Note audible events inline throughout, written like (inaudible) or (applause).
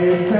करुणा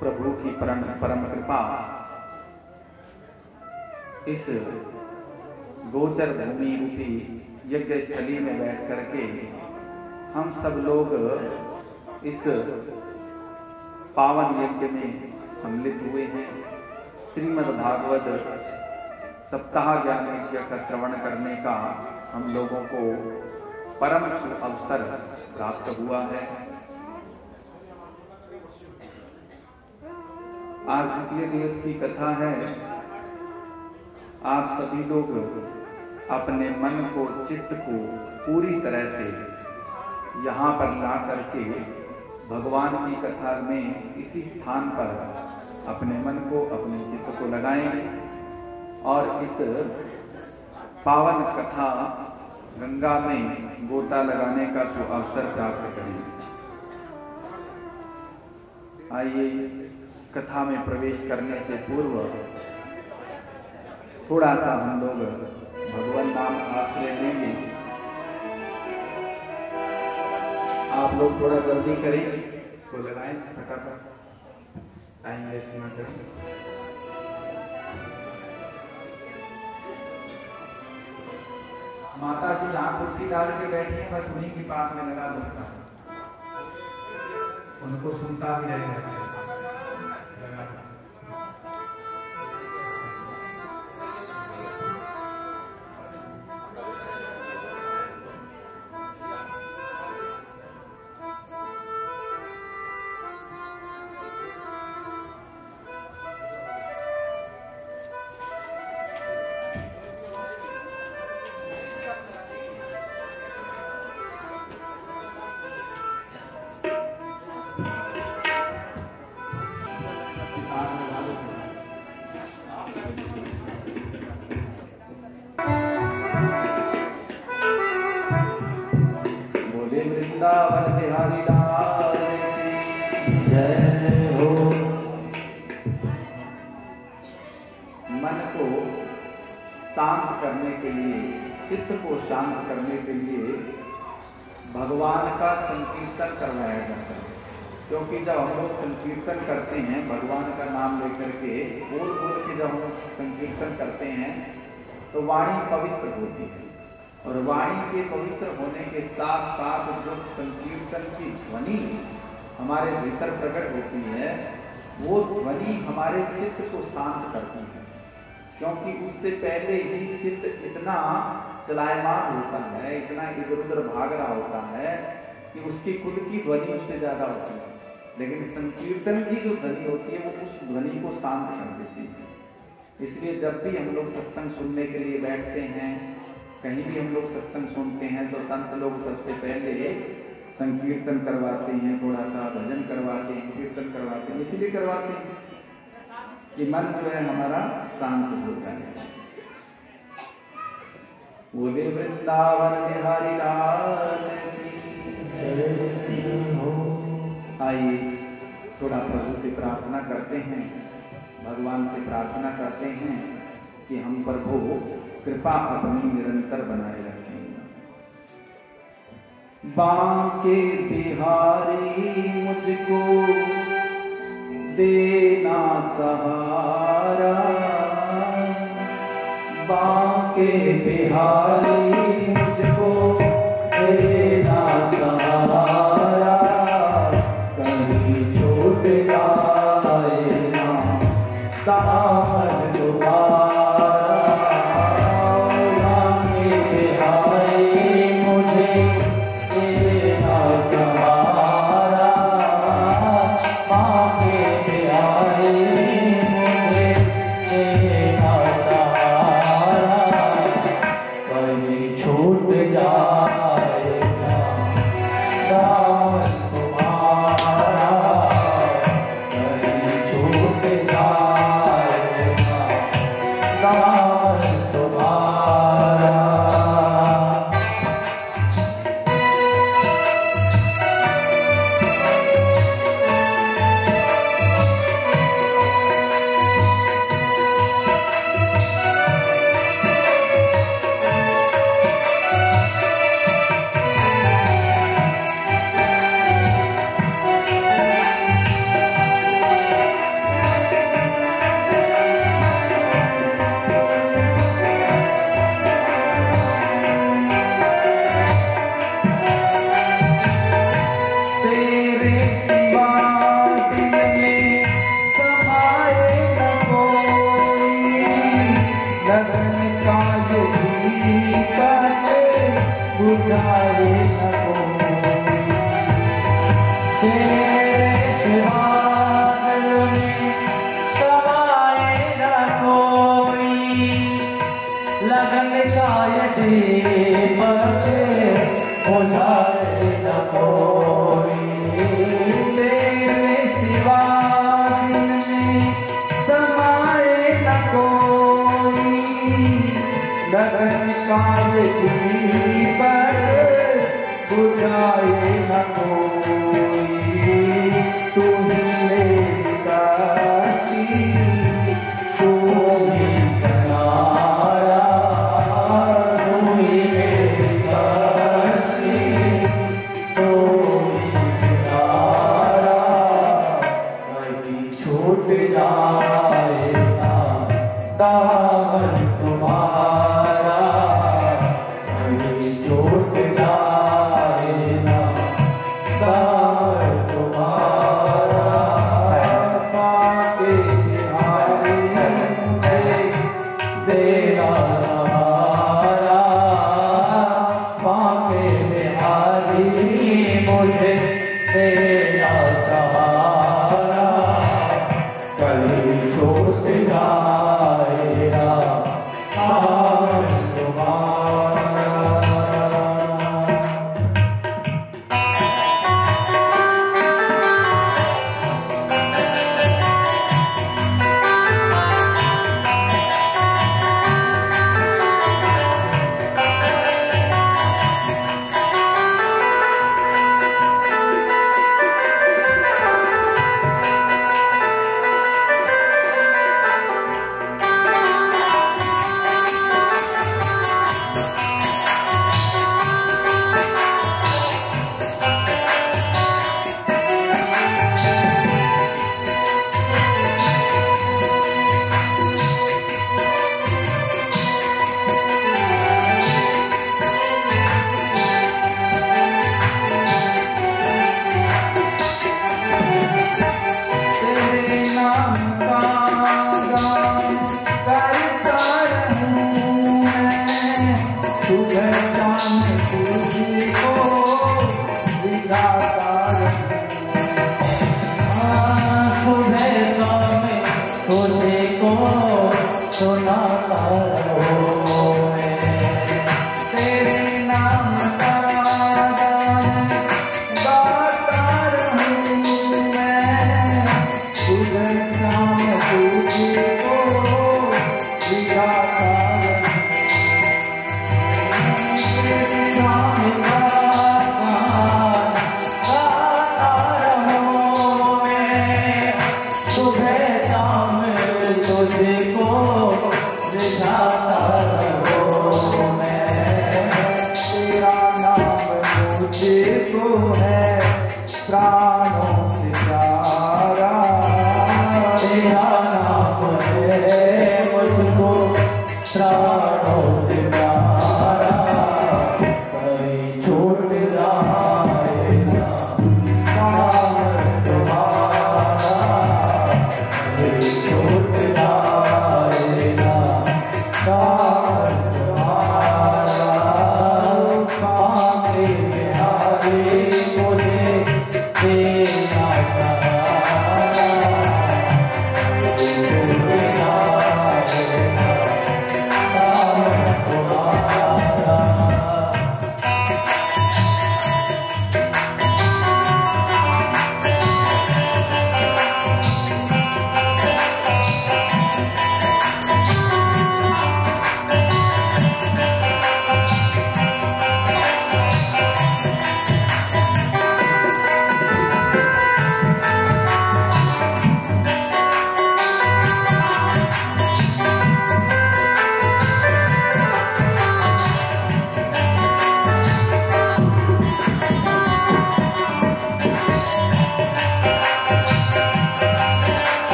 प्रभु की परम परम कृपा। इस गोचर भूमि रूपी यज्ञ स्थली में बैठ करके हम सब लोग इस पावन यज्ञ में सम्मिलित हुए हैं। श्रीमद् भागवत सप्ताह ज्ञान यज्ञ का श्रवण करने का हम लोगों को परम अवसर प्राप्त हुआ है। आज द्वितीय दिवस की कथा है। आप सभी लोग अपने मन को, चित्त को पूरी तरह से यहाँ पर ला करके भगवान की कथा में इसी स्थान पर अपने मन को, अपने चित्त को लगाएँ और इस पावन कथा गंगा में गोता लगाने का जो अवसर प्राप्त करें। आइए। कथा में प्रवेश करने से पूर्व थोड़ा सा हम लोग भगवान नाम आश्रय लेंगे। आप लोग थोड़ा जल्दी करें। इसको लगाएँ फटाफट। टाइम वेस्ट ना करें माता जी जहाँ कुर्सी डाल के बैठी है बस उन्हीं के पास में लगा दूँगा। उनको सुनता भी रहेगा। करवाया जाता है क्योंकि जब हम लोग संकीर्तन करते हैं, भगवान का नाम लेकर के बोल बोल के जब हम संकीर्तन करते हैं तो वाणी पवित्र होती है। और वाणी के पवित्र होने के साथ साथ जो संकीर्तन की ध्वनि हमारे भीतर प्रकट होती है, वो ध्वनि हमारे चित्त को शांत करती है। क्योंकि उससे पहले ही चित्त इतना चलायमान होता है, इतना इधर उधर भाग रहा होता है कि उसकी खुद की ध्वनि उससे ज़्यादा होती है लेकिन संकीर्तन की जो ध्वनि होती है, वो उस ध्वनि को शांत कर देती है इसलिए जब भी हम लोग सत्संग सुनने के लिए बैठते हैं, कहीं भी हम लोग सत्संग सुनते हैं तो संत लोग सबसे पहले संकीर्तन करवाते हैं थोड़ा सा भजन करवाते हैं, कीर्तन करवाते हैं, इसीलिए करवाते हैं कि मन जो है हमारा शांत हो जाए बोले, वृंदावन बिहारी की। आइए, थोड़ा प्रभु से प्रार्थना करते हैं, भगवान से प्रार्थना करते हैं कि हम प्रभु कृपा अपनी निरंतर बनाए रखें। बांके बिहारी मुझको देना सहारा। बांके बिहारी मुझको देना सहारा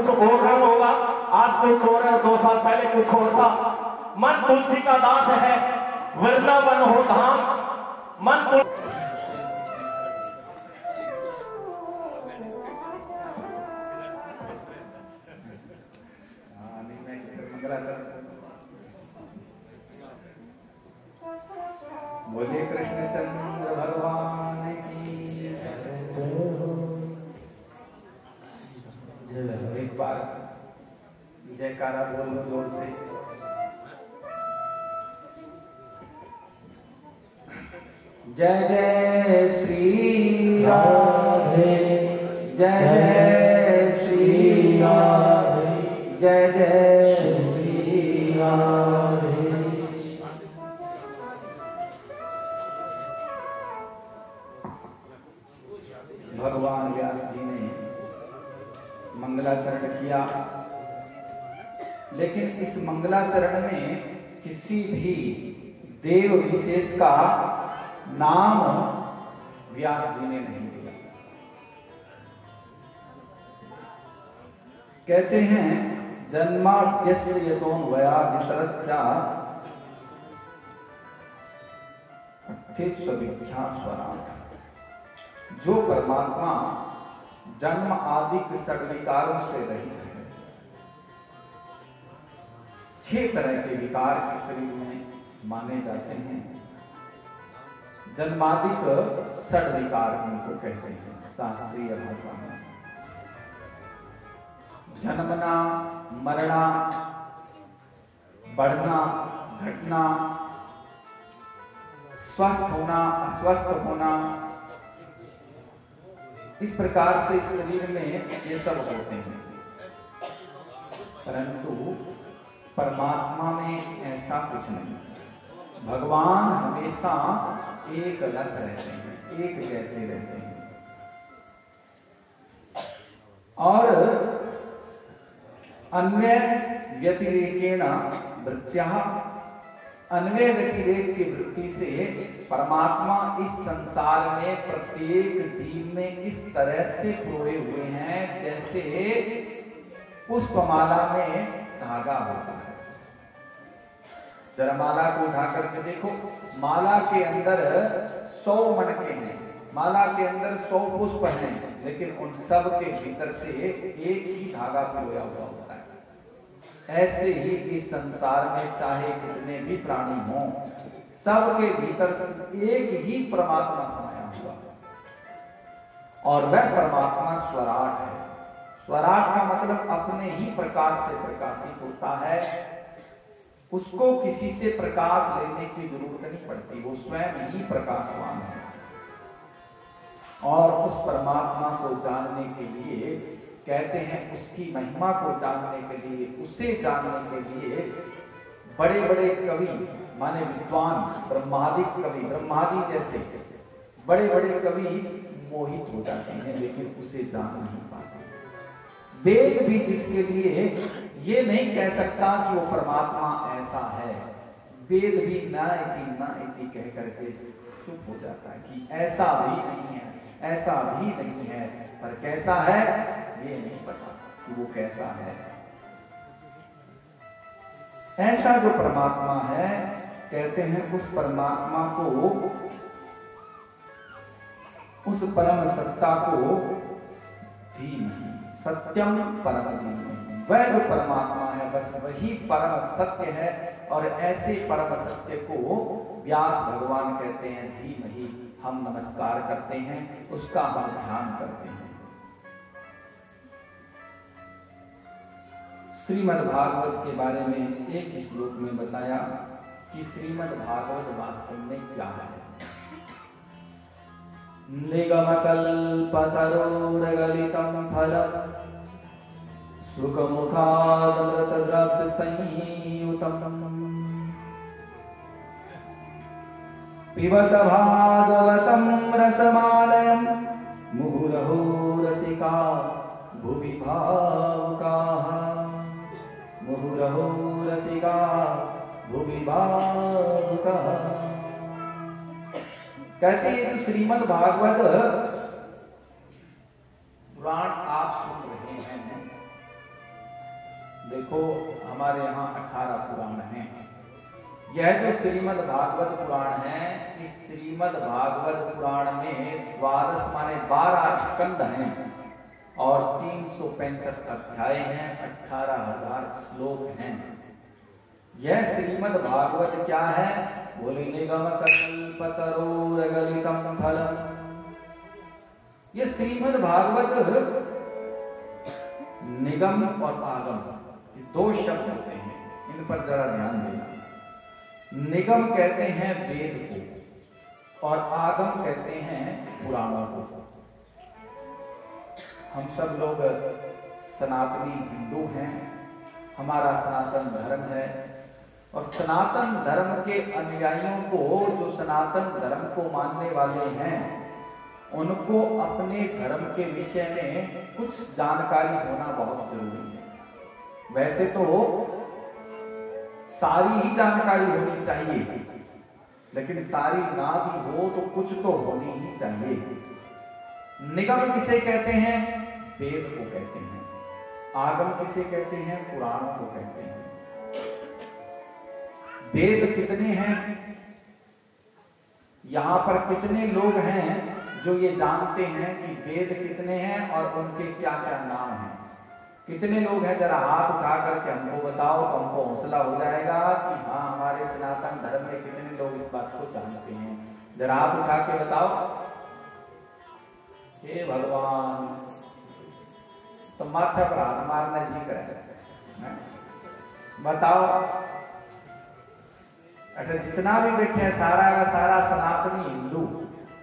कुछ और रंग होगा। आज कुछ और है, दो साल पहले कुछ और था। मन तुलसी का दास है, वृंदावन हो धाम। मन तुल... जयकारा बोल लो ज़ोर से। जय जय श्री राधे। जय जय श्री राधे। जय जय भगवान व्यास जी ने मंगलाचरण किया। लेकिन इस मंगलाचरण में किसी भी देव विशेष का नाम व्यास जी ने नहीं दिया। कहते हैं जन्माद्यस्य यतोन वयाधितरस्या स्वराट जो परमात्मा जन्म आदि के सड़विकारों से रहित छह तरह के विकार शरीर में माने जाते हैं। जन्मादिक सड़ विकार इनको कहते हैं, शास्त्रीय भाषा में। जन्मना, मरना, बढ़ना, घटना, स्वस्थ होना, अस्वस्थ होना, इस प्रकार से शरीर में ये सब होते हैं। परंतु परमात्मा में ऐसा कुछ नहीं। भगवान हमेशा एक रस रहते हैं, एक जैसे रहते हैं। और अन्य व्यतिरेकेण वृत्त्या अन्वय व्यतिरेक की वृत्ति से परमात्मा इस संसार में प्रत्येक जीव में इस तरह से प्रोए हुए हैं, जैसे पुष्पमाला में धागा होता है। जरा माला को उठा करके देखो। माला के अंदर सौ मनके हैं। माला के अंदर सौ पुष्प हैं, लेकिन उन सब के भीतर से एक ही धागा पिरोया हुआ होता है। ऐसे ही इस संसार में चाहे कितने भी प्राणी हों सबके भीतर एक ही परमात्मा समाया हुआ और वह परमात्मा स्वराट है। स्वराट का मतलब अपने ही प्रकाश से प्रकाशित होता है। उसको किसी से प्रकाश लेने की ज़रूरत नहीं पड़ती, वो स्वयं ही प्रकाशवान है। और उस परमात्मा को जानने के लिए, कहते हैं उसकी महिमा को जानने के लिए, उसे जानने के लिए बड़े बड़े कवि, माने विद्वान, ब्रह्मादिक कवि, ब्रह्मादि जैसे बड़े बड़े कवि मोहित हो जाते हैं, लेकिन उसे जान नहीं वेद भी जिसके लिए ये नहीं कह सकता कि वो परमात्मा ऐसा है। वेद भी न इति न इति कह करके चुप हो जाता है कि ऐसा भी नहीं है, ऐसा भी नहीं है। पर कैसा है, ये नहीं पता कि वो कैसा है। ऐसा जो परमात्मा है, कहते हैं उस परमात्मा को, उस परम सत्ता को धीमहि सत्यम परम वह जो परमात्मा है, बस वही परम सत्य है और ऐसे परम सत्य को व्यास भगवान कहते हैं धीमहि हम नमस्कार करते हैं, उसका हम ध्यान करते हैं। श्रीमद् भागवत के बारे में एक श्लोक में बताया कि श्रीमद् भागवत वास्तव में क्या है। निगमकल्पतरोर्गलितं फलम्। सुखमुखादमृतद्रव्य संयुतम् पिबत भागवतं रसमालयं मुहुरहो भुवि भावुकाः मुहुरहो भुवि भावुकाः कहते हैं जो श्रीमद भागवत पुराण आप सुन रहे हैं। देखो, हमारे यहाँ अठारह पुराण हैं। यह जो श्रीमद भागवत पुराण है, इस श्रीमद भागवत पुराण में द्वादश माने बारह स्कंद हैं और तीन सौ पैंसठ अध्याय हैं, अठारह हज़ार श्लोक हैं। यह श्रीमद् भागवत क्या है? बोले निगम कल्प कल्पतरोरगलितम फलम। ये श्रीमद भागवत निगम और आगम दो शब्द होते हैं, इन पर जरा ध्यान देना। निगम कहते हैं वेद को, और आगम कहते हैं पुराणों को। हम सब लोग सनातनी हिंदू हैं, हमारा सनातन धर्म है और सनातन धर्म के अनुयायियों को, जो सनातन धर्म को मानने वाले हैं, उनको अपने धर्म के विषय में कुछ जानकारी होना बहुत ज़रूरी है। वैसे तो सारी ही जानकारी होनी चाहिए, लेकिन सारी ना भी हो तो कुछ तो होनी ही चाहिए। निगम किसे कहते हैं? वेद को कहते हैं। आगम किसे कहते हैं? पुराण को कहते हैं। वेद कितने हैं? यहाँ पर कितने लोग हैं जो ये जानते हैं कि वेद कितने हैं और उनके क्या क्या नाम हैं? कितने लोग हैं? जरा हाथ उठा करके हमको बताओ तो हमको हौसला हो जाएगा कि हाँ हमारे सनातन धर्म में कितने लोग इस बात को जानते हैं। जरा हाथ उठा के बताओ। हे भगवान तो माथा पर हाथ मारना जी करे बताओ। अच्छा जितना भी बैठे हैं सारा का सारा सनातनी हिंदू।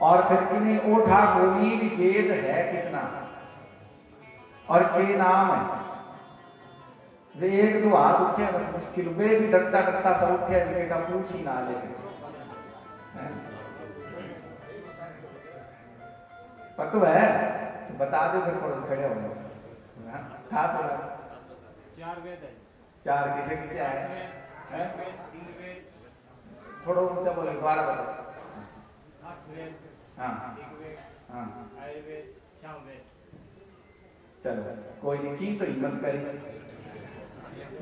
और फिर किन्हें ओठा गोली भी वेद है कितना? और के नाम है? वे एक दो हाथ उठे बस मुश्किल। वे भी डरता डरता सब उठे बेटा पूछ ही ना ले। पतो है तो बता दो फिर थोड़ा खड़े हो गए था थोड़ा चार वेद है। चार किसे किसे आए? हैं? थोड़ा ऊँचा बोले, दोबारा बताओ। हाँ हाँ वेद चलो, कोई नहीं, की तो हिम्मत करी।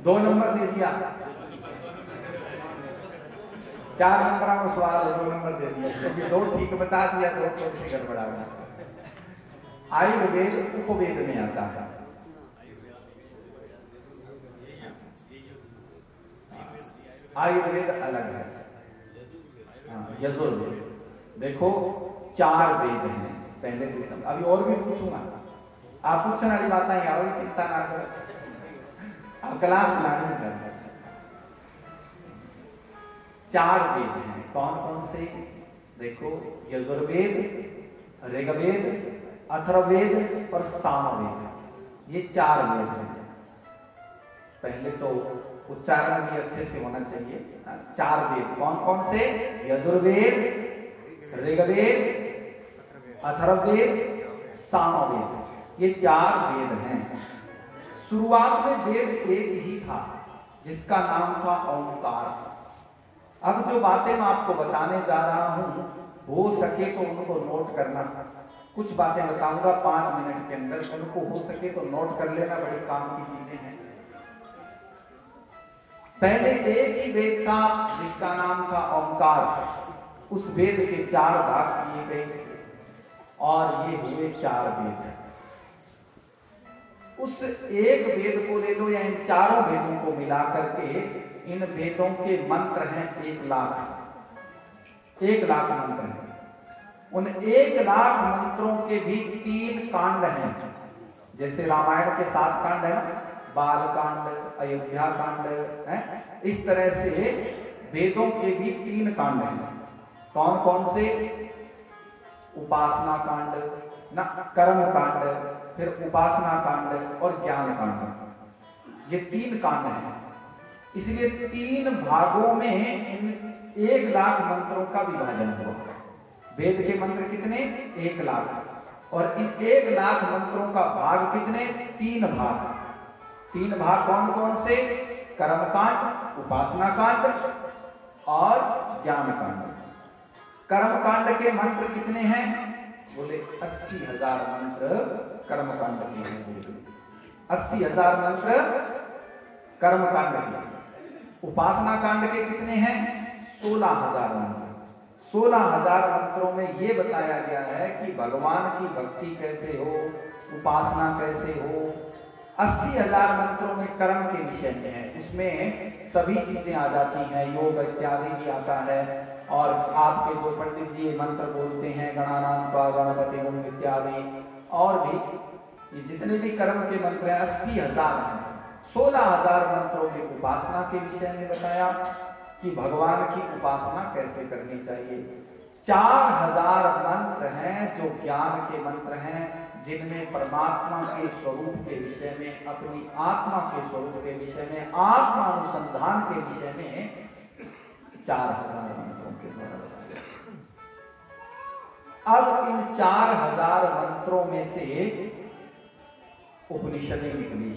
दो नंबर दे दिया। चार नंबर आपको सवाल दो नंबर दे दिया। क्योंकि दो ठीक बता दिया तो थोड़ी गड़बड़ा गया आयुर्वेद उपवेद में आता है। आयुर्वेद अलग है। हाँ, यजुर्वेद देखो चार वेद हैं पहले सब। अभी और भी पूछूँगा आप पूछने वाली बात आई आओ चिंता ना करो। अब क्लास लानी कर चार वेद हैं। कौन कौन से? देखो यजुर्वेद ऋग्वेद अथर्ववेद और सामवेद। ये चार वेद हैं। पहले तो उच्चारण भी अच्छे से होना चाहिए। हाँ, चार वेद। कौन कौन से? यजुर्वेद ऋग्वेद अथर्ववेद सामवेद। ये चार वेद हैं। शुरुआत में वेद एक ही था जिसका नाम था ओंकार। अब जो बातें मैं आपको बताने जा रहा हूँ हो सके तो उनको नोट करना। कुछ बातें बताऊँगा पाँच मिनट के अंदर। उनको हो सके तो नोट कर लेना बड़ी काम की चीज़ें हैं। पहले एक ही वेद था, जिसका नाम था ओंकार। उस वेद के चार भाग किए गए और ये हुए चार वेद। उस एक वेद को ले लो या इन चारों वेदों को मिला करके, इन वेदों के मंत्र हैं एक लाख। एक लाख मंत्र हैं। उन एक लाख मंत्रों के भी तीन कांड हैं। जैसे रामायण के सात कांड है ना बाल कांड अयोध्या कांड है? इस तरह से वेदों के भी तीन कांड हैं। कौन कौन से? उपासना कांड, ना, कर्म कांड, फिर उपासना कांड और ज्ञान कांड। ये तीन कांड हैं। इसलिए तीन भागों में इन एक लाख मंत्रों का विभाजन हुआ। वेद के मंत्र कितने? एक लाख। और इन एक लाख मंत्रों का भाग कितने? तीन भाग। तीन भाग कौन कौन से? कर्म कांड उपासना कांड और ज्ञान कांड कर्म कांड के मंत्र कितने हैं? बोले, अस्सी हज़ार मंत्र कर्म कांड के हैं। अस्सी हज़ार मंत्र कर्म कांड के उपासना कांड के कितने हैं? सोलह हज़ार मंत्र। सोलह हज़ार मंत्रों में ये बताया गया है कि भगवान की भक्ति कैसे हो, उपासना कैसे हो अस्सी हज़ार मंत्रों में कर्म के विषय में है। इसमें सभी चीज़ें आ जाती हैं। योग इत्यादि भी आता है। और आपके जो पंडित जी मंत्र बोलते हैं गणानाम का गणपति गुण इत्यादि, और भी, ये जितने भी कर्म के मंत्र हैं, अस्सी हज़ार हैं। सोलह हज़ार मंत्रों में उपासना के विषय में बताया कि भगवान की उपासना कैसे करनी चाहिए। चार हज़ार मंत्र हैं जो ज्ञान के मंत्र हैं। जिनमें परमात्मा के स्वरूप के विषय में, अपनी आत्मा के स्वरूप के विषय में, आत्मा अनुसंधान के विषय में चार हज़ार मंत्रों के द्वारा अब इन चार हज़ार मंत्रों में से उपनिषदें निकली।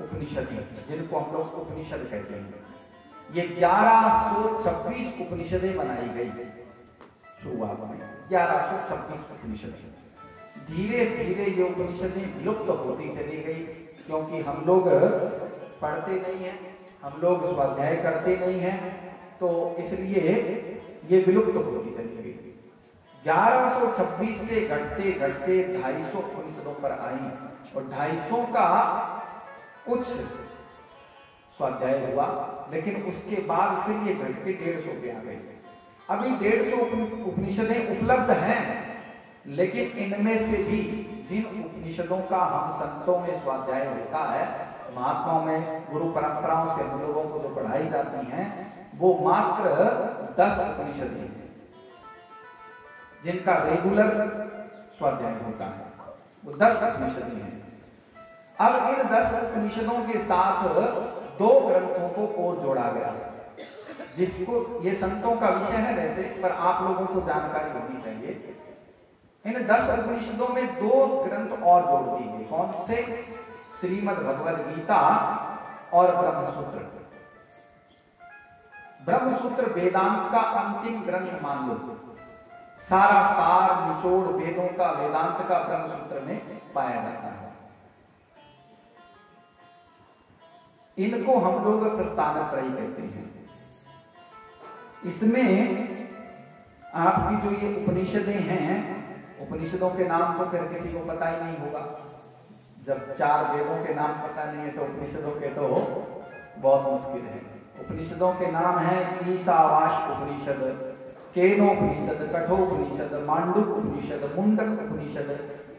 उपनिषदें, जिनको हम लोग उपनिषद कहते हैं। ये 1126 उपनिषदें बनाई गई। शुरुआत में 1126 उपनिषद। धीरे धीरे ये उपनिषदें विलुप्त होती चली गई, क्योंकि हम लोग पढ़ते नहीं हैं, हम लोग स्वाध्याय करते नहीं हैं तो इसलिए ये विलुप्त होती चली गई। 1126 से घटते घटते 250 उपनिषदों पर आई, और 250 का कुछ स्वाध्याय हुआ, लेकिन उसके बाद फिर ये घट के डेढ़ सौ पे आ गए। अभी डेढ़ सौ उपनिषदें उपलब्ध हैं लेकिन इनमें से भी जिन उपनिषदों का हम संतों में स्वाध्याय होता है, महात्माओं में, गुरु परंपराओं से हम लोगों को जो पढ़ाई जाती हैं, वो मात्र दस उपनिषद हैं, जिनका रेगुलर स्वाध्याय होता है। वो दस उपनिषद हैं। अब इन दस उपनिषदों के साथ दो ग्रंथों को और जोड़ा गया, जिसको ये संतों का विषय है वैसे, पर आप लोगों को जानकारी होनी चाहिए। इन दस उपनिषदों में दो ग्रंथ और जोड़ दिए गए कौन से? श्रीमद भगवद गीता और ब्रह्मसूत्र। ब्रह्मसूत्र वेदांत का अंतिम ग्रंथ मान लो। सारा सार निचोड़ वेदों का, वेदांत का ब्रह्मसूत्र में पाया जाता है। इनको हम लोग प्रस्थान त्रयी कहते हैं। इसमें आपकी जो ये उपनिषदें हैं उपनिषदों के नाम तो फिर किसी को पता ही नहीं होगा। जब चार वेदों के नाम पता नहीं है तो उपनिषदों के तो बहुत मुश्किल है। उपनिषदों के नाम है ईसावास उपनिषद, केनोपनिषद, कठोपनिषद, मांडुक उपनिषद, मुंडक उपनिषद,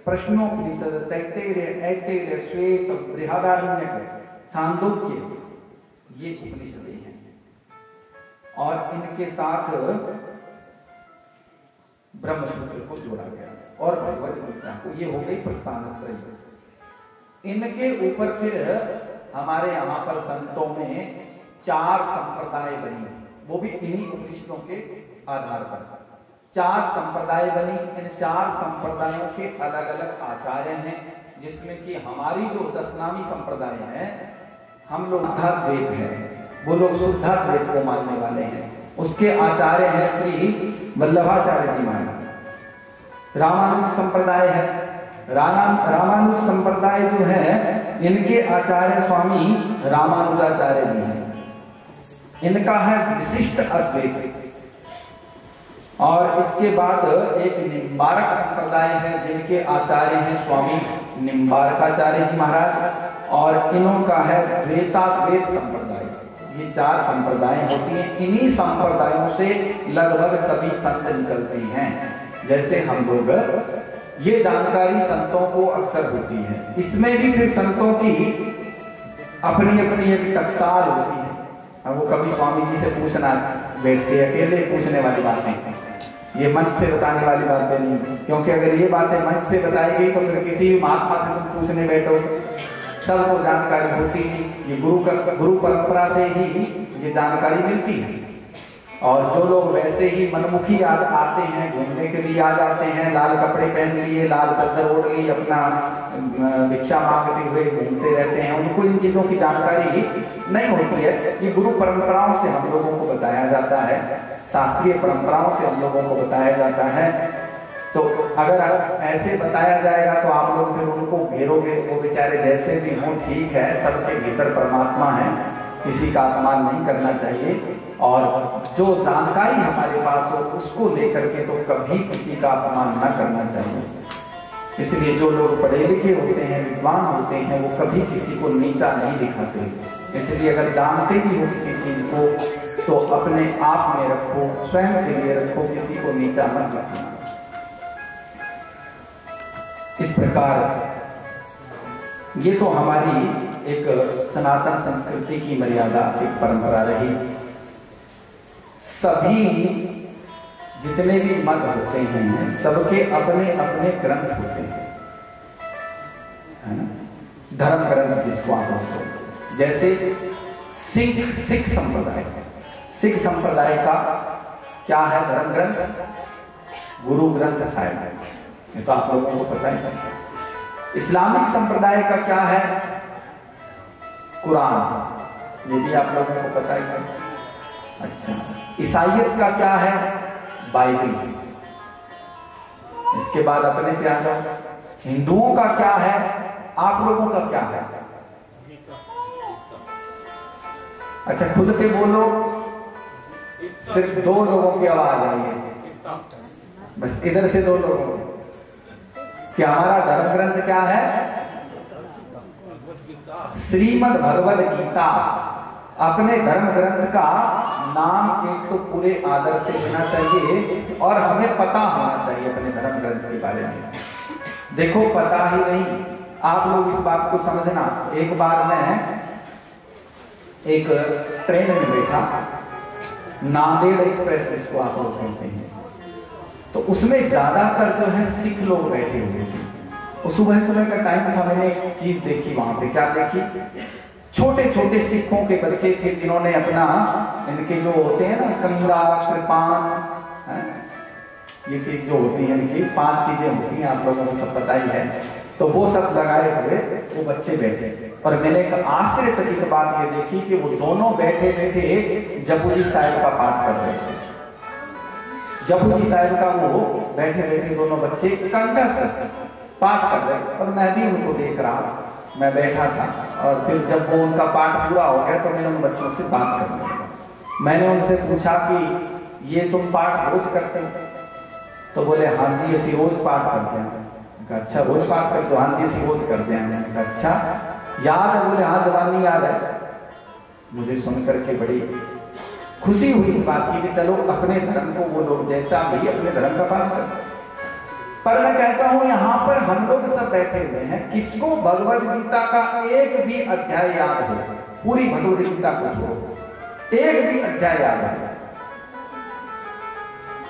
प्रश्नोपनिषद तैतेर्य ऐतेर्य श्वेत बृहदारण्यक छांदोग्य ये उपनिषद हैं। और इनके साथ ब्रह्मसूत्र को जोड़ा गया। और भगवत गीता को। ये हो गई प्रस्थान इनके ऊपर फिर हमारे यहाँ पर संतों में चार संप्रदाय बनी वो भी इन्हीं उपनिषदों के आधार पर। चार संप्रदाय बनी। इन चार संप्रदायों के अलग अलग आचार्य हैं, जिसमें कि हमारी जो दसनामी संप्रदाय है, हम लोग शुद्धाद्वैत है। वो लोग शुद्धा शुद्धाद्वैत को मानने वाले हैं। उसके आचार्य हैं श्री वल्लभाचार्य जी महाराज। रामानुज संप्रदाय है। रामानुज संप्रदाय जो है, इनके आचार्य स्वामी रामानुजाचार्य जी हैं। इनका है विशिष्ट अद्वैत। और इसके बाद एक निम्बारक संप्रदाय है, जिनके आचार्य हैं स्वामी निम्बारकाचार्य जी महाराज, और इनों का है द्वेताद्वैत संप्रदाय। ये चार संप्रदाय होती हैं। इन्हीं संप्रदायों से लगभग सभी संत निकलते हैं। जैसे हम लोग, ये जानकारी संतों को अक्सर होती है। इसमें भी फिर संतों की अपनी अपनी एक टकसाल होती है। वो कभी स्वामी जी से पूछना, बैठते अकेले पूछने वाली बात। नहीं ये मंच से बताने वाली बातें नहीं क्योंकि अगर ये बातें मंच से बताई गई तो फिर किसी भी महात्मा से तुम पूछने बैठो। सबको जानकारी होती है। ये गुरु गुरु परंपरा से ही ये जानकारी मिलती है। और जो लोग वैसे ही मनमुखी आ, आते हैं घूमने के लिए आ जाते हैं लाल कपड़े पहन लिए लाल चादर ओढ़ ली अपना भिक्षा मांगते हुए घूमते रहते हैं उनको इन चीज़ों की जानकारी नहीं होती है। ये गुरु परंपराओं से हम लोगों को बताया जाता है शास्त्रीय परंपराओं से हम लोगों को बताया जाता है। तो अगर ऐसे बताया जाएगा तो आप लोग फिर उनको घेरोगे वो बेचारे जैसे भी हों ठीक है सबके भीतर परमात्मा है किसी का अपमान नहीं करना चाहिए। और जो जानकारी हमारे पास हो, उसको लेकर के तो कभी किसी का अपमान न करना चाहिए। इसलिए जो लोग पढ़े लिखे होते हैं, विद्वान होते हैं, वो कभी किसी को नीचा नहीं दिखाते। इसलिए अगर जानते भी हो किसी चीज़ को तो अपने आप में रखो, स्वयं के लिए रखो, किसी को नीचा मत रखना इस प्रकार, ये तो हमारी एक सनातन संस्कृति की मर्यादा, एक परंपरा रही। सभी जितने भी मत होते हैं, सबके अपने अपने ग्रंथ होते हैं। धर्म ग्रंथ जिसको आप जैसे सिख सिख संप्रदाय। सिख संप्रदाय का क्या है धर्म ग्रंथ? गुरु ग्रंथ साहिब ये तो आप लोगों को पता है। इस्लामिक संप्रदाय का क्या है? कुरान। ये भी आप लोगों को पता ही है। ईसाइयत का क्या है? बाइबल। इसके बाद अपने पे आ हिंदुओं का क्या है? आप लोगों का क्या है? अच्छा खुद के बोलो। सिर्फ़ दो लोगों की आवाज़ आई है। बस इधर से दो लोगों कि। हमारा धर्म ग्रंथ क्या है? श्रीमद भगवद गीता अपने धर्म ग्रंथ का नाम एक तो पूरे आदर से लेना चाहिए और हमें पता होना चाहिए अपने धर्म ग्रंथ के बारे में। देखो, पता ही नहीं। आप लोग इस बात को समझना। एक बार मैं एक ट्रेन में बैठा। नांदेड़ एक्सप्रेस जिसको आप लोग कहते हैं। तो उसमें ज़्यादातर जो है सिख लोग बैठे हुए थे। सुबह सुबह का टाइम था, मैंने एक चीज़ देखी वहाँ पे। क्या देखी? छोटे छोटे सिखों के बच्चे थे जिन्होंने अपना इनके जो होते हैं ना कंगा कृपान? ये चीज़ जो होती है, इनकी पाँच चीज़ें होती हैं, आप लोगों को सब पता ही है। तो वो सब लगाए हुए वो बच्चे बैठे। और मैंने एक आश्चर्यचकित बात ये देखी कि वो दोनों बैठे बैठे जपूजी साहिब का पाठ कर रहे थे। जपूजी साहिब का वो बैठे बैठे दोनों बच्चे कंठस्थ पाठ कर रहे और मैं भी उनको देख रहा मैं बैठा था। और फिर जब वो उनका पाठ पूरा हो गया तो मैंने उन बच्चों से बात कर ली मैंने उनसे पूछा कि, ये तुम पाठ रोज करते हो? तो बोले हाँ जी, ऐसी रोज पाठ करते हैं। अच्छा रोज पाठ करते हो हाँ जी, ऐसी रोज करते हैं। अच्छा याद है? बोले हाँ जवानी याद है। मुझे सुन करके बड़ी खुशी हुई इस बात की कि चलो, अपने धर्म को वो लोग जैसा भी अपने धर्म का पालन कर पर मैं कहता हूँ यहाँ पर हम लोग सब बैठे हुए हैं किसको भगवत गीता का एक भी अध्याय याद हो पूरी भगवत गीता को छोड़ो एक भी अध्याय याद है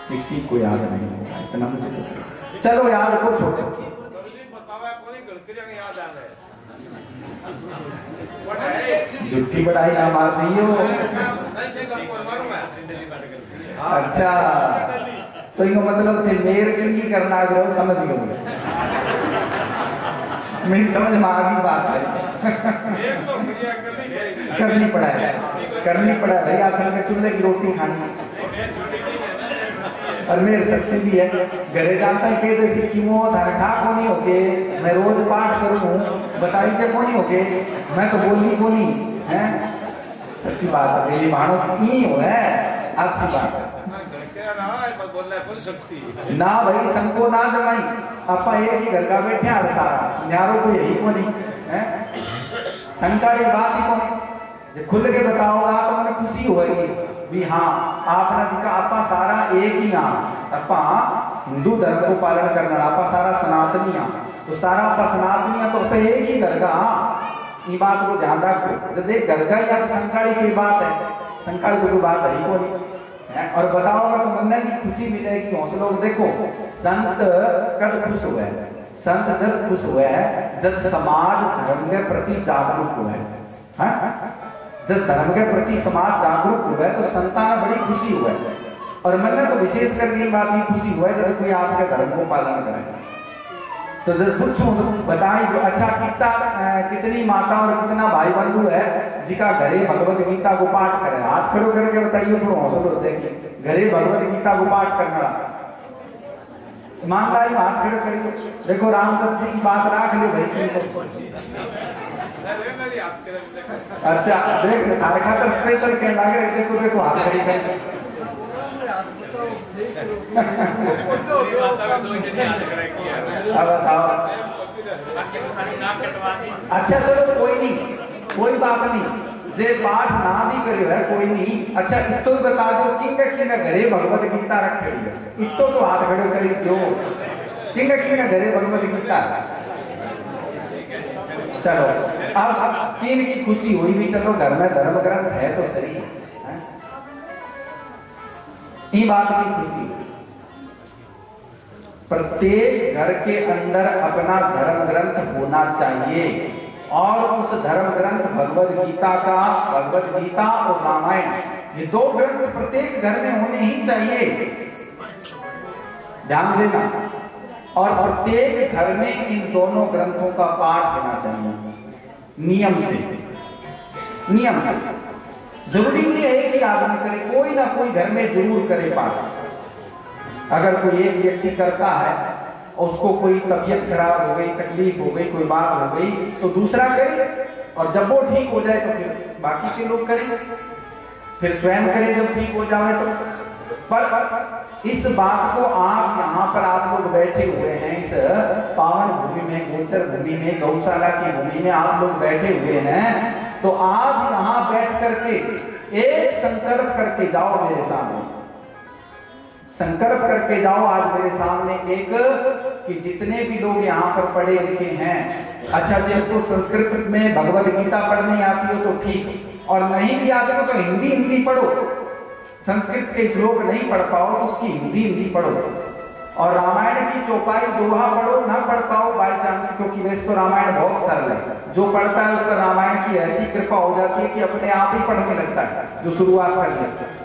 किसी को याद नहीं होगा इतना मुझे चलो याद को छोड़ो झूठी बढ़ाई ना मार रही हो अच्छा तो इनको मतलब थे मेर की करना आग्रह समझ गए मेरी समझ में आ गई बात है। करनी पड़ा है। करनी पड़ा है। आखिर में चूल्हे की रोटी खानी और मेरे सबसे भी है घरे जाता है के जैसे क्यों था ठा को नहीं होके? मैं रोज पाठ करूँ, बताई को नहीं होके? मैं तो बोली को है? सच्ची बात है, मेरी मानो की हो, है? अच्छी बात है। ना भाई, संको ना जमाई। अपा एक ही घर का बैठे हर सारा न्यारो को यही को नहीं है? शंका की बात ही को जो खुल के बताओगा तो मैंने खुशी होगी भी हाँ आपने दिखा, आपा सारा एक ही हाँ अपा, हिंदू धर्म को पालन करना, आपा सारा सनातनी हाँ तो सारा आपा सनातनी हाँ तो अपा एक ही घर का हाँ। ये बात को ध्यान रखो। जब देख घर का या तो संकाली की बात है। संकाली को बात है ही को नहीं? और बताओ, अगर मन की खुशी मिलेगी, हौसलों देखो, संत कल खुश हुए संत जब खुश हुए है, जब समाज धर्म के प्रति जागरूक हुए हैं। जब धर्म के प्रति समाज जागरूक हुआ है तो संतान बड़ी खुशी हुआ है। और मन तो विशेष करके बात ही खुशी हुआ जब कोई आपके धर्म को पालन करे। तो जब पूछूँ तो बताएँ जो अच्छा कितना कितनी माता और कितना भाई बंधु है जिका घरे भगवत गीता को पाठ करे। हाथ खड़ो करके बताइए थोड़ा हौसला हो जाएगी। घरे भगवत गीता को पाठ करना। ईमानदारी हाथ खड़े करिए। देखो रामचंद्र जी की बात राख लो भाई। अच्छा देख थारे खातर स्पेशल के लागे देखो देखो हाथ खड़ी कर (laughs) (laughs) अब बताओ। अच्छा चलो, कोई नहीं। कोई बात नहीं। जे पाठ ना भी करियो है, कोई नहीं। अच्छा इतो भी बता दो, किंग किंग घरे भगवत गीता रखेड़ी है। इतो तो हाथ खड़ो करी क्यों? किंग किंग घरे भगवत गीता चलो, अब अब किन की खुशी हुई भी, चलो घर में धर्म ग्रंथ है तो सही है ये बात की खुशी। प्रत्येक घर के अंदर अपना धर्म ग्रंथ होना चाहिए। और उस धर्म ग्रंथ भगवत गीता का भगवत गीता और रामायण, ये दो ग्रंथ प्रत्येक घर में होने ही चाहिए। ध्यान देना। और प्रत्येक घर में इन दोनों ग्रंथों का पाठ होना चाहिए। नियम से। नियम से। ज़रूरी नहीं है कि आदमी करे, कोई ना कोई घर में ज़रूर करे पाठ। अगर कोई एक व्यक्ति करता है उसको कोई तबीयत खराब हो गई तकलीफ़ हो गई कोई बात हो गई तो दूसरा करे और जब वो ठीक हो जाए तो फिर बाकी के लोग करें। फिर स्वयं करें जब ठीक हो जाए तो। पर, पर इस बात को आज यहाँ पर आप लोग बैठे हुए हैं इस पावन भूमि में गोचर भूमि में गौशाला की भूमि में आप लोग बैठे हुए हैं तो आज यहाँ बैठ करके एक संकल्प करके जाओ मेरे सामने। संकल्प करके जाओ आज मेरे सामने एक, कि जितने भी लोग यहाँ पर पढ़े लिखे हैं अच्छा जिनको संस्कृत में भगवत गीता पढ़ने आती हो तो ठीक, और नहीं भी आते हो तो हिंदी हिंदी पढ़ो। संस्कृत के श्लोक नहीं पढ़ पाओ तो उसकी हिंदी हिंदी पढ़ो। और रामायण की चौपाई दोहा पढ़ो, ना पढ़ पाओ बाई चांस क्योंकि वैसे तो रामायण बहुत सरल है। जो पढ़ता है उस पर रामायण की ऐसी कृपा हो जाती है कि अपने आप ही पढ़ने लगता है, जो शुरुआत कर लेता है।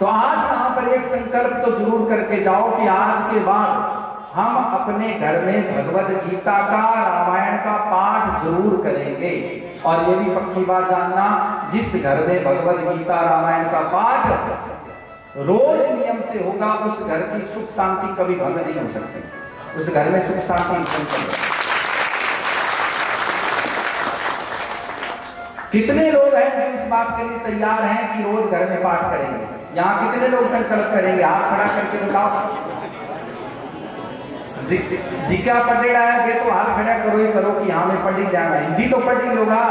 तो आज यहाँ पर एक संकल्प तो ज़रूर करके जाओ कि आज के बाद हम अपने घर में भगवत गीता का, रामायण का पाठ ज़रूर करेंगे। और ये भी पक्की बात जानना, जिस घर में भगवत गीता, रामायण का पाठ रोज नियम से होगा, उस घर की सुख शांति कभी भंग नहीं हो सकती। उस घर में सुख शांति कितने लोग हैं जो इस बात के लिए तैयार हैं कि रोज घर में पाठ करेंगे? यहाँ कितने लोग संकल्प करेंगे? हाथ खड़ा करके बताओ। जी- जिका पढ़ेड़ा है वे तो हाथ खड़ा करो ही करो कि यहाँ में पढ़ी जाना हिंदी तो पढ़ी लोगा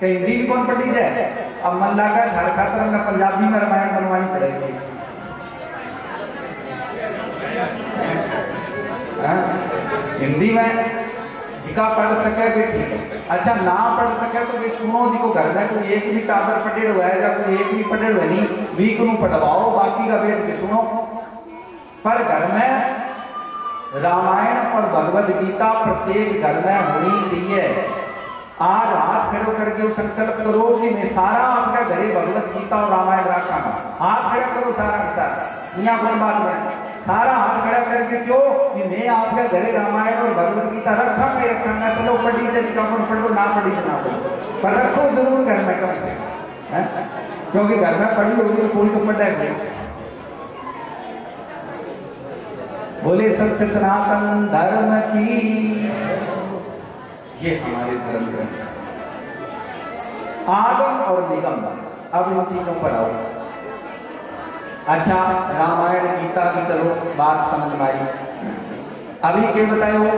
कि हिंदी भी कौन पढ़ी जाए अब मन लगा, घर खातर में पंजाबी में रामायण बनवानी पड़ेगी। हाँ? हिंदी में जिका पढ़ सके भी। अच्छा ना पढ़ सके तो भी सुनो जी को घर में कोई एक भी टाबर पढ़े हुआ है या कोई एक भी पढ़े हुए नहीं, वीक को पढ़वाओ, बाकी का बैठ के सुनो। पर घर में रामायण और भगवत गीता प्रत्येक घर में होनी चाहिए। आज हाथ खड़े करके संकल्प करो कि मैं सारा आपका घरे भगवत गीता और रामायण रखा हाथ खड़ा करो सारा के सारा। यहाँ कौन बात है सारा हाथ खड़ा करके क्यों? कि मैं आपके घरे रामायण और भगवत गीता रखा मैं रखा चलो पढ़ी से कम पढ़ ना पढ़ी से ना पढ़ो पर रखो ज़रूर घर में कम क्योंकि घर में पढ़ी होगी तो कोई तो पढ़ेगा बोले सत्य सनातन धर्म की ये हमारे धर्म ग्रंथ आगम और निगम, अब इन चीज़ों पर आओ। अच्छा रामायण, गीता की चलो, बात समझ में आई। अभी क्या बताए हो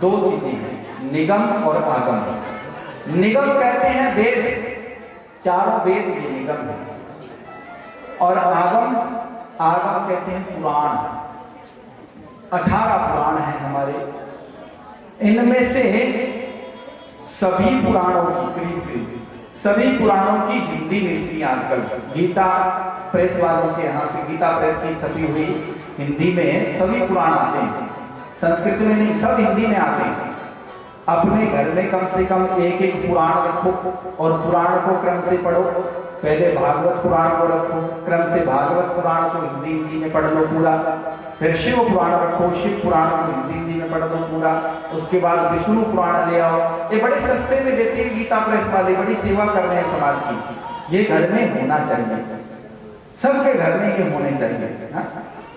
दो चीज़ें हैं, निगम और आगम। निगम कहते हैं वेद, चारों वेद ये निगम है। और आगम आगम कहते हैं पुराण। अठारह पुराण हैं हमारे। इनमें से सभी पुराणों की करीब करीब सभी पुराणों की हिंदी मिलती है आजकल। गीता प्रेस वालों के यहाँ से, गीता प्रेस की छपी हुई हिंदी में सभी पुराण आते हैं। संस्कृत में नहीं, सब हिंदी में आते हैं। अपने घर में कम से कम एक एक पुराण रखो और पुराण को क्रम से पढ़ो। पहले भागवत पुराण को रखो, क्रम से भागवत पुराण को हिंदी हिंदी में पढ़ लो पूरा। फिर शिव पुराण रखो, शिव पुराण को हिंदी हिंदी में पढ़ लो पूरा। उसके बाद विष्णु पुराण ले आओ। ये बड़े सस्ते में देते हैं गीता प्रेस वाले, बड़ी सेवा कर रहे हैं समाज की। ये घर में होना चाहिए। सबके घर में ये होने चाहिए ना?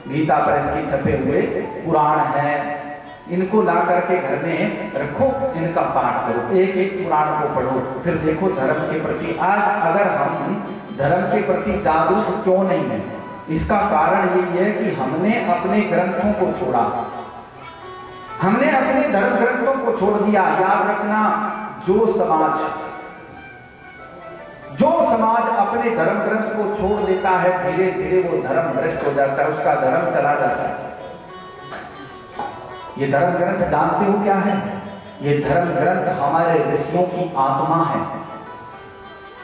गीता प्रेस के छपे हुए पुराण है। इनको ला करके घर में रखो, इनका पाठ करो। एक एक पुराण को पढ़ो। फिर देखो धर्म के प्रति आज अगर हम धर्म के प्रति जागरूक क्यों नहीं है? इसका कारण ये है कि हमने अपने ग्रंथों को छोड़ा। हमने अपने धर्म ग्रंथों को छोड़ दिया। याद रखना, जो समाज जो समाज अपने धर्म ग्रंथ को छोड़ देता है धीरे धीरे वो धर्म भ्रष्ट हो जाता है, उसका धर्म चला जाता है। ये धर्म ग्रंथ जानते हो क्या है? ये धर्म ग्रंथ हमारे ऋषियों की आत्मा है।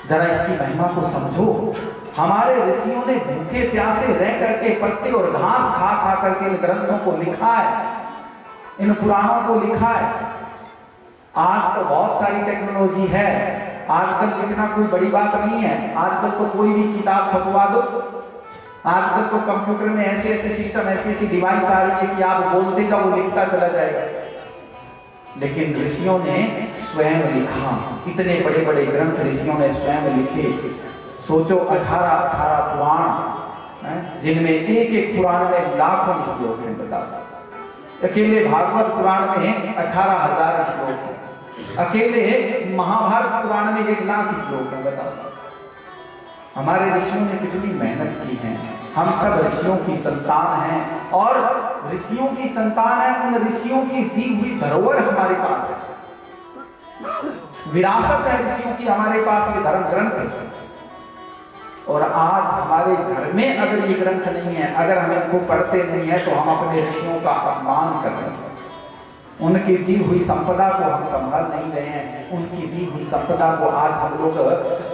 जरा इसकी महिमा को समझो। हमारे ऋषियों ने भूखे प्यासे रह करके पत्ते और घास खा खा करके इन ग्रंथों को लिखा है। इन पुराणों को लिखा है। आज तो बहुत सारी टेक्नोलॉजी है। आजकल लिखना कोई बड़ी बात नहीं है। आजकल तो कोई भी किताब छपवा दो। आजकल तो कंप्यूटर में ऐसे ऐसे सिस्टम ऐसी ऐसी डिवाइस आ रही है कि आप बोलते का वो लिखता चला जाएगा। लेकिन ऋषियों ने स्वयं लिखा। इतने बड़े बड़े ग्रंथ ऋषियों ने स्वयं लिखे। सोचो अठारह अठारह पुराण जिनमें एक एक पुराण में लाखों श्लोक हैं, बताओ। अकेले भागवत पुराण में अठारह हज़ार श्लोक है। अकेले महाभारत पुराण में एक लाख श्लोक है, बताओ। हमारे ऋषियों ने कितनी मेहनत की है। हम सब ऋषियों की संतान हैं और ऋषियों की संतान है, उन ऋषियों की दी हुई धरोहर हमारे पास है। विरासत है ऋषियों की हमारे पास, ये धर्म ग्रंथ और आज हमारे घर में अगर ये ग्रंथ नहीं है, अगर हम इनको पढ़ते नहीं है तो हम अपने ऋषियों का अपमान कर रहे हैं। उनकी दी हुई संपदा को हम संभाल नहीं रहे हैं, उनकी दी हुई संपदा को आज हम लोग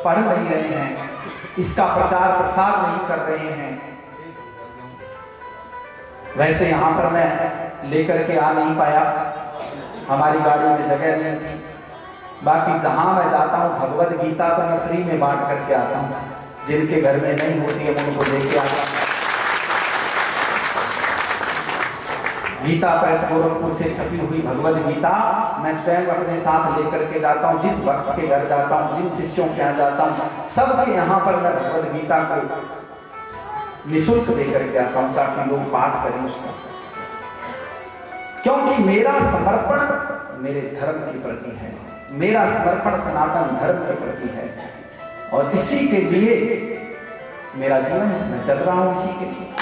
पढ़ नहीं रहे हैं। इसका प्रचार प्रसार नहीं कर रहे हैं। वैसे यहाँ पर मैं लेकर के आ नहीं पाया। हमारी गाड़ी में जगह नहीं थी। बाकी जहाँ मैं जाता हूँ, भगवत गीता को मैं फ्री में बांट करके आता हूँ। जिनके घर में नहीं होती है उनको लेके आता हूँ। गीता प्रेस गोरखपुर से छपी हुई भगवत गीता मैं स्वयं अपने साथ लेकर के जाता हूँ, जिस भक्त के घर जाता हूँ, जिन शिष्यों के यहाँ जाता हूँ, सबके यहाँ पर मैं भगवत गीता को निशुल्क देकर के आता हूँ ताकि लोग पाठ करें उसका। क्योंकि मेरा समर्पण मेरे धर्म के प्रति है, मेरा समर्पण सनातन धर्म के प्रति है, और इसी के लिए मेरा जीवन मैं चल रहा हूँ इसी के लिए।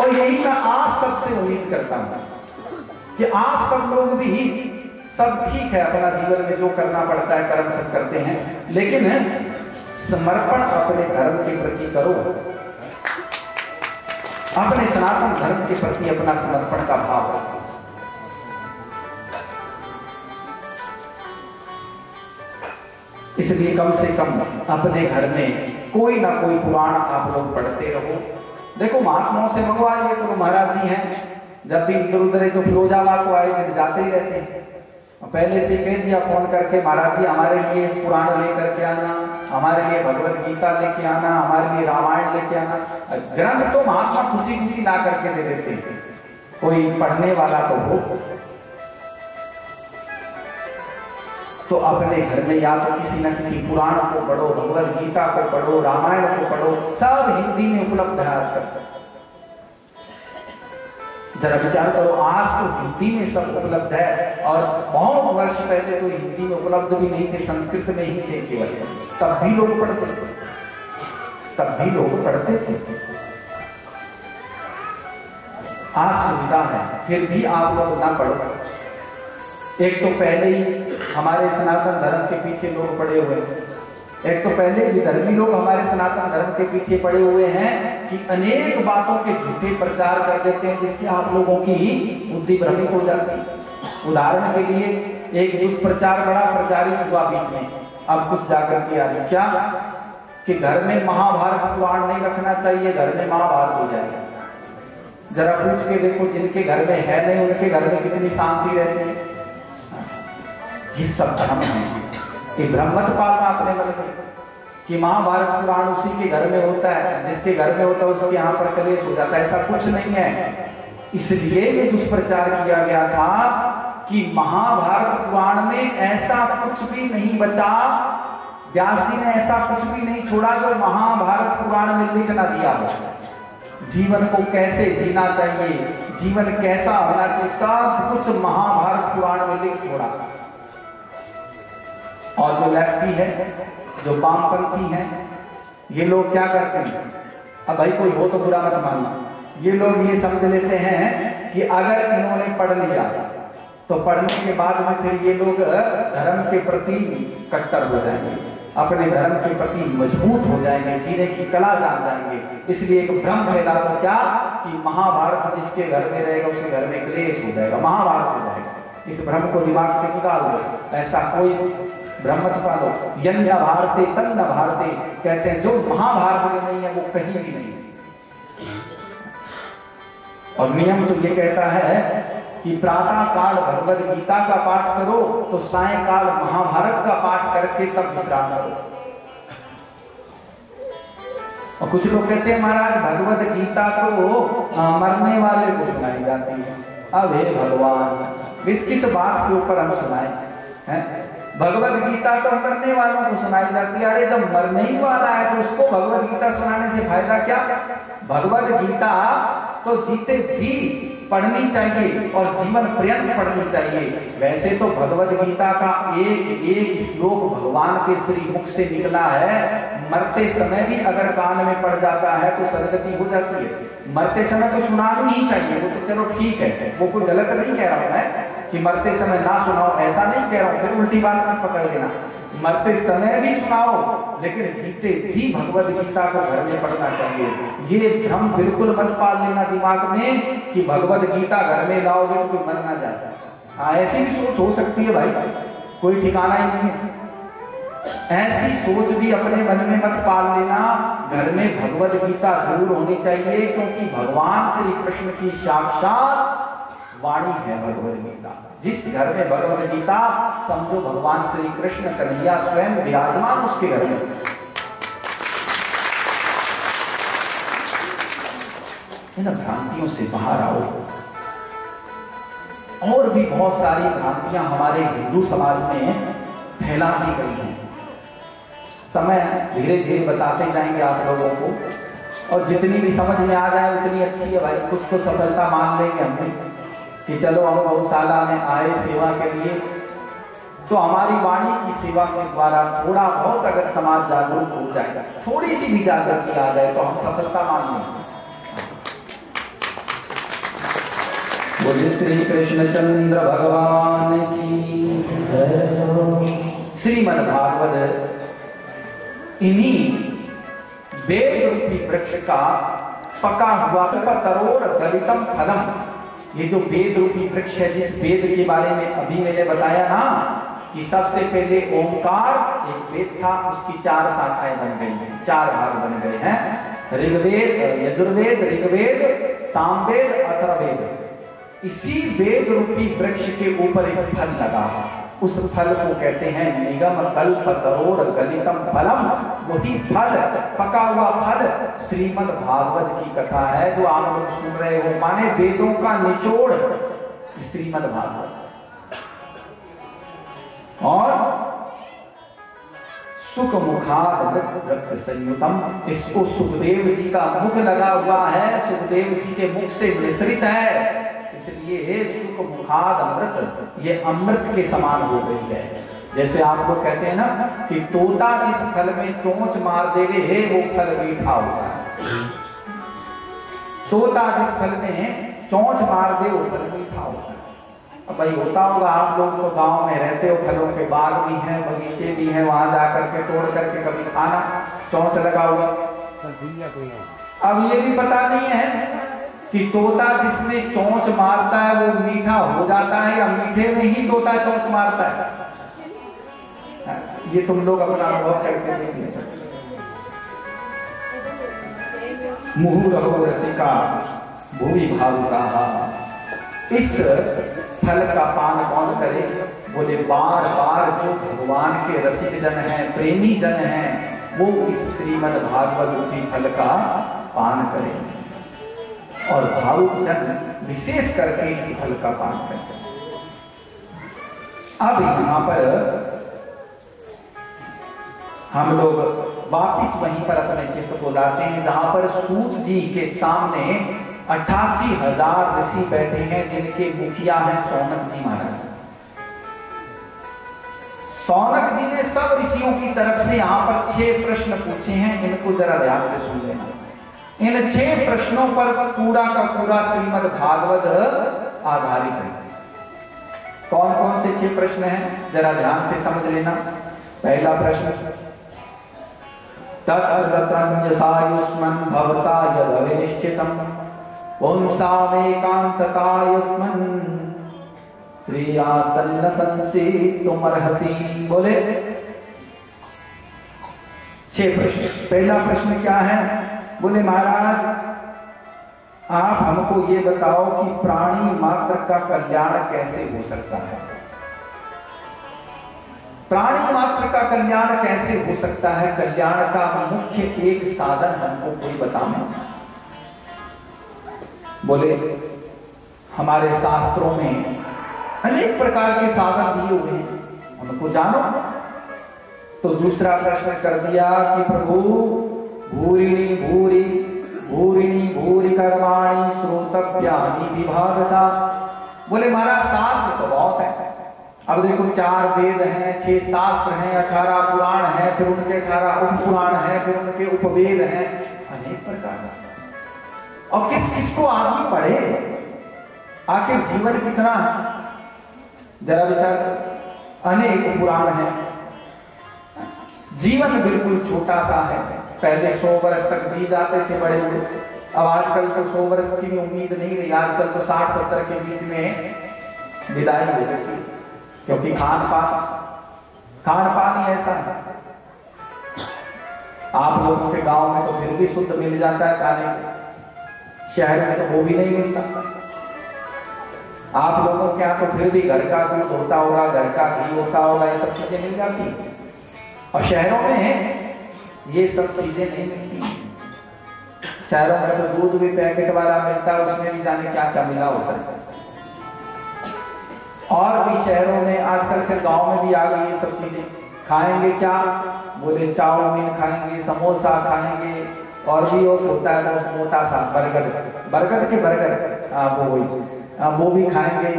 और यही मैं आप सबसे उम्मीद करता हूँ कि आप सब लोग भी सब ठीक है अपना जीवन में जो करना पड़ता है, कर्म सब करते हैं। लेकिन समर्पण अपने धर्म के प्रति करो। अपने सनातन धर्म के प्रति अपना समर्पण का भाव रखो। इसलिए कम से कम अपने घर में कोई ना कोई पुराण आप लोग पढ़ते रहो। देखो, महात्माओं से मंगवाइए तो महाराज जी हैं। जब भी इधर उधर तो फिरोजाबाद को आए तो जाते ही रहते हैं। पहले से कह दिया फ़ोन करके, महाराज जी, हमारे लिए पुराण लेकर के आना, हमारे लिए भगवत गीता लेके आना, हमारे लिए रामायण लेके आना। ग्रंथ तो महात्मा खुशी खुशी ला करके दे देते कोई पढ़ने वाला तो हो। तो अपने घर में या तो किसी न किसी पुराण को पढ़ो भगवत गीता को पढ़ो, रामायण को पढ़ो, सब हिंदी में उपलब्ध है आजकल। जरा विचार करो, आज तो हिंदी में सब उपलब्ध है और बहुत वर्ष पहले तो हिंदी में उपलब्ध भी नहीं थे, संस्कृत में ही थे केवल। तब भी लोग पढ़ते थे। तब भी लोग पढ़ते थे। आज सुविधा है, फिर भी आप लोग ना पढ़ो। एक तो पहले ही हमारे सनातन धर्म के पीछे लोग पड़े हुए हैं। एक तो पहले विधर्मी लोग हमारे सनातन धर्म के पीछे पड़े हुए हैं कि अनेक बातों के झूठे प्रचार कर देते हैं, जिससे आप लोगों की बुद्धि भ्रमित हो जाती है। उदाहरण के लिए, एक दुष्प्रचार, बड़ा प्रचारित हुआ बीच में। अब कुछ जाकर के आज क्या? कि घर में महाभारत पुराण नहीं रखना चाहिए, घर में महाभारत हो जाएगा जरा पूछ के देखो, जिनके घर में है नहीं, उनके घर में कितनी शांति रहती है। ये सब भ्रम है ये मत पालना अपने मन में कि महाभारत पुराण उसी के घर में होता है, जिसके घर में होता है, उसके यहाँ पर कलेश हो जाता है, ऐसा कुछ नहीं है। इसलिए ये दुष्प्रचार किया गया था कि महाभारत पुराण में ऐसा कुछ भी नहीं बचा, व्यास जी ने ऐसा कुछ भी नहीं छोड़ा जो महाभारत पुराण में लिख ना दिया हो। जीवन को कैसे जीना चाहिए, जीवन कैसा होना चाहिए, सब कुछ महाभारत पुराण में लिख छोड़ा। और जो लेफ्टी है, जो वामपंथी है, ये लोग क्या करते हैं? अब भाई कोई हो तो बुरा मत मानना। ये लोग ये समझ लेते हैं कि अगर इन्होंने पढ़ लिया तो पढ़ने के बाद में फिर ये लोग धर्म के प्रति कट्टर हो जाएँगे। अपने धर्म के प्रति मज़बूत हो जाएँगे, जीने की कला जान जाएँगे। इसलिए एक भ्रम फैला तो क्या? कि महाभारत जिसके घर में रहेगा, उसके घर में क्लेश हो जाएगा। महाभारत हो जाएगा। इस भ्रम को दिमाग से निकाल दो ऐसा कोई मत पालो यन्न भारते तन्न भारते कहते हैं जो महाभारत में नहीं है वो कहीं भी नहीं और नियम तो ये कहता है कि प्रातः काल भगवद गीता का पाठ करो तो सायकाल महाभारत का पाठ करके तब विश्राम करो। और कुछ लोग कहते हैं महाराज भगवद गीता आ, मरने वाले को सुनाई जाती है। अब हे भगवान इस किस बात के ऊपर हम सुनाए हैं? भगवद गीता तो मरने वालों को सुनाई जाती है। अरे, जब मरने ही वाला है तो उसको भगवद गीता सुनाने से फ़ायदा क्या? भगवद गीता तो जीते जी पढ़नी चाहिए और जीवन पर्यंत पढ़नी चाहिए। वैसे तो भगवद गीता का एक एक श्लोक भगवान के श्री मुख से निकला है। मरते समय भी अगर कान में पड़ जाता है तो सरगति हो जाती है। मरते समय तो सुनानी ही चाहिए। वो तो चलो ठीक है। वो कोई गलत नहीं कह रहा हूँ कि मरते समय ना सुनाओ, ऐसा नहीं कह रहा हूँ, फिर उल्टी बात मत पकड़ लेना। मरते समय भी सुनाओ, लेकिन जीते जी भगवद गीता को घर में पढ़ना चाहिए। ये भ्रम बिल्कुल मत पाल लेना दिमाग में कि भगवद गीता घर में लाओगे तो कोई मर ना जाए हाँ ऐसी भी सोच हो सकती है भाई, कोई ठिकाना ही नहीं है। ऐसी सोच भी अपने मन में मत पाल लेना, घर में भगवद गीता ज़रूर होनी चाहिए, क्योंकि भगवान श्री कृष्ण की साक्षात वाणी है भगवद गीता। जिस घर में भगवद गीता, समझो भगवान श्री कृष्ण कन्हैया स्वयं विराजमान उसके घर में। इन भ्रांतियों से बाहर आओ। और भी बहुत सारी भ्रांतियाँ हमारे हिंदू समाज में फैला दी गई हैं। समय धीरे धीरे बताते जाएँगे आप लोगों को। और जितनी भी समझ में आ जाए, उतनी अच्छी है भाई। कुछ तो सफलता मान लेंगे हमने कि चलो हम गौशाला में आए सेवा के लिए। तो हमारी वाणी की सेवा के द्वारा थोड़ा बहुत अगर समाज जागरूक हो जाए, थोड़ी सी भी जागृति आ जाए तो हम सफलता मान लेंगे बोले श्री कृष्ण चंद्र भगवान की श्रीमद भागवत। इन्हीं वेद रूपी वृक्ष का पका हुआ तरोड़ गलितम फलम। ये जो वेद रूपी वृक्ष है, जिस वेद के बारे में अभी मैंने बताया ना, कि सबसे पहले ओंकार, एक वेद था, उसकी चार शाखाएँ बन गई हैं, चार भाग बन गए हैं। ऋग्वेद, यजुर्वेद, ऋग्वेद, सामवेद अथर्वेद इसी वेद रूपी वृक्ष के ऊपर एक फल लगा। उस फल को कहते हैं निगम कल्प तरोड़ गलितम फलम। वही फल, पका हुआ फल, श्रीमद भागवत की कथा है, जो आप लोग सुन रहे हो। माने वेदों का निचोड़, श्रीमद भागवत। और सुख मुखाद संयुतम इसको सुखदेव जी का मुख लगा हुआ है। सुखदेव जी के मुख से मिश्रित है। इसलिए सुख मुखाद अमृत ये अमृत के समान हो गई है। जैसे आप लोग कहते हैं ना कि तोता जिस फल में चोंच मार देवे हे वो फल मीठा होता है। तोता जिस फल में चोंच मार दे वो फल मीठा होता है। अब भाई होता होगा आप लोग तो गाँव में रहते हो फलों के बाग भी हैं बगीचे भी हैं वहाँ जा करके तोड़ करके कभी खाना चौंच लगा हुआ। अब ये भी पता नहीं है कि तोता जिसमें चोंच मारता है, वो मीठा हो जाता है या मीठे में ही तोता चोंच मारता है? ये तुम लोग अपना अनुभव करके देख मुहु रहो रसिका, भूमि भावुका इस फल का पान कौन करे? बोले बार बार जो भगवान के रसिक जन हैं, प्रेमी जन हैं, वो इस श्रीमद भागवत फल का पान करें और भावुक जन विशेष करके इस फल का पान करें अब यहाँ पर हम लोग वापिस वहीं पर अपने चित्र को लाते हैं, जहाँ पर सूत जी के सामने अट्ठासी हज़ार ऋषि बैठे हैं, जिनके मुखिया हैं सौनक जी महाराज। सौनक जी ने सब ऋषियों की तरफ़ से यहाँ पर छह प्रश्न पूछे हैं इनको जरा ध्यान से सुन लेना इन छह प्रश्नों पर पूरा का पूरा श्रीमद भागवत आधारित है। कौन कौन से छह प्रश्न हैं? जरा ध्यान से समझ लेना। पहला प्रश्न भवता संसीतुमर्हसि बोले। छह प्रश्न। पहला प्रश्न क्या है? बोले, महाराज, आप हमको ये बताओ कि प्राणी मात्र का कल्याण कैसे हो सकता है? प्राणी मात्र का कल्याण कैसे हो सकता है? कल्याण का मुख्य एक साधन हमको कोई बताना? बोले, हमारे शास्त्रों में अनेक प्रकार के साधन दिए हुए हैं। उनको जानो। तो दूसरा प्रश्न कर दिया कि प्रभु भूरिणी भूरि भूरिणी भूरि कर्माणी श्रोतव्यानि विभागसा। बोले, महाराज, शास्त्र तो बहुत है। अब देखो, चार वेद हैं, छह शास्त्र हैं, अठारह पुराण हैं, फिर उनके अठारह उप पुराण हैं, फिर उनके उपवेद हैं, अनेक प्रकार और किस किस को आदमी पढ़े? आखिर जीवन कितना है? जरा विचार। अनेक पुराण है। जीवन बिल्कुल छोटा सा है। पहले सौ वर्ष तक जाते थे बड़े बड़े अब आजकल तो सौ वर्ष की भी उम्मीद नहीं रही। आजकल तो साठ सत्तर के बीच में विदाई हो जाती है क्योंकि खान पान खान पान ही ऐसा है। आप लोगों के गाँव में तो फिर भी शुद्ध मिल जाता है खाने शहर में तो वो भी नहीं मिलता। आप लोगों के यहाँ तो फिर भी घर का दूध होता होगा, घर का घी होता होगा, ये सब चीज़ें मिल जाती और शहरों में ये सब चीज़ें नहीं मिलती। शहरों में तो दूध भी पैकेट वाला मिलता है उसमें भी जाने क्या क्या मिला होता है। और भी शहरों में आजकल के गाँव में भी आ गई ये सब चीज़ें। खाएँगे क्या? बोले चाउमीन खाएँगे समोसा खाएँगे और भी और होता है वो मोटा सा बर्गर बर्गर के बर्गर हाँ वो वही हाँ, वो भी खाएँगे।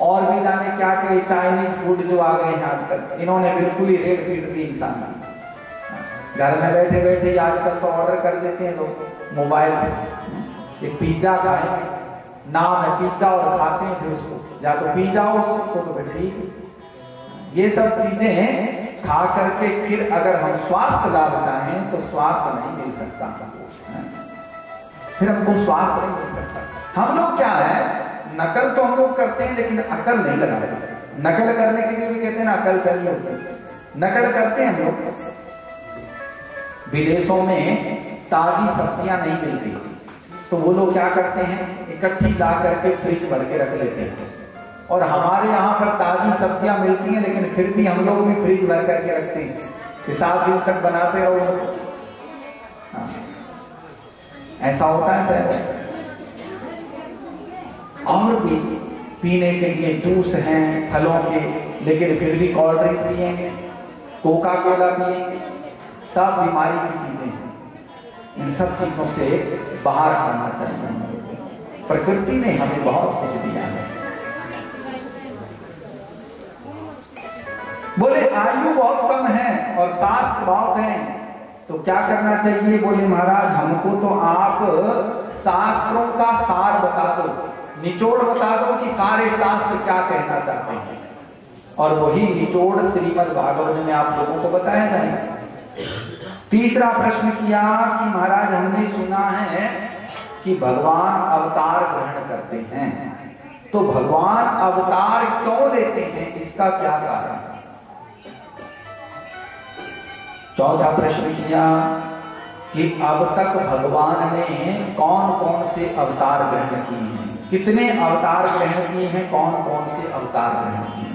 और भी जाने क्या के चाइनीज़ फ़ूड जो आ गए हैं आजकल इन्होंने बिल्कुल ही रेट पीट दी इंसान। घर में बैठे बैठे आजकल तो ऑर्डर कर देते हैं लोग मोबाइल से। एक पिज्जा खाएँगे नाम है पिज्जा और खाते हैं फिर उसको। या तो पिज्जा जाओ उसको तो ठीक है। ये सब चीज़ें खा करके फिर अगर हम स्वास्थ्य लाभ चाहें तो स्वास्थ्य नहीं मिल सकता फिर हमको स्वास्थ्य नहीं मिल सकता। हम लोग क्या है, नकल तो हम लोग करते हैं, लेकिन अकल नहीं लगाते। नकल करने के लिए भी कहते हैं ना, अकल चाहिए नकल करते हैं हम लोग। विदेशों में ताजी सब्ज़ियाँ नहीं मिलती। तो वो लोग क्या करते हैं? इकट्ठी ला करके फ्रिज भर के रख लेते हैं। और हमारे यहाँ पर ताजी सब्ज़ियाँ मिलती हैं, लेकिन फिर भी हम लोग भी फ्रिज भर करके रखते हैं। कि सात दिन तक बनाते रहो। हाँ। ऐसा होता है, सर? और भी पीने के लिए जूस हैं, फलों के, लेकिन फिर भी कोल्ड ड्रिंक पिएँगे कोका कोला पिएँगे। सब बीमारी की चीज़ें हैं। इन सब चीज़ों से बाहर आना चाहिए। प्रकृति ने हमें बहुत कुछ दिया है। बोले, आयु बहुत कम है और शास्त्र बहुत है तो क्या करना चाहिए? बोले, महाराज, हमको तो आप शास्त्रों का सार बता दो। निचोड़ बता दो कि सारे शास्त्र क्या कहना चाहते हैं। और वही निचोड़ श्रीमद भागवत में आप लोगों को बताया जाएगा। तीसरा प्रश्न किया कि महाराज, हमने सुना है कि भगवान अवतार ग्रहण करते हैं। तो भगवान अवतार क्यों लेते हैं? इसका क्या कारण? चौथा प्रश्न किया कि अब तक भगवान ने कौन कौन से अवतार ग्रहण किए हैं? कितने अवतार ग्रहण किए हैं? कौन कौन से अवतार ग्रहण किए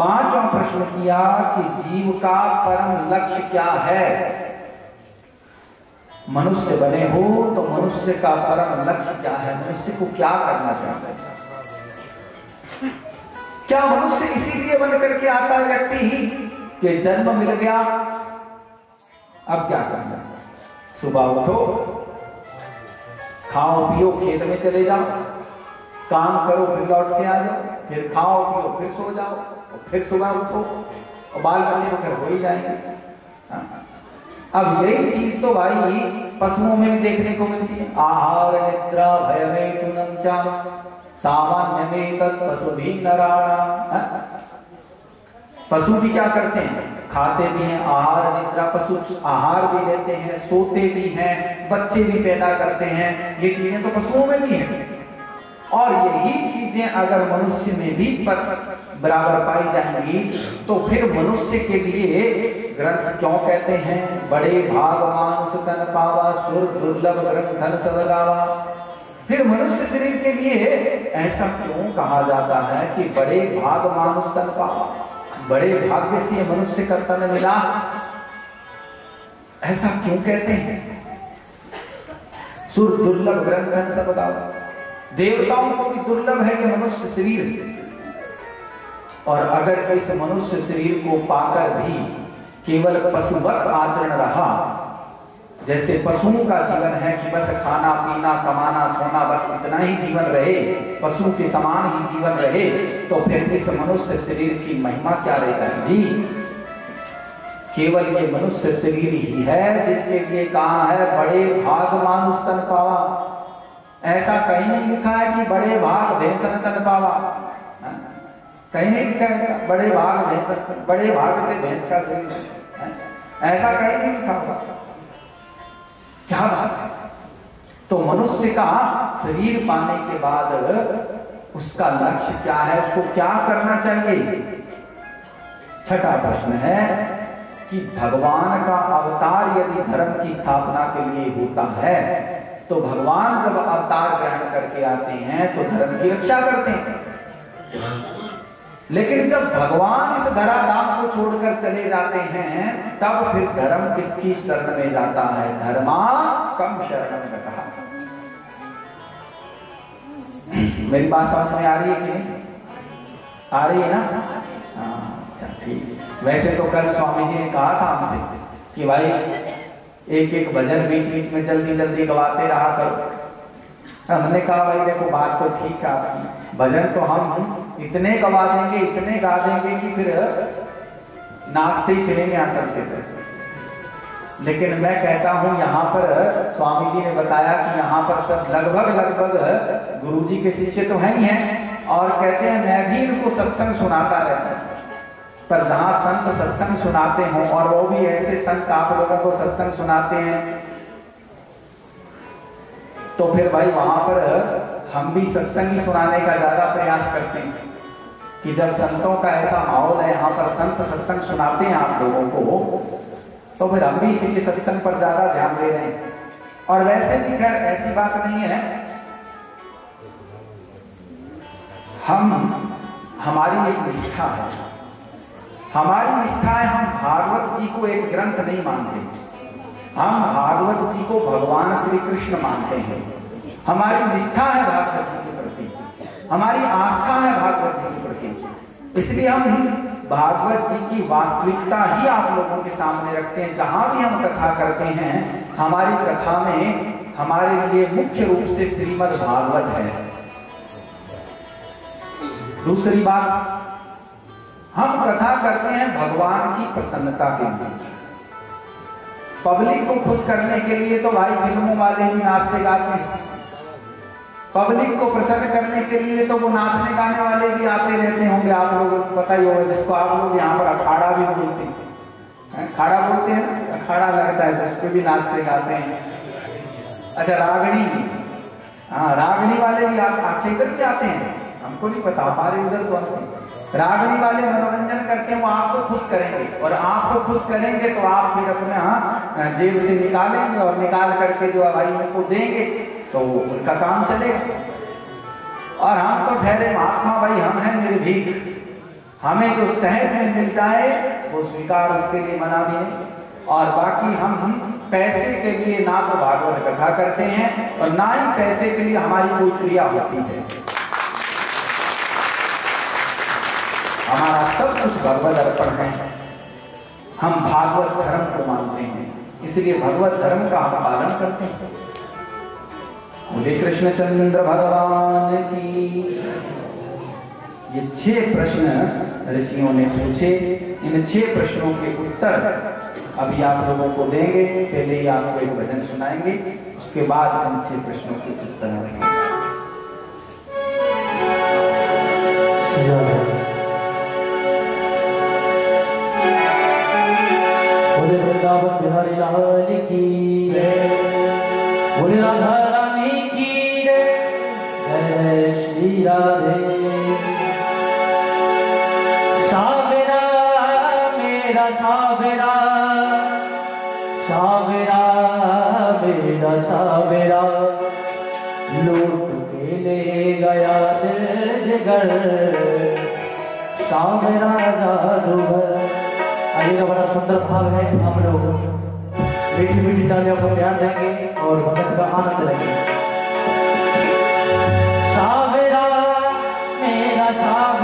पांचवा प्रश्न किया कि जीव का परम लक्ष्य क्या है? मनुष्य बने हो तो मनुष्य का परम लक्ष्य क्या है? मनुष्य को क्या करना चाहता है क्या मनुष्य इसीलिए बन करके आता व्यक्ति ही कि जन्म मिल गया, अब क्या करना सुबह उठो, खाओ पियो, खेत में चले जाओ, काम करो, फिर लौट के आ जाओ, फिर खाओ पियो, फिर सो जाओ। और फिर सुबह उठो और बाल बच्चे तो फिर हो ही जाएँगे। हाँ। अब यही चीज़ तो भाई पशुओं में भी देखने को मिलती है। आहार निद्रा भय में तुनम चा, सामान्य में तत् पशु भी नारायण पशु भी क्या करते हैं? खाते भी हैं, आहार निद्रा पशु आहार भी लेते हैं, सोते भी हैं, बच्चे भी पैदा करते हैं। ये चीज़ें तो पशुओं में भी हैं। और यही चीज़ें अगर मनुष्य में भी पर बराबर पाई जाएँगी तो फिर मनुष्य के लिए ग्रंथ क्यों कहते हैं? बड़े भाग मानुष तन पावा, सुर दुर्लभ ग्रंथ धन सब गावा फिर मनुष्य शरीर के लिए ऐसा क्यों कहा जाता है कि बड़े भाग मानुष तन पावा? बड़े भाग्य से मनुष्य का तन मिला। ऐसा क्यों कहते हैं? सुर दुर्लभ ग्रंथ धन सब गावा देवताओं को भी दुर्लभ है ये मनुष्य शरीर और अगर इस मनुष्य शरीर को पाकर भी केवल पशुवत आचरण रहा, जैसे पशुओं का जीवन है कि बस खाना, पीना, कमाना, सोना, बस इतना ही जीवन रहे, पशु के समान ही जीवन रहे तो फिर इस मनुष्य शरीर की महिमा क्या रह जाएगी? केवल ये मनुष्य शरीर ही है जिसके लिए कहा है बड़े भाग मानुष तन पावा। ऐसा कहीं नहीं लिखा है कि बड़े भाग भैंसन तन पावा हाँ? कहीं है बड़े भाग भैंस बड़े भाग से भैंस का शरीर ऐसा कहीं नहीं लिखा हुआ। क्या बात है? तो मनुष्य का शरीर पाने के बाद उसका लक्ष्य क्या है? उसको क्या करना चाहिए? छठा प्रश्न है कि भगवान का अवतार यदि धर्म की स्थापना के लिए होता है तो भगवान जब अवतार ग्रहण करके आते हैं तो धर्म की रक्षा करते हैं। लेकिन जब भगवान इस धराधाम को छोड़कर चले जाते हैं, तब फिर धर्म किसकी शरण में जाता है? धर्मा कम शरण में कहा मेरी बात समझ में आ रही है कि नहीं? आ रही है ना? अच्छा ठीक। वैसे तो कल स्वामी जी ने कहा था हमसे कि भाई एक एक भजन बीच बीच में जल्दी जल्दी गवाते रहा करो। हमने कहा, भाई देखो, बात तो ठीक है आपकी। भजन तो हम इतने गवा देंगे, इतने गा देंगे कि फिर नाश्ते ही में आ सकते थे। लेकिन मैं कहता हूँ, यहाँ पर स्वामी जी ने बताया कि यहाँ पर सब लगभग लगभग गुरु जी के शिष्य तो हैं ही हैं, और कहते हैं, मैं भी इनको सत्संग सुनाता रहता हूँ। पर जहाँ संत सत्संग सुनाते हों, और वो भी ऐसे संत आप लोगों को सत्संग सुनाते हैं तो फिर भाई वहाँ पर हम भी सत्संग ही सुनाने का ज़्यादा प्रयास करते हैं कि जब संतों का ऐसा माहौल है, यहाँ पर संत सत्संग सुनाते हैं आप लोगों को तो फिर हम भी इसी सत्संग पर ज़्यादा ध्यान दे रहे हैं। और वैसे भी खैर, ऐसी बात नहीं है। हम, हमारी एक निष्ठा है। हमारी निष्ठा है हम भागवत जी को एक ग्रंथ नहीं मानते। हम भागवत जी को भगवान श्री कृष्ण मानते हैं। हमारी निष्ठा है भागवत जी के प्रति। हमारी आस्था है भागवत जी के प्रति। इसलिए हम भागवत जी की वास्तविकता ही आप लोगों के सामने रखते हैं। जहाँ भी हम कथा करते हैं, हमारी कथा में हमारे लिए मुख्य रूप से श्रीमद भागवत है। दूसरी बात हम कथा करते हैं भगवान की प्रसन्नता के लिए। पब्लिक को खुश करने के लिए तो भाई फ़िल्मों वाले भी नाचते गाते हैं। पब्लिक को प्रसन्न करने के लिए तो वो नाचने गाने वाले भी आते रहते होंगे। आप लोगों को पता ही होगा, जिसको आप लोग यहाँ पर अखाड़ा भी बोलते हैं। अखाड़ा बोलते हैं अखाड़ा लगता है उस पर भी नाचते गाते हैं। अच्छा रागणी हाँ रागणी वाले भी आप इधर भी आते हैं। हमको नहीं पता, हमारे उधर तो आते रागनी वाले मनोरंजन करते हैं वो आपको खुश करेंगे। और आपको खुश करेंगे तो आप फिर अपने जेब से निकालेंगे और निकाल करके जो भाई उनको देंगे तो उनका काम चलेगा। और हम तो ठहरे महात्मा भाई, हम हैं मेरे भी हमें जो सहज में मिल जाए, वो स्वीकार उसके लिए मना नहीं और बाकी हम पैसे के लिए ना तो भागवत कथा करते हैं, और ना ही पैसे के लिए हमारी कोई क्रिया होती है। हमारा सब कुछ भगवत अर्पण है। हम भागवत धर्म को मानते हैं। इसलिए भगवत धर्म का हम पालन करते हैं। बोले कृष्णचंद्र भगवान की। ये छह प्रश्न ऋषियों ने पूछे। इन छह प्रश्नों के उत्तर अभी आप लोगों को देंगे। पहले ही आपको एक भजन सुनाएँगे। उसके बाद इन छह प्रश्नों के उत्तर देंगे लाल की। बोले राधा रानी की जय श्री राधे। सावेरा, मेरा सावेरा। सावेरा, मेरा सावेरा। लूट के ले गया दिल जिगर। सावेरा जादूगर आगे का बड़ा सुंदर भाव है हम लोग। मीठी मीठी तालियों को प्यार देंगे और भगत का आनंद लेंगे। सावेरा मेरा सावेरा।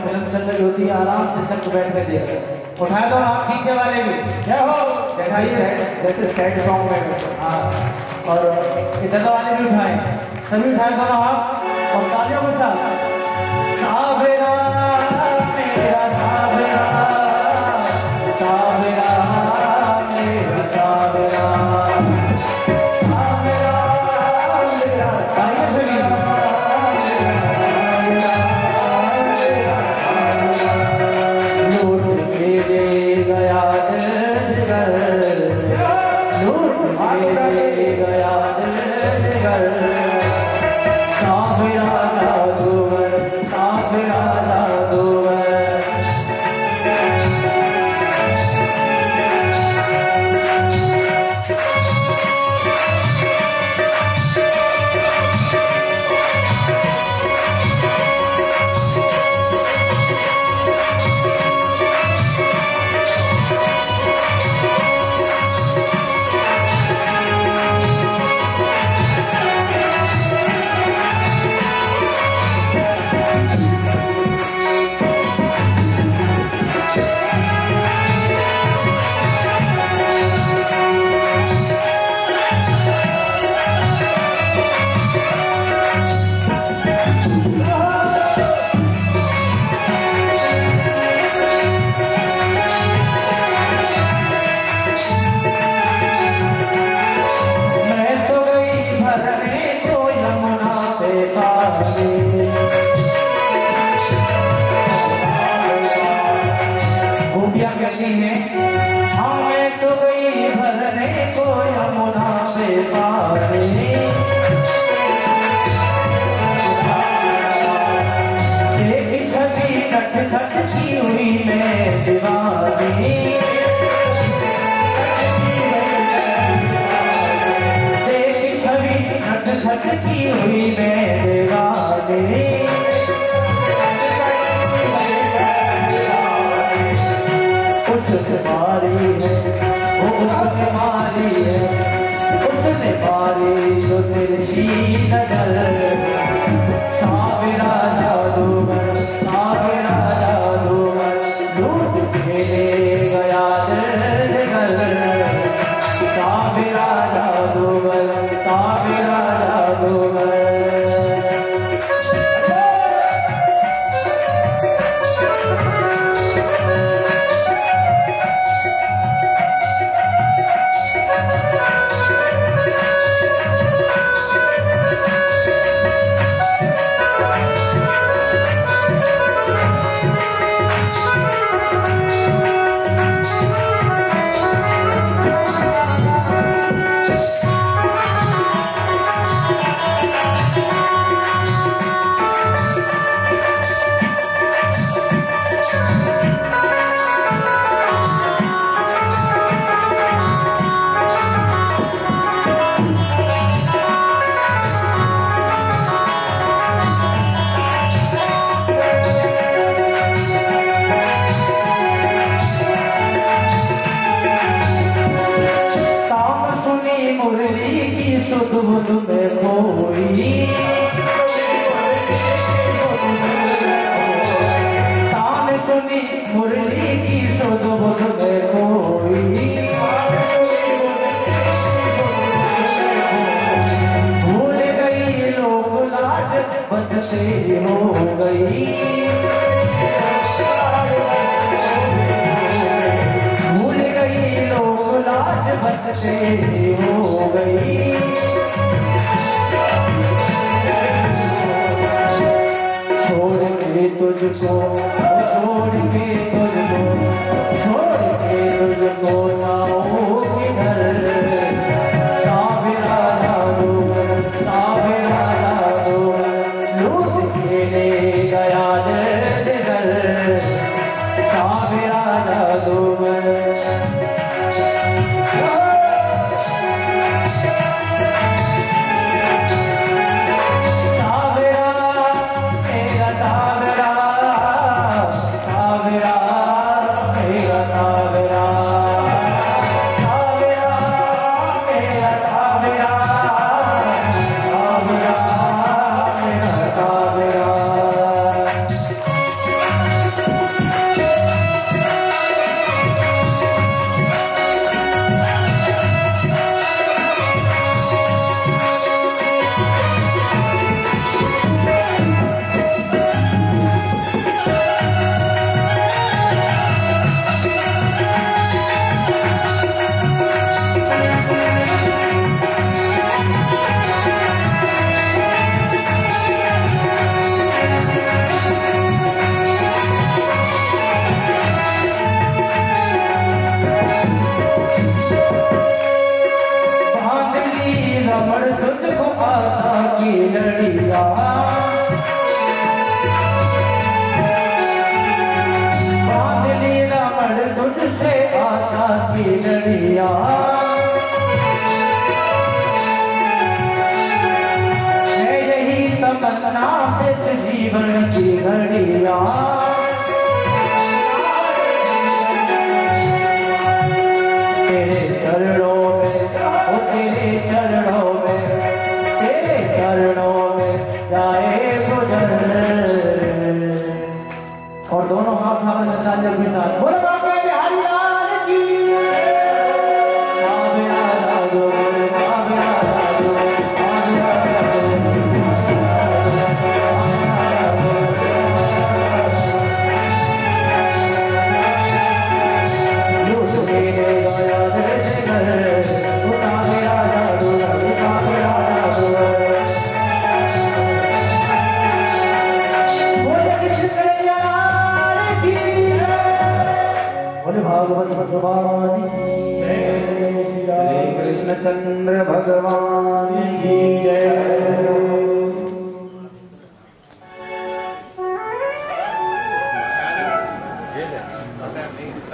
में फ़िल्म चल रही होती है, आराम से चल बैठ के दिया उठा दो आप पीछे वाले भी। जय हो। ही जैसे सेट सॉन्ग में। हाँ। और इधर वाले भी उठाए। सभी उठाए दोनों आप और तालियों के साथ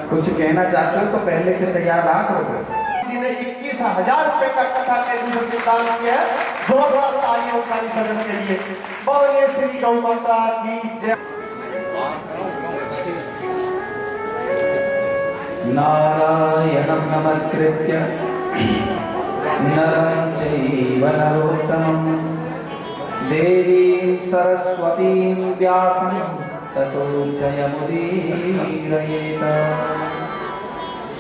कुछ कहना चाहते हो तो पहले से तैयार आ करो। जी इक्कीस हज़ार रुपए का कथा कैसे दान किया है दो हज़ार तालियों का निषेधन के लिए बोलिए श्री गौ माता की जय। नारायणं नमस्कृत्य। नरं चैव नरोत्तमं देवीं सरस्वतीं व्यासं, ततो जयमुदीरयेत।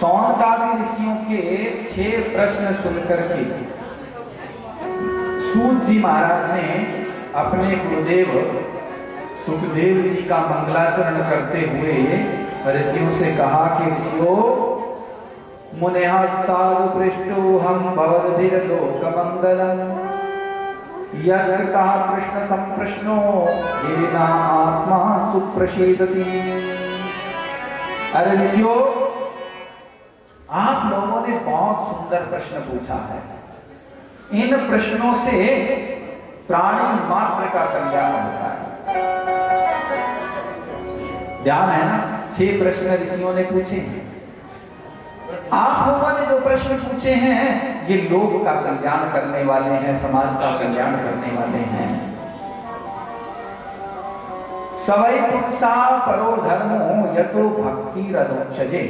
सौनकादि ऋषियों के छह प्रश्न सुनकर के सूत जी महाराज ने अपने गुरुदेव, सुखदेव जी का मंगलाचरण करते हुए ऋषियों से कहा कि ऋषियों मुनेहा साधु पृष्ठो हम भवद्भिर लोक मंगलम यज्ञ कहा कृष्ण संप्रश्नो येना आत्मा सुप्रशीदति अरे ऋषियों आप लोगों ने बहुत सुंदर प्रश्न पूछा है। इन प्रश्नों से प्राणी मात्र का कल्याण होता है। ध्यान है ना? छह प्रश्न ऋषियों ने पूछे हैं। आप लोगों ने जो प्रश्न पूछे हैं, ये लोग का कल्याण करने वाले हैं, समाज का कल्याण करने वाले हैं। सवै पुरुषा परो धर्मो यतो भक्ति रदोक्षजे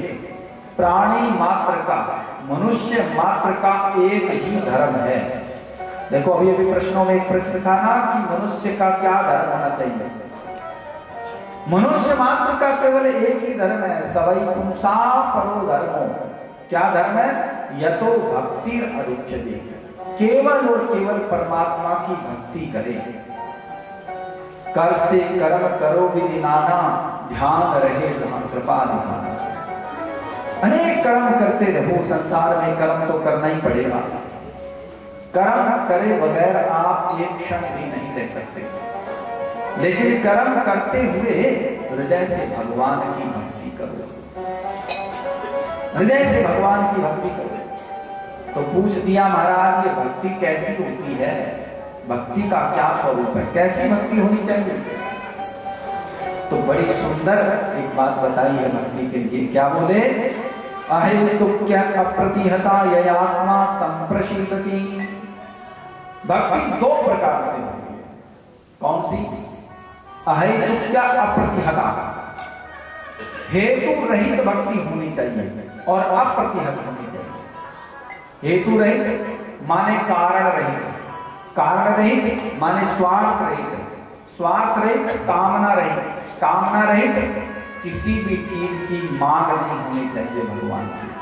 प्राणी मात्र का, मनुष्य मात्र का एक ही धर्म है। देखो, अभी अभी प्रश्नों में एक प्रश्न था ना कि मनुष्य का क्या धर्म होना चाहिए? मनुष्य मात्र का केवल एक ही धर्म है। सवई पुंसा परो धर्मो। क्या धर्म है? यतो भक्ति अनुच्छदे केवल और केवल परमात्मा की भक्ति करे। कर से कर्म करो विधि नाना, ध्यान रहे कृपा निधाना अनेक कर्म करते रहो, संसार में कर्म तो करना ही पड़ेगा। कर्म करे बगैर आप एक क्षण भी नहीं रह सकते। लेकिन कर्म करते हुए हृदय से भगवान की भक्ति हृदय से भगवान की भक्ति करो। तो पूछ दिया महाराज ये भक्ति कैसी होती है? भक्ति का क्या स्वरूप है? कैसी भक्ति होनी चाहिए? तो बड़ी सुंदर एक बात बताई है भक्ति के लिए। क्या बोले? अहे अहेतुक्य अप्रतिहता ययात्मा संप्रशीलति भक्ति दो प्रकार से होती है। कौन सी? अहेतुक्य अप्रतिहता। हेतु रहित भक्ति होनी चाहिए। और अप्रतिहत होनी चाहिए हेतु रहित, माने कारण रहित। कारण रहित, माने स्वार्थ रहित। स्वार्थ रहित, कामना रहित। कामना रहित, किसी भी चीज़ की मांग नहीं होनी चाहिए भगवान से।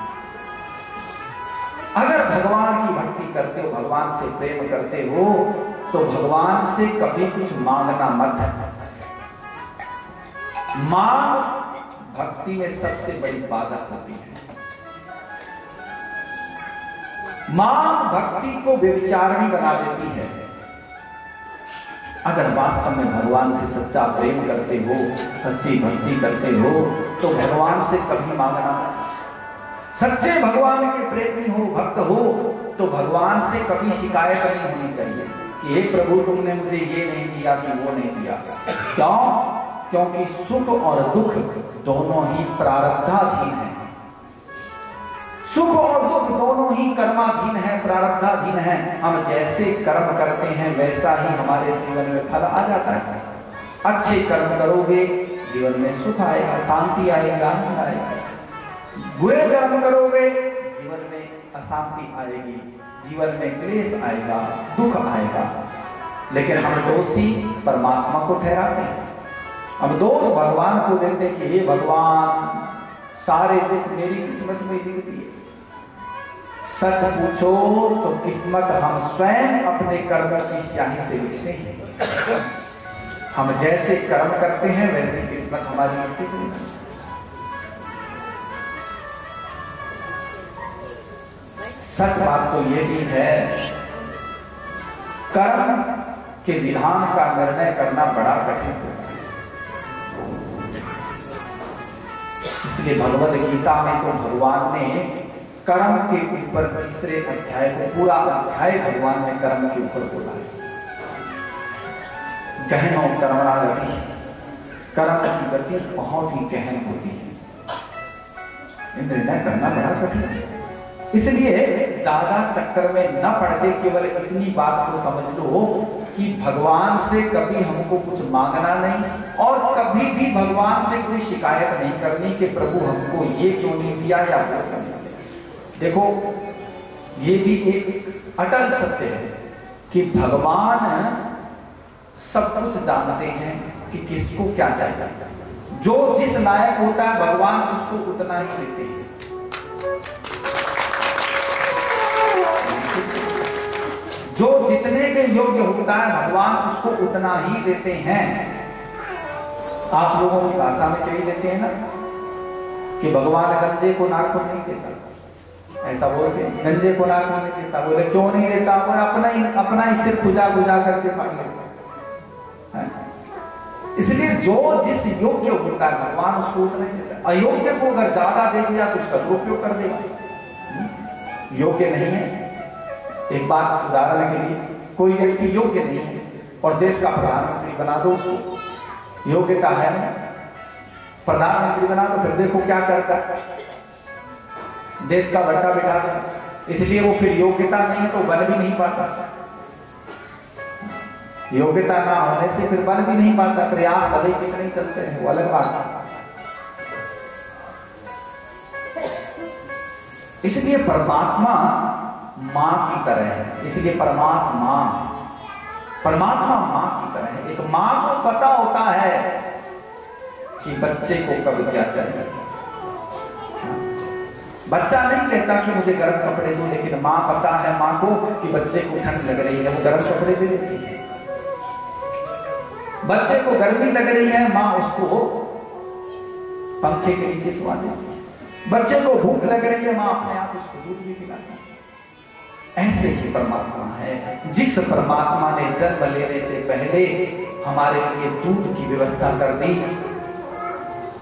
अगर भगवान की भक्ति करते हो, भगवान से प्रेम करते हो तो भगवान से कभी कुछ मांगना मत। मांग भक्ति में सबसे बड़ी बाधक होती है। मांग भक्ति को व्यविचारणी बना देती है। अगर वास्तव में भगवान से सच्चा प्रेम करते हो, सच्ची भक्ति करते हो तो भगवान से कभी मांगना सच्चे भगवान के प्रेमी हो, भक्त हो तो भगवान से कभी शिकायत नहीं होनी चाहिए कि, हे प्रभु, तुमने मुझे ये नहीं दिया कि वो नहीं दिया। क्यों? क्योंकि सुख और दुख दोनों ही प्रारब्धाधीन है। सुख और दुख दोनों ही कर्माधीन है, प्रारब्धाधीन है। हम जैसे कर्म करते हैं, वैसा ही हमारे जीवन में फल आ जाता है। अच्छे कर्म करोगे, जीवन में सुख आएगा, शांति आएगा, आनंद आएगा। बुरे कर्म करोगे, जीवन में अशांति आएगी, जीवन में क्लेश आएगा, दुख आएगा। लेकिन हम दोषी परमात्मा को ठहराते हैं। हम दोष भगवान को देते कि, हे भगवान, सारे दुख मेरी किस्मत में लिख दिए सच पूछो तो किस्मत हम स्वयं अपने कर्मों की स्याही से लिखते हैं। हम जैसे कर्म करते हैं, वैसे किस्मत हमारी लिखती है। सच बात तो ये भी है, कर्म के विधान का निर्णय करना बड़ा कठिन होता है। इसलिए भगवत गीता में तो भगवान ने कर्म के ऊपर तीसरे अध्याय को पूरा अध्याय भगवान ने कर्म के ऊपर बोला है। गहनो कर्मणा गति कर्म की गति बहुत ही गहन होती है। निर्णय करना बड़ा कठिन है। इसलिए ज़्यादा चक्कर में न पड़ के केवल इतनी बात को समझ लो कि भगवान से कभी हमको कुछ मांगना नहीं और कभी भी भगवान से कोई शिकायत नहीं करनी कि प्रभु हमको ये क्यों नहीं दिया या वो दिया देखो, ये भी एक अटल सत्य है कि भगवान सब कुछ जानते हैं कि किसको क्या चाहिए। जो जिस लायक होता है, भगवान उसको उतना ही देते हैं। जो जितने के योग्य होता है, भगवान उसको उतना ही देते हैं। आप लोगों की भाषा में कही देते हैं ना कि भगवान गंजे को नाखून नहीं देता। ऐसा बोलते गंजे को नाखून नहीं देता बोले, क्यों नहीं देता? बोले अपना ही अपना ही सिर खुजा खुजा करके पढ़ लेता इसलिए जो जिस योग्य होता है, भगवान उसको उतना ही देता है। अयोग्य को अगर ज़्यादा दे दिया तो उसका दुरुपयोग कर देगा। योग्य नहीं है। एक बात उदाहरण के लिए, कोई व्यक्ति योग्य नहीं है और देश का प्रधानमंत्री बना दो उसको। योग्यता है प्रधानमंत्री बना दो, फिर देखो क्या करता है। देश का बिठा दे। इसलिए वो फिर योग्यता नहीं तो बन भी नहीं पाता। योग्यता ना होने से फिर बन भी नहीं पाता। प्रयास भले कितने चलते हैं, वो अलग बात इसलिए परमात्मा माँ की तरह है। इसलिए परमात्मा परमात्मा माँ की तरह है। एक माँ को पता होता है कि बच्चे को कब क्या चाहिए। बच्चा नहीं कहता कि मुझे गर्म कपड़े दो, लेकिन माँ पता है माँ को कि बच्चे को ठंड लग रही है, वो गर्म कपड़े दे देती है। बच्चे को गर्मी लग रही है, माँ उसको पंखे के नीचे सुवा देती है। बच्चे को भूख लग रही है, माँ अपने आप उसको दूध भी पिलाती है। ऐसे ही परमात्मा है। जिस परमात्मा ने जन्म लेने से पहले हमारे लिए दूध की व्यवस्था कर दी,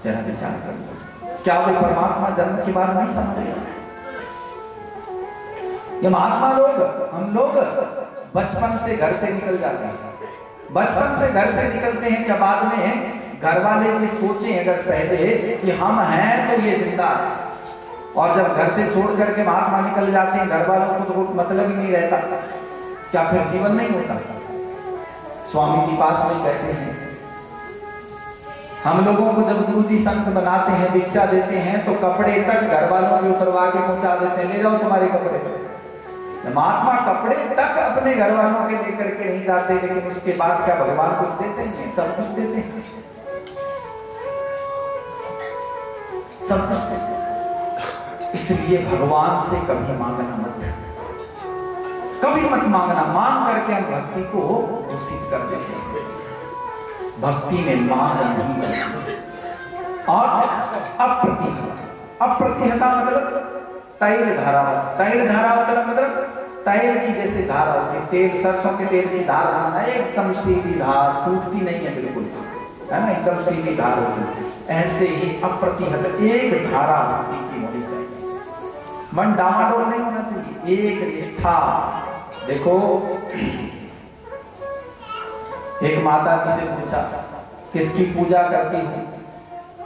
जरा विचार कर लो। क्या वो परमात्मा जन्म की बात नहीं समझते? ये महात्मा लोग, हम लोग बचपन से घर से निकल जाते हैं। बचपन से घर से निकलते हैं, क्या बाद में घर वाले ये सोचे अगर पहले कि हम हैं तो ये ज़िंदा है। और जब घर से छोड़ करके महात्मा निकल जाते हैं, घर वालों को तो मतलब ही नहीं रहता। क्या फिर जीवन नहीं होता? स्वामी के पास में बैठे हैं। हम लोगों को जब गुरु जी संत बनाते हैं, दीक्षा देते हैं तो कपड़े तक घर वालों के उतरवा के पहुँचा देते हैं। ले जाओ तुम्हारे कपड़े। महात्मा कपड़े तक अपने घर वालों के लेकर के नहीं जाते, लेकिन उसके बाद क्या भगवान कुछ देते हैं? सब कुछ देते हैं। सब कुछ देते इसलिए भगवान से कभी मांगना मत। कभी मत मांगना। मांग करके हम भक्ति को दूषित कर देते हैं। भक्ति में मांग नहीं और अप्रतिहता अप्रतिहता मतलब तैल धारा तैल धारा मतलब मतलब तैल की जैसे धारा होती है, तेल, सरसों के तेल की धार बनाना एकदम सीधी धार, टूटती नहीं है बिल्कुल। है ना? एकदम सीधी धार होती है। ऐसे ही अप्रतिहत एक धारा भक्ति की होनी चाहिए। मन डामाडोल नहीं होना चाहिए, एक निष्ठा देखो एक माता जी से पूछा, किसकी पूजा करती हूँ?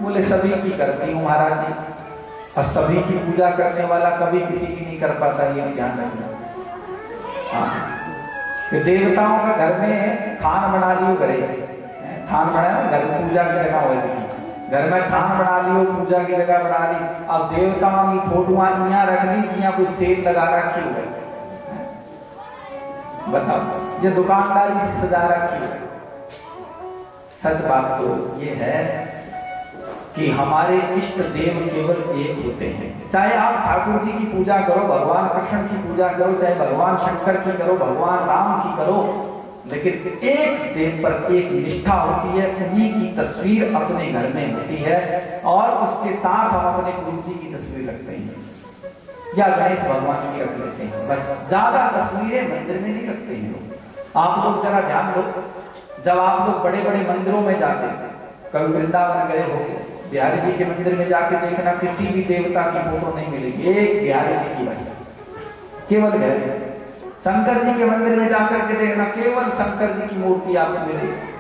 बोले, सभी की करती हूँ महाराज जी। और सभी की पूजा करने वाला कभी किसी की नहीं कर पाता, ये ध्यान रखना। हाँ। कि देवताओं का घर में थान बना लियो घरे। थान बनाया घर में पूजा की जगह हो घर में थान बना लियो, पूजा की जगह बना ली। अब देवताओं की फ़ोटो यहाँ रख दी यहाँ कोई सेब लगा रखी हो? बताओ। ये दुकानदारी से सजा रखी है। सच बात तो ये है कि हमारे इष्ट देव केवल एक होते हैं। चाहे आप ठाकुर जी की पूजा करो, भगवान कृष्ण की पूजा करो, चाहे भगवान शंकर की करो, भगवान राम की करो, लेकिन एक देव पर एक निष्ठा होती है, उन्हीं की तस्वीर अपने घर में होती है और उसके साथ हम अपने गुरु जी की तस्वीर रखते हैं। या गणेश भगवान की रख लेते हैं। बस ज़्यादा तस्वीरें मंदिर में नहीं रखते हैं लोग। आप लोग जरा ध्यान दो। जब आप लोग बड़े बड़े मंदिरों में जाते कभी वृंदावन गए हो, बिहारी जी के मंदिर में जाके देखना किसी भी देवता की फ़ोटो नहीं मिलेगी, एक बिहारी जी की बस केवल बिहारी शंकर जी के मंदिर में जाकर के देखना, केवल शंकर जी की मूर्ति आपको मिलेगी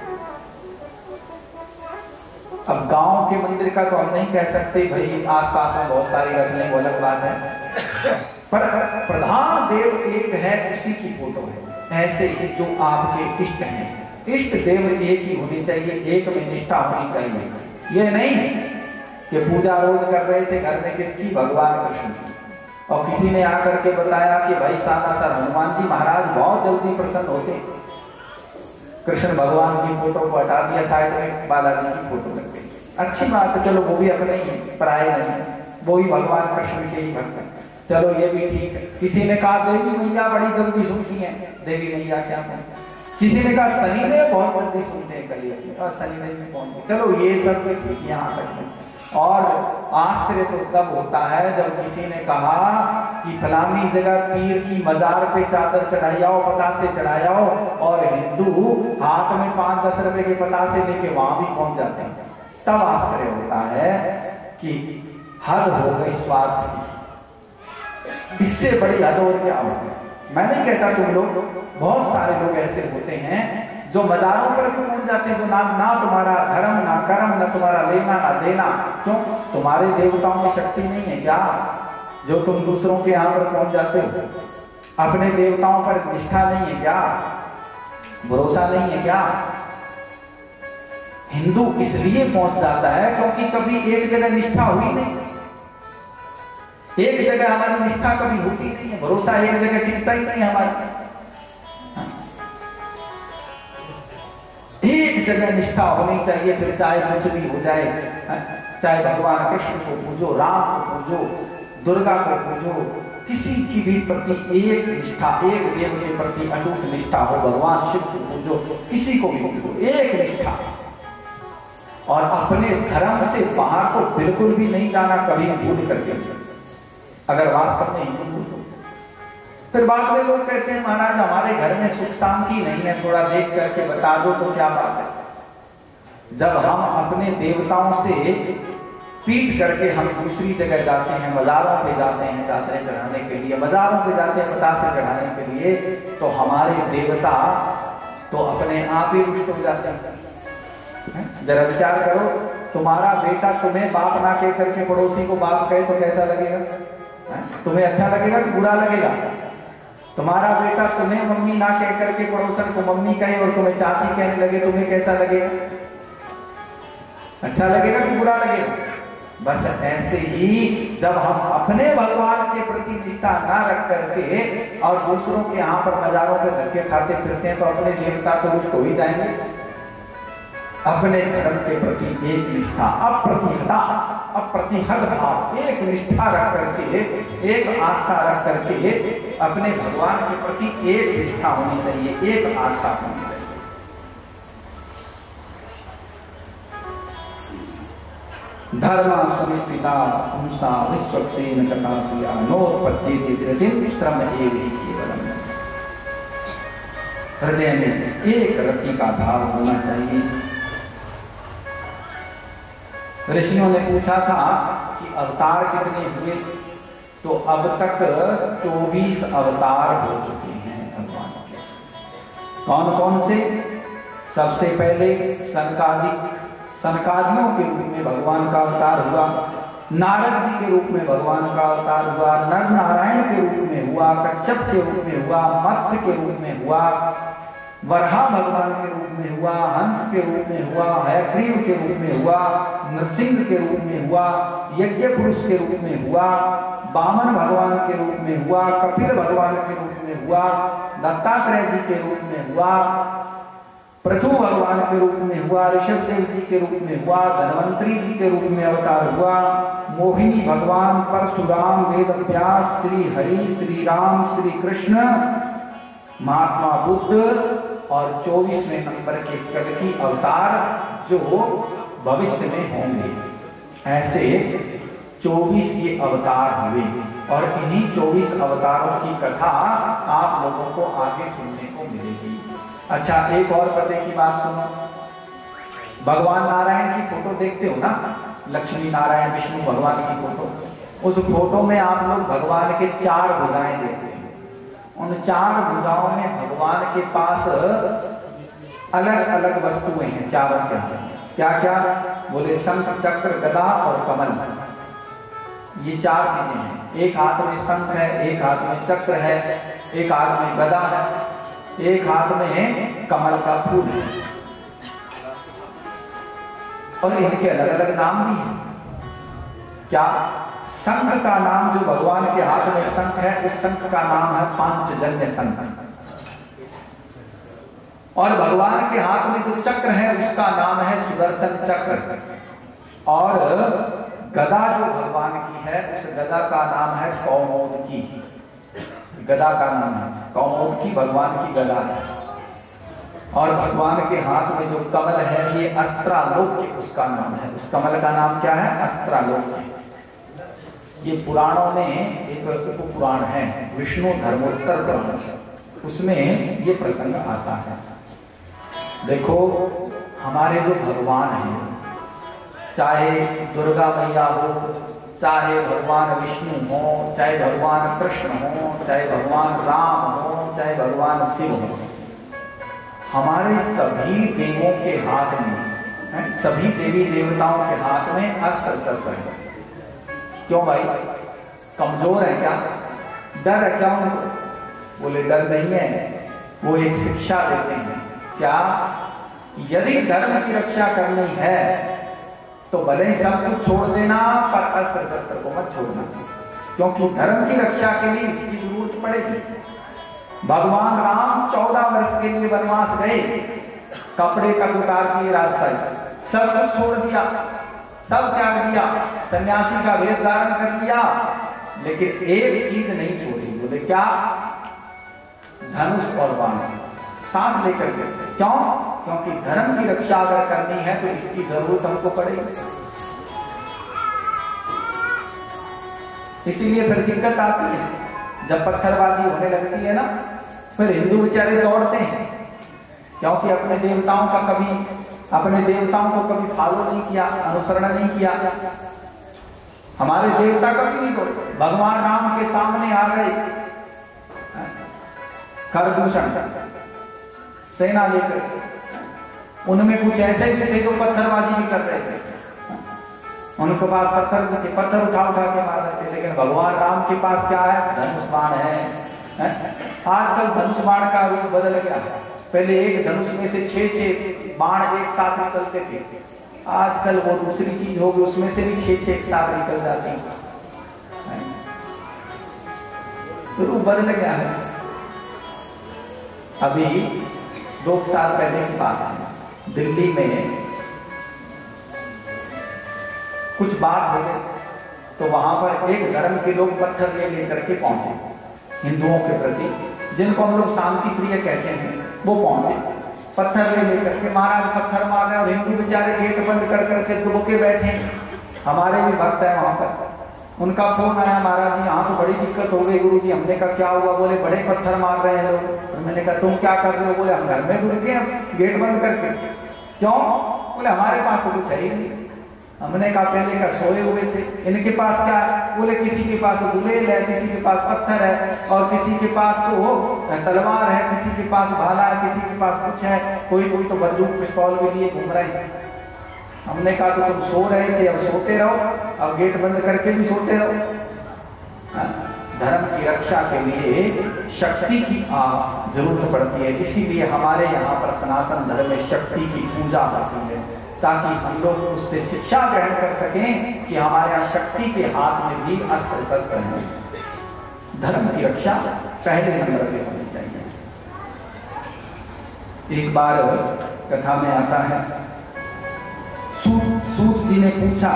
अब गाँव के मंदिर का तो हम नहीं कह सकते, भाई, आसपास में बहुत सारी लें वो अलग बात है। पर प्रधान देव एक है, उसी की फ़ोटो है। ऐसे ही जो आपके इष्ट हैं। इष्ट देव एक ही होनी चाहिए, एक में निष्ठा होनी चाहिए। ये नहीं कि पूजा रोज कर रहे थे, घर में किसकी? भगवान कृष्ण की। और किसी ने आकर के बताया कि भाई साला सर हनुमान जी महाराज बहुत जल्दी प्रसन्न होते कृष्ण भगवान की फ़ोटो को हटा दिया साइड में, बालाजी की फ़ोटो लग गई अच्छी बात है, चलो वो भी अपने ही पराए नहीं वो ही भगवान कृष्ण के ही भक्त हैं। चलो ये भी ठीक है। किसी ने कहा, देवी मैया बड़ी जल्दी सुनती है। देवी मैया क्या है? किसी ने कहा शनि देव बहुत जल्दी सुनते हैं? कली और शनि में पहुँच चलो, ये सब ठीक यहाँ तक और आश्चर्य तो तब होता है जब किसी ने कहा कि फलानी जगह पीर की मजार पे चादर चढ़ाई आओ पतासे चढ़ाई आओ, और हिंदू हाथ में पाँच दस रुपए के पतासे लेके वहाँ भी पहुँच जाते हैं। तब आश्चर्य होता है कि हद हो गई स्वार्थ की। इससे बड़ी हद और क्या हो मैं नहीं कहता तुम लोग, बहुत सारे लोग ऐसे होते हैं जो मजारों पर पहुँच जाते हैं? जो ना ना तुम्हारा धर्म, ना कर्म, ना तुम्हारा लेना, ना देना। क्यों? तुम्हारे देवताओं में शक्ति नहीं है क्या? जो तुम दूसरों के यहाँ पर पहुँच जाते हो। अपने देवताओं पर निष्ठा नहीं है क्या? भरोसा नहीं है क्या? हिंदू इसलिए पहुँच जाता है क्योंकि कभी एक जगह निष्ठा हुई नहीं। एक जगह हमारी निष्ठा कभी होती नहीं है भरोसा एक जगह टिकता ही नहीं हमारा। एक जगह निष्ठा होनी चाहिए फिर चाहे कुछ भी हो जाए हाँ, चाहे भगवान कृष्ण को पूजो राम को पूजो दुर्गा को पूजो किसी की भी प्रति एक निष्ठा एक देव के प्रति अटूट निष्ठा हो भगवान शिव को पूजो किसी को भी पूजो एक निष्ठा। और अपने धर्म से बाहर तो बिल्कुल भी नहीं जाना कभी भूल करके। अगर वास्तव में हिंदू। फिर बाद में लोग कहते हैं, महाराज, हमारे घर में सुख शांति नहीं है, थोड़ा देख करके बता दो तो क्या बात है जब हम अपने देवताओं से पीट करके हम दूसरी जगह जाते हैं, बाजारों पे जाते हैं, चादरें चढ़ाने के लिए, बाजारों पे जाते हैं पतासे चढ़ाने के लिए तो हमारे देवता तो अपने आप ही रुष्ट हो जाते हैं? जरा विचार करो, तुम्हारा बेटा तुम्हें बाप ना कह करके पड़ोसी को बाप कहे तो कैसा लगेगा? तुम्हें अच्छा लगेगा कि बुरा लगेगा? तुम्हारा बेटा तुम्हें मम्मी ना कह करके पड़ोसन को मम्मी कहे और तुम्हें चाची कहने लगे, तुम्हें कैसा लगेगा? अच्छा लगेगा कि बुरा लगेगा? बस ऐसे ही जब हम अपने भगवान के प्रति निष्ठा ना रख करके और दूसरों के यहाँ पर मजारों के धक्के खाते फिरते हैं तो अपने देवता तो हो ही जाएँगे। अपने धर्म के प्रति एक निष्ठा अप्रतिहता अप्रतिहत भाव एक निष्ठा रख करके, एक आस्था रख करके, अपने भगवान के प्रति एक निष्ठा होनी चाहिए, एक आस्था होनी चाहिए। धर्म सुनिष्ठिता पुंसा विश्वसेन कटासिया नोत्पत्ति श्रम एव ही केवलम। हृदय में एक रति का भाव होना चाहिए। ऋषियों ने पूछा था कि अवतार कितने हुए? तो अब तक 24 अवतार हो चुके हैं भगवान के। कौन कौन से? सबसे पहले सनकादिक सनकादियों के रूप में भगवान का अवतार हुआ। नारद जी के रूप में भगवान का अवतार हुआ। नर नारायण के रूप में हुआ। कच्छप के रूप में हुआ। मत्स्य के रूप में हुआ। वरहा भगवान के रूप में हुआ हंस के रूप में हुआ हैग्रीव के रूप में हुआ नरसिंह के रूप में हुआ यज्ञ पुरुष के रूप में हुआ बामन भगवान के रूप में हुआ कपिल भगवान के रूप में हुआ दत्तात्रेय जी के रूप में हुआ पृथु भगवान के रूप में हुआ ऋषभ देव जी के रूप में हुआ धनवंतरी जी के रूप में अवतार हुआ मोहिनी भगवान परशुराम वेद व्यास श्री हरि श्री राम श्री कृष्ण महात्मा बुद्ध और चौबीसवें नंबर के की अवतार जो भविष्य में होंगे। ऐसे चौबीस ये अवतार हुए और इन्हीं चौबीस अवतारों की कथा आप लोगों को आगे सुनने को मिलेगी। अच्छा एक और पते की बात सुनो। भगवान नारायण की फ़ोटो देखते हो ना? लक्ष्मी नारायण, विष्णु भगवान की फ़ोटो। उस फ़ोटो में आप लोग भगवान के चार भुजाएँ देखते उन चार भुजाओं में भगवान के पास अलग अलग वस्तुएँ हैं चारों के क्या क्या बोले, शंख, चक्र, गदा और कमल। ये चार चीज़ें हैं। एक हाथ में शंख है, एक हाथ में चक्र है, एक हाथ में गदा है, एक हाथ में है कमल का फूल है। और इनके अलग अलग नाम भी हैं। क्या? शंख का नाम जो भगवान के हाथ में शंख है, उस शंख का नाम है पांचजन्य शंख और भगवान के हाथ में जो चक्र है, उसका नाम है सुदर्शन चक्र। और गदा जो भगवान की है, उस गदा का नाम है कौमोद की। गदा का नाम है। कौमोद की भगवान की गदा है। और भगवान के हाथ में जो कमल है, ये अस्त्रालोक्य उसका नाम है। उस कमल का नाम क्या है? अस्त्रालोक्य ये पुराणों में एक उप पुराण है, विष्णु धर्मोत्तर पुराण उसमें ये प्रसंग आता है। देखो, हमारे जो भगवान हैं, चाहे दुर्गा मैया हो, चाहे भगवान विष्णु हो, चाहे भगवान कृष्ण हो, चाहे भगवान राम हो, चाहे भगवान शिव हो, हमारे सभी देवों के हाथ में सभी देवी देवताओं के हाथ में अस्त्र शस्त्र है। क्यों भाई? कमज़ोर है क्या? डर है क्या उनको? बोले, डर नहीं है। वो एक शिक्षा देते हैं। क्या? यदि धर्म की रक्षा करनी है तो भले ही सब कुछ छोड़ देना, पर अस्त्र शस्त्र को मत छोड़ना। क्योंकि धर्म की रक्षा के लिए इसकी ज़रूरत पड़ेगी। भगवान राम चौदह वर्ष के लिए वनवास गए। कपड़े का उतार दिए राजशाही सब कुछ छोड़ दिया। सब त्याग दिया, सन्यासी का वेश धारण कर लिया, लेकिन एक चीज़ नहीं छोड़ी। बोले, क्या? धनुष और बाण। साथ लेकर के क्यों? क्योंकि धर्म की रक्षा अगर करनी है तो इसकी ज़रूरत हमको पड़ेगी। इसीलिए फिर दिक्कत आती है। जब पत्थरबाजी होने लगती है ना, फिर हिंदू बेचारे दौड़ते हैं, क्योंकि अपने देवताओं का कभी अपने देवताओं को कभी फॉलो नहीं किया अनुसरण नहीं किया। हमारे देवता कभी नहीं दौड़े भगवान राम के सामने आ गए। खरदूषण सेना लेकर। उनमें कुछ ऐसे भी थे जो पत्थरबाजी भी कर रहे थे। उनके पास पत्थर थे। पत्थर उठा उठा के मार रहे थे। लेकिन भगवान राम के पास क्या है? धनुष बाण है, है? आजकल धनुष बाण का रूप बदल गया। पहले एक धनुष में से छह छह बाण एक साथ निकलते थे। आजकल वो दूसरी चीज़ होगी, उसमें से भी छह छह एक साथ निकल जाती तो रूप बदल गया है। अभी दो साल पहले की बात है। दिल्ली में कुछ बात हो गई तो वहाँ पर एक धर्म के लोग पत्थर ले लेकर के पहुँचे, हिंदुओं के प्रति, जिनको हम लोग शांति प्रिय कहते हैं, वो पहुँचे। पत्थर ले लेकर के महाराज पत्थर मार रहे और हिंदू बेचारे गेट बंद कर करके दुबके बैठे हमारे भी भक्त है वहाँ पर। उनका फ़ोन आया, महाराज जी, यहाँ तो बड़ी दिक्कत हो गई गुरु जी हमने कहा, क्या हुआ? बोले, बड़े पत्थर मार रहे हैं लोग। मैंने कहा, तुम क्या कर रहे हो? बोले, हम घर में दुर्गे गेट बंद करके। क्यों? बोले, हमारे पास तो कुछ है ही नहीं। हमने कहा पहले का सोए हुए थे। इनके पास क्या? बोले किसी के पास गुलेल है किसी के पास पत्थर है और किसी के पास तो हो तलवार है किसी के पास भाला है किसी के पास कुछ है। कोई कोई तो बंदूक पिस्तौल के लिए घूम रहे हैं। हमने कहा तो तुम सो रहे थे अब सोते रहो। अब गेट बंद करके भी सोते रहो। हाँ, धर्म की रक्षा के लिए शक्ति की ज़रूरत पड़ती है। इसीलिए हमारे यहाँ पर सनातन धर्म में शक्ति की पूजा होती है। ताकि हम लोग उससे शिक्षा ग्रहण कर सकें कि हमारे शक्ति के हाथ में भी अस्त्र शस्त्र है। धर्म की रक्षा पहले नंबर पे होनी चाहिए। एक बार कथा में आता है। सूत सूत जी ने पूछा,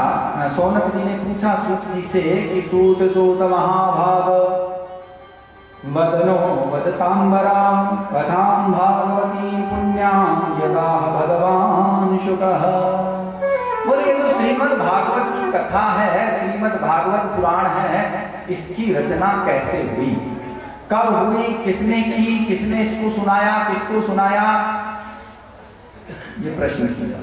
सौनक जी ने पूछा सूत जी से कि सूत सूत महाभाग वदनो वदतांबरा कथां भागवती भगवान बोले, ये तो श्रीमद् भागवत की कथा है, श्रीमद् भागवत पुराण है, इसकी रचना कैसे हुई? कब हुई, किसने की, किसने इसको सुनाया, किसको सुनाया? ये प्रश्न किया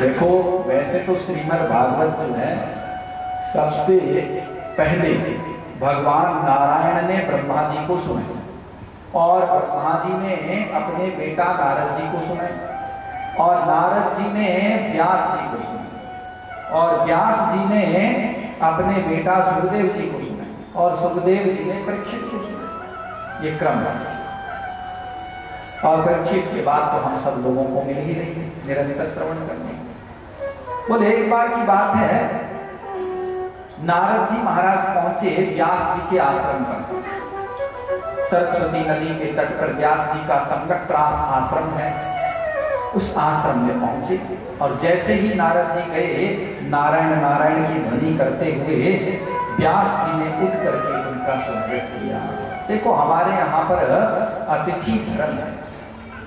देखो, वैसे तो श्रीमद् भागवत जो है, सबसे पहले भगवान नारायण ने ब्रह्मा जी को सुनाई और ब्रह्मा जी ने अपने बेटा नारद जी को सुनाई और नारद जी ने व्यास जी को सुनाई और व्यास जी ने अपने बेटा सुखदेव जी को सुनाई और सुखदेव जी ने परीक्षित को सुनाई ये क्रम और परीक्षित के बाद तो हम सब लोगों को मिल ही रही है। निरंतर श्रवण करने। बोले, एक बार की बात है। नारद जी महाराज पहुँचे व्यास जी के आश्रम पर। सरस्वती नदी के तट पर व्यास जी का संकट आश्रम है। उस आश्रम में पहुँचे और जैसे ही नारद जी गए, नारायण नारायण की ध्वनि करते हुए व्यास जी ने उठ करके उनका स्वागत किया। देखो, हमारे यहाँ पर अतिथि धर्म है।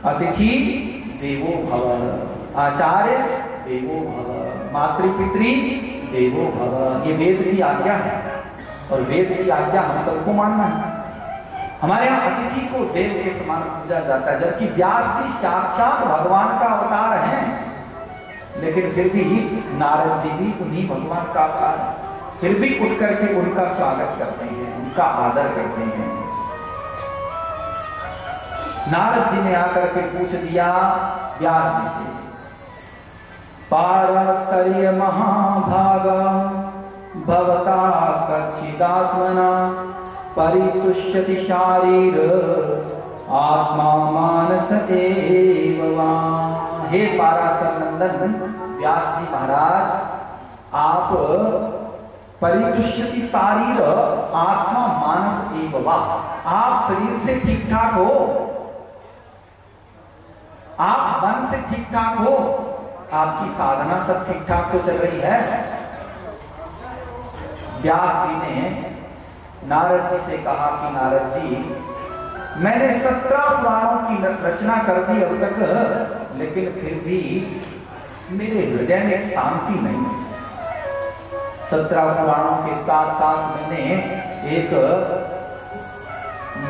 अतिथि देवो भव, आचार्य देवो भव मातृपित्री देवो भव ये वेद की आज्ञा है और वेद की आज्ञा हम सबको मानना है। हमारे यहाँ अतिथि को देव के समान पूजा जाता है, जबकि व्यास जी साक्षात भगवान का अवतार है। लेकिन फिर भी नारद जी भी उन्हीं भगवान का अवतार फिर भी उठ करके उनका स्वागत करते हैं, उनका आदर करते हैं। नारद जी ने आकर के पूछ दिया, व्यास जी से पारसर्य महाभागा भवता कच्चिदात्मना, परितुष्यति शारीर, आत्मा मानस एव। हे पाराशर नंदन व्यास जी महाराज, आप परितुष्यति शारीर, आत्मा मानस एव आप शरीर से ठीक ठाक हो। आप मन से ठीक ठाक हो। आपकी साधना सब ठीक ठाक तो चल रही है? व्यास जी ने नारद जी से कहा कि नारद जी, मैंने सत्रह पुराणों की रचना कर दी अब तक, लेकिन फिर भी मेरे हृदय में शांति नहीं सत्रह पुराणों के साथ साथ मैंने एक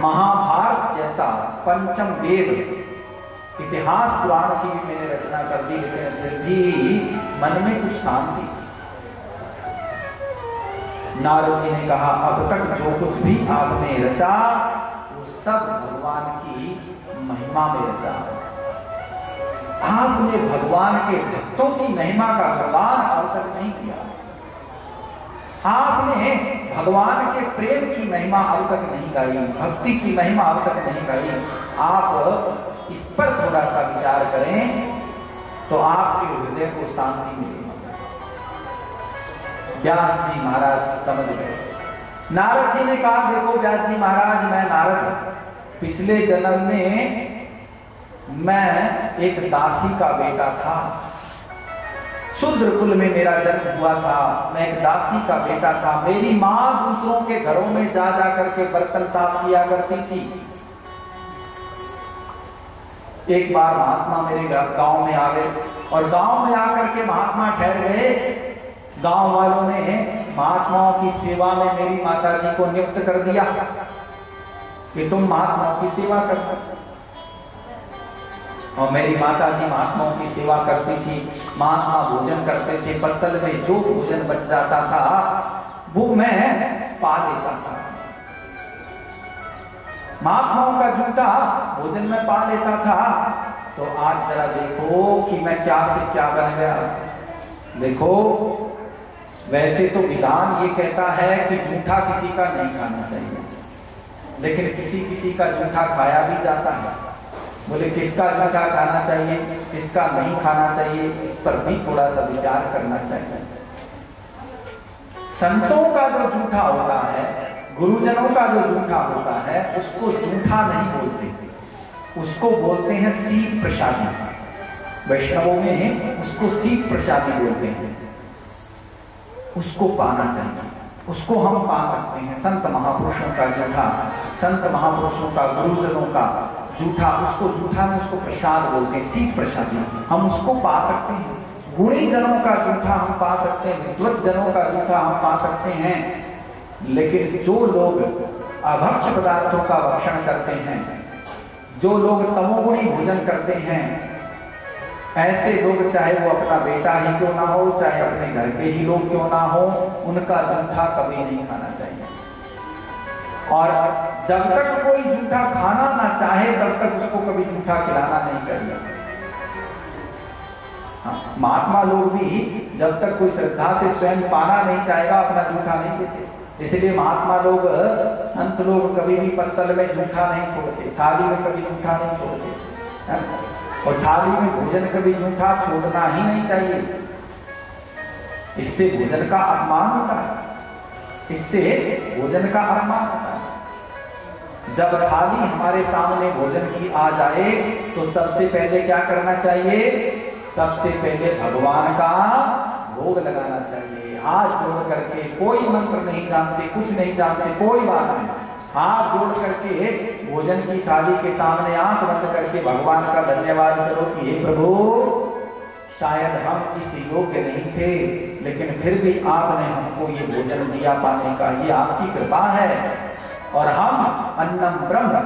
महाभारत जैसा पंचम वेद इतिहास पुराण की भी मैंने रचना कर दी, लेकिन फिर भी मन में कुछ शांति। नारद जी ने कहा, अब तक जो कुछ भी आपने रचा, वो सब भगवान की महिमा में रचा। आपने भगवान के भक्तों की महिमा का भगवान अब तक नहीं किया। आपने भगवान के प्रेम की महिमा अब तक नहीं गाई भक्ति की महिमा अब तक नहीं गाई आप इस पर थोड़ा सा विचार करें तो आपके हृदय को शांति मिलेगी। व्यास जी महाराज समझ गए। नारद जी ने कहा, देखो व्यास जी महाराज, मैं नारद पिछले जन्म में मैं एक दासी का बेटा था। शूद्र कुल में मेरा जन्म हुआ था। मैं एक दासी का बेटा था। मेरी माँ दूसरों के घरों में जा जा करके बर्तन साफ़ किया करती थी। एक बार महात्मा मेरे घर, गाँव में आ गए और गाँव में आकर के महात्मा ठहर गए। गाँव वालों ने महात्माओं की सेवा में मेरी माता जी को नियुक्त कर दिया कि तुम महात्माओं की सेवा कर और मेरी माता जी महात्माओं की सेवा करती थी, महात्मा भोजन करते थे, पत्तल में जो भोजन बच जाता था, वो मैं पा लेता था। महात्माओं का जूता भोजन में पा लेता था। तो आज जरा देखो कि मैं क्या से क्या बन गया। देखो, वैसे तो विधान ये कहता है कि जूठा किसी का नहीं खाना चाहिए, लेकिन किसी किसी का जूठा खाया भी जाता है। बोले, किसका जूठा खाना चाहिए, किसका नहीं खाना चाहिए, इस पर भी थोड़ा सा विचार करना चाहिए। संतों का जो जूठा होता है गुरुजनों का जो जूठा होता है, उसको जूठा नहीं बोलते। उसको बोलते हैं सीत प्रसादी। वैष्णवों में उसको सीत प्रसादी बोलते हैं। उसको पाना चाहिए। उसको हम पा सकते हैं। संत महापुरुषों का जूठा संत महापुरुषों का, गुरुजनों का जूठा उसको जूठा में उसको प्रसाद बोलते हैं सीत प्रसादी। हम उसको पा सकते हैं। गुणी जनों का जूठा हम पा सकते हैं। विद्वत जनों का जूठा हम पा सकते हैं। लेकिन जो लोग अभक्ष पदार्थों का भक्षण करते हैं जो लोग तमोगुणी भोजन करते हैं ऐसे लोग चाहे वो अपना बेटा ही क्यों ना हो चाहे अपने घर के ही लोग क्यों ना हो उनका जूठा कभी नहीं खाना चाहिए। और जब तक कोई जूठा खाना ना चाहे तब तक उसको कभी जूठा खिलाना नहीं चाहिए। हाँ, महात्मा लोग भी जब तक कोई श्रद्धा से स्वयं पाना नहीं चाहेगा अपना जूठा नहीं देते। इसलिए महात्मा लोग, संत लोग कभी भी पत्तल में जूठा नहीं छोड़ते, थाली में कभी जूठा नहीं छोड़ते? और थाली में भोजन कभी जूठा छोड़ना ही नहीं चाहिए। इससे भोजन का अपमान होता है। इससे भोजन का अपमान होता है। जब थाली हमारे सामने भोजन की आ जाए तो सबसे पहले क्या करना चाहिए? सबसे पहले भगवान का भोग लगाना चाहिए। हाथ जोड़ करके कोई मंत्र नहीं जानते, कुछ नहीं जानते, कोई बात नहीं। हाथ जोड़ करके भोजन की थाली के सामने आँख बंद करके भगवान का धन्यवाद करो कि हे प्रभु, शायद हम इस योग्य नहीं थे, लेकिन फिर भी आपने हमको ये भोजन दिया पाने का, ये आपकी कृपा है। और हम अन्नम ब्रह्म,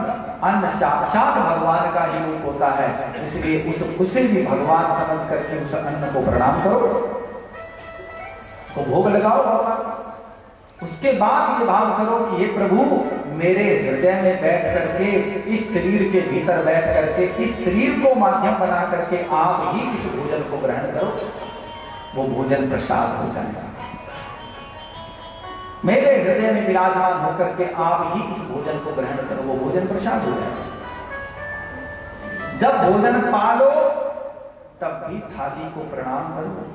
अन्न साक्षात भगवान का ही रूप होता है, इसलिए उस, उसे भी भगवान समझ करके उस अन्न को प्रणाम करो। तो भोग लगाओ भगवान उसके बाद ये भाव करो कि ये प्रभु, मेरे हृदय में बैठ करके, इस शरीर के भीतर बैठ करके, इस शरीर को माध्यम बना करके आप ही इस भोजन को ग्रहण करो। वो भोजन प्रसाद हो जाएगा। मेरे हृदय में विराजमान होकर के आप ही इस भोजन को ग्रहण करो। वो भोजन प्रसाद हो जाएगा। जब भोजन पालो, तब भी थाली को प्रणाम करो।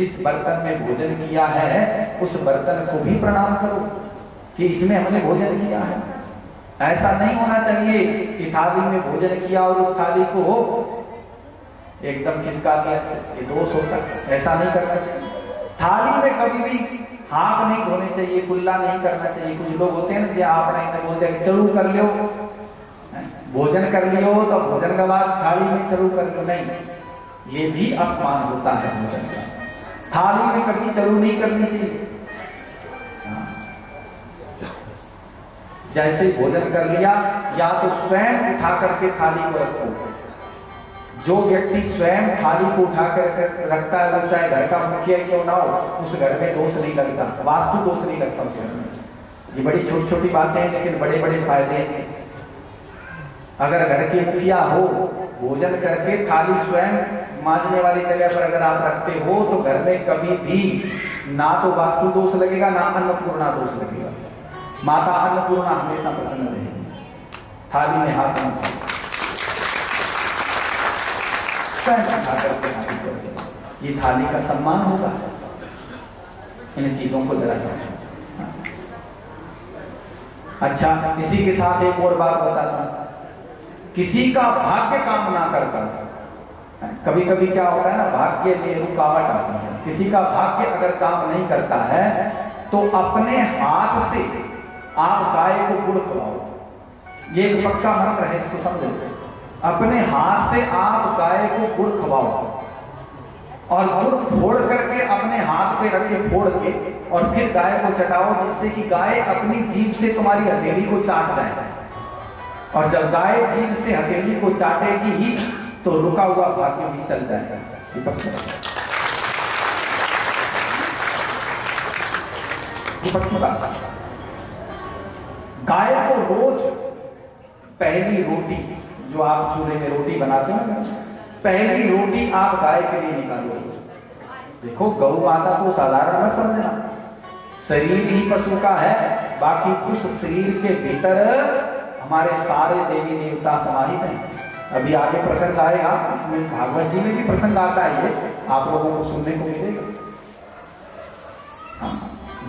जिस बर्तन में भोजन किया है, उस बर्तन को भी प्रणाम करो कि इसमें हमने भोजन किया है। ऐसा नहीं होना चाहिए कि थाली में भोजन किया और उस थाली को एकदम खिसका दिया ये दोष होता है। ऐसा नहीं करना चाहिए। थाली में कभी भी हाथ नहीं धोने चाहिए, कुल्ला नहीं करना चाहिए। कुछ लोग होते हैं ना जो आप नहीं बोलते हैं, चलू कर लियो। भोजन कर लियो तो भोजन के बाद थाली में चलू कर लो नहीं, ये भी अपमान होता है भोजन का। थाली में कभी चलू नहीं करनी चाहिए। हाँ। जैसे भोजन कर लिया, या तो स्वयं उठा करके थाली को रखो। जो व्यक्ति स्वयं थाली को उठा कर रखता है वो चाहे घर का मुखिया क्यों ना हो, उस घर में दोष नहीं लगता, वास्तु दोष नहीं लगता उस घर में। ये बड़ी छोटी छोटी बातें हैं, लेकिन बड़े बड़े फ़ायदे हैं। अगर घर के मुखिया हो, भोजन करके थाली स्वयं मांजने वाली जगह पर अगर आप रखते हो तो घर में कभी भी ना तो वास्तु दोष लगेगा, ना अन्नपूर्णा दोष लगेगा। माता अन्नपूर्णा हमेशा प्रसन्न रहेगी। थाली में हाथ रखो। ये थाली का सम्मान होगा इन चीज़ों को जरा समझो। अच्छा इसी के साथ एक और बात बताता हूँ। किसी का भाग्य काम ना करता। कभी कभी क्या होता है ना, भाग्य में रुकावट आती है। किसी का भाग्य अगर काम नहीं करता है तो अपने हाथ से आप गाय को गुड़ खिलाओ ये एक पक्का मंत्र है, इसको समझ। अपने हाथ से आप गाय को गुड़ खवाओ और गुड़ फोड़ करके अपने हाथ पे रखे फोड़ के और फिर गाय को चटाओ, जिससे कि गाय अपनी जीभ से तुम्हारी हथेली को चाट जाए। और जब गाय जीभ से हथेली को चाटेगी ही तो रुका हुआ भाग्य भी चल जाएगा। गाय को रोज पहली रोटी जो आप चूल्हे में रोटी बनाते हो, पहली रोटी आप गाय के लिए निकालो। देखो, गौ माता को साधारण मत समझना। शरीर ही पशु का है, बाकी उस शरीर के भीतर हमारे सारे देवी देवता समाहित हैं। अभी आगे प्रसंग आएगा, इसमें भागवत जी में भी प्रसंग आता है, ये आप लोगों को सुनने को मिलेगा।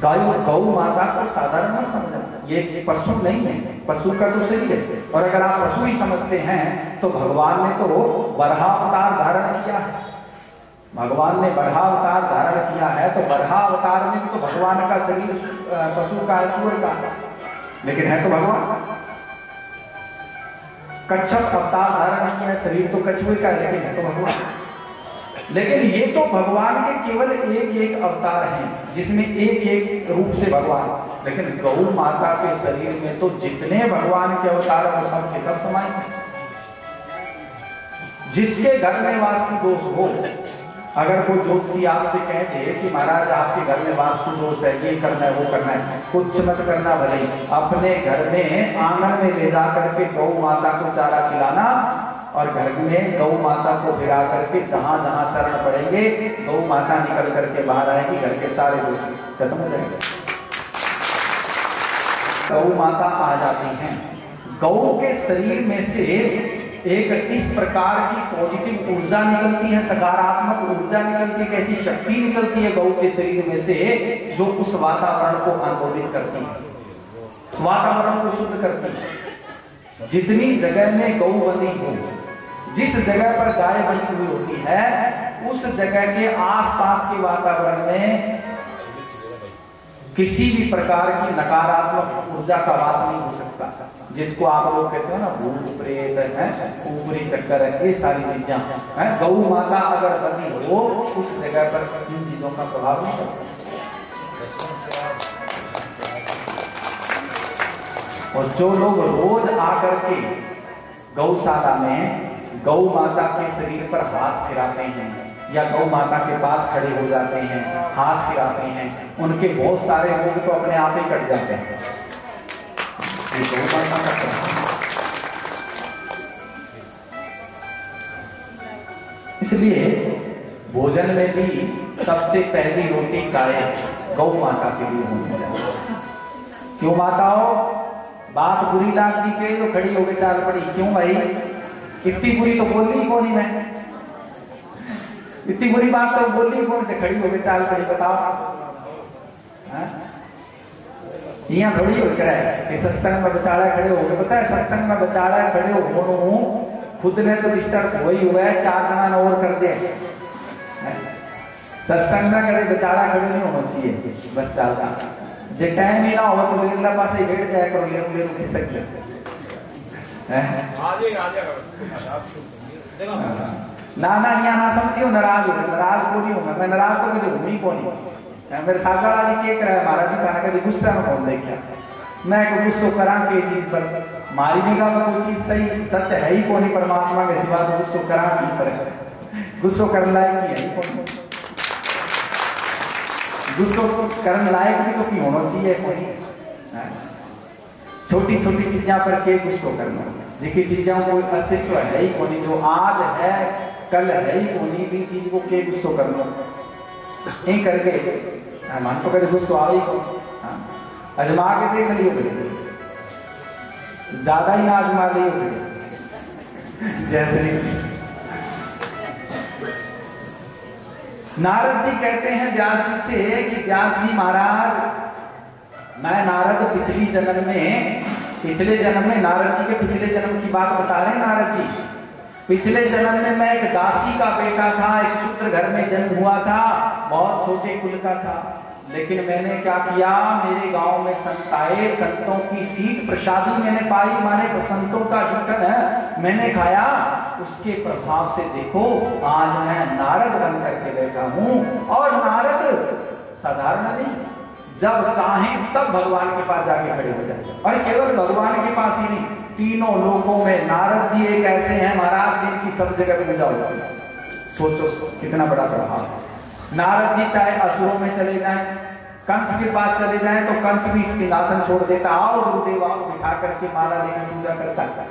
गाय गौ माता को साधारण मत समझना। ये पशु नहीं है, पशु का तो शरीर है। और अगर आप पशु ही समझते हैं तो भगवान ने तो बरहा अवतार धारण किया है। भगवान ने बरहा अवतार धारण किया है तो बरहा अवतार में तो भगवान का शरीर पशु का है सूर का। लेकिन है तो भगवान। कच्छप अवतार धारण किया, शरीर तो कछुए का लेकिन तो भगवान। लेकिन ये तो भगवान के केवल एक एक अवतार हैं, जिसमें एक एक रूप से भगवान। लेकिन गौ माता के शरीर में तो जितने भगवान के अवतार हैं, वो सब के सब समाये जिसके घर में वास्तु दोष हो अगर कोई ज्योतिषी आपसे कह दे कि महाराज, आपके घर में वास्तु दोष है, ये करना है, वो करना है, कुछ मत करना भले। अपने घर में आँगन में ले जा करके गौ माता को चारा खिलाना और घर में गौ माता को फिरा करके जहाँ जहाँ चरण पड़ेंगे, गौ माता निकल करके बाहर आएगी, घर के सारे दोष खत्म हो जाएँगे गौ माता आ जाती हैं गौ के शरीर में से एक इस प्रकार की पॉजिटिव ऊर्जा निकलती है, सकारात्मक ऊर्जा निकलती है ऐसी शक्ति निकलती है गौ के शरीर में से, जो उस वातावरण को अनुमोदित करती है। वातावरण को शुद्ध करती है। जितनी जगह में गौ बनी हो, जिस जगह पर गाय बनी हुई होती है, उस जगह के आसपास के वातावरण में किसी भी प्रकार की नकारात्मक ऊर्जा का वास नहीं हो सकता। जिसको आप लोग कहते हो ना, भूत प्रेत है, ऊपरी चक्कर है, ये सारी चीज़ें है। गौ माता अगर बनी हो, उस जगह पर इन चीज़ों का प्रभाव नहीं पड़ता। और जो लोग रोज आकर के गौशाला में गौ माता के शरीर पर हाथ फिराते हैं, या गौ माता के पास खड़े हो जाते हैं, हाथ फिराते हैं, उनके बहुत सारे रोग तो अपने आप ही कट जाते हैं। इसलिए भोजन में भी सबसे पहली रोटी गाय, गौ माता के लिए होनी चाहिए क्यों माताओं? बात बुरी लागती के तो खड़ी होके चाल पड़ी। क्यों भाई? इतनी बुरी तो बोल रही कौन ही मैं। इतनी बुरी बात तो बोल रही कौन खड़ी होके चाल पड़ी, बताओ। हाँ? यहाँ थोड़ी हो रहा है कि सत्संग में बचाड़ा खड़े हो पता है सत्संग में बचाड़ा खड़े हो, खुद ने तो डिस्टर्ब हो ही हुआ है, चार जना और कर दे सत्संग में खड़े बचाड़ा खड़े नहीं होना चाहिए, बस चलता। जे टाइम ही ना हो तो अगला पास ही बैठ जाए करो ले ले खिसक ले? ना ना यहाँ ना समझियो, नाराज़ हो, नाराज़ को नहीं हूँ मैं नाराज़ तो कभी हूँ ही को नहीं मेरे सागर वाली के कर महाराज जी थाना कभी गुस्सा में कौन देखा मैं को गुस्सो करा के चीज़ पर मारी निगाह में कोई चीज़ सही, सच है ही कौन परमात्मा के सिवा तो गुस्सो करा की पर गुस्सो करने लायक ही है ही कौन गुस्सो करने लायक भी तो की होना चाहिए कोई? छोटी छोटी चीजा पर के गुस्सो करना? जिकी चीज़ों को अस्तित्व है ही कोनी जो आज है, कल है ही कोनी भी चीज़ को के गुस्सो करना? यही करके मन तो कभी गुस्सो आ ही अजमा के देख लियो भाई ज़्यादा ही ना आजमा लियो भाई कृष्ण नारद जी कहते हैं, व्यास जी से कि व्यास जी महाराज, मैं नारद पिछली जन्म में, पिछले जन्म में नारद जी के पिछले जन्म की बात बता रहे हैं नारद जी। पिछले जन्म में मैं एक दासी का बेटा था, एक शूद्र घर में जन्म हुआ था, बहुत छोटे कुल का था। लेकिन मैंने क्या किया, मेरे गाँव में संत आए, संतों की सीट प्रसादी मैंने पाई, माने संतों का ढक्कन है, मैंने खाया। उसके प्रभाव से देखो, आज मैं नारद बन करके बैठा हूँ। और नारद साधारण नहीं, जब चाहे तब भगवान के पास जाके खड़े हो जाए और केवल भगवान के पास ही नहीं तीनों लोगों में नारद जी एक ऐसे हैं, महाराज जिनकी सब जगह पूजा होती है। सोचो कितना बड़ा प्रभाव नारद जी चाहे असुरों में चले जाएँ, कंस के पास चले जाएँ तो कंस भी सिंहासन छोड़ देता, आओ गुरुदेव, आओ बिठा करके माला लेकर पूजा करता है।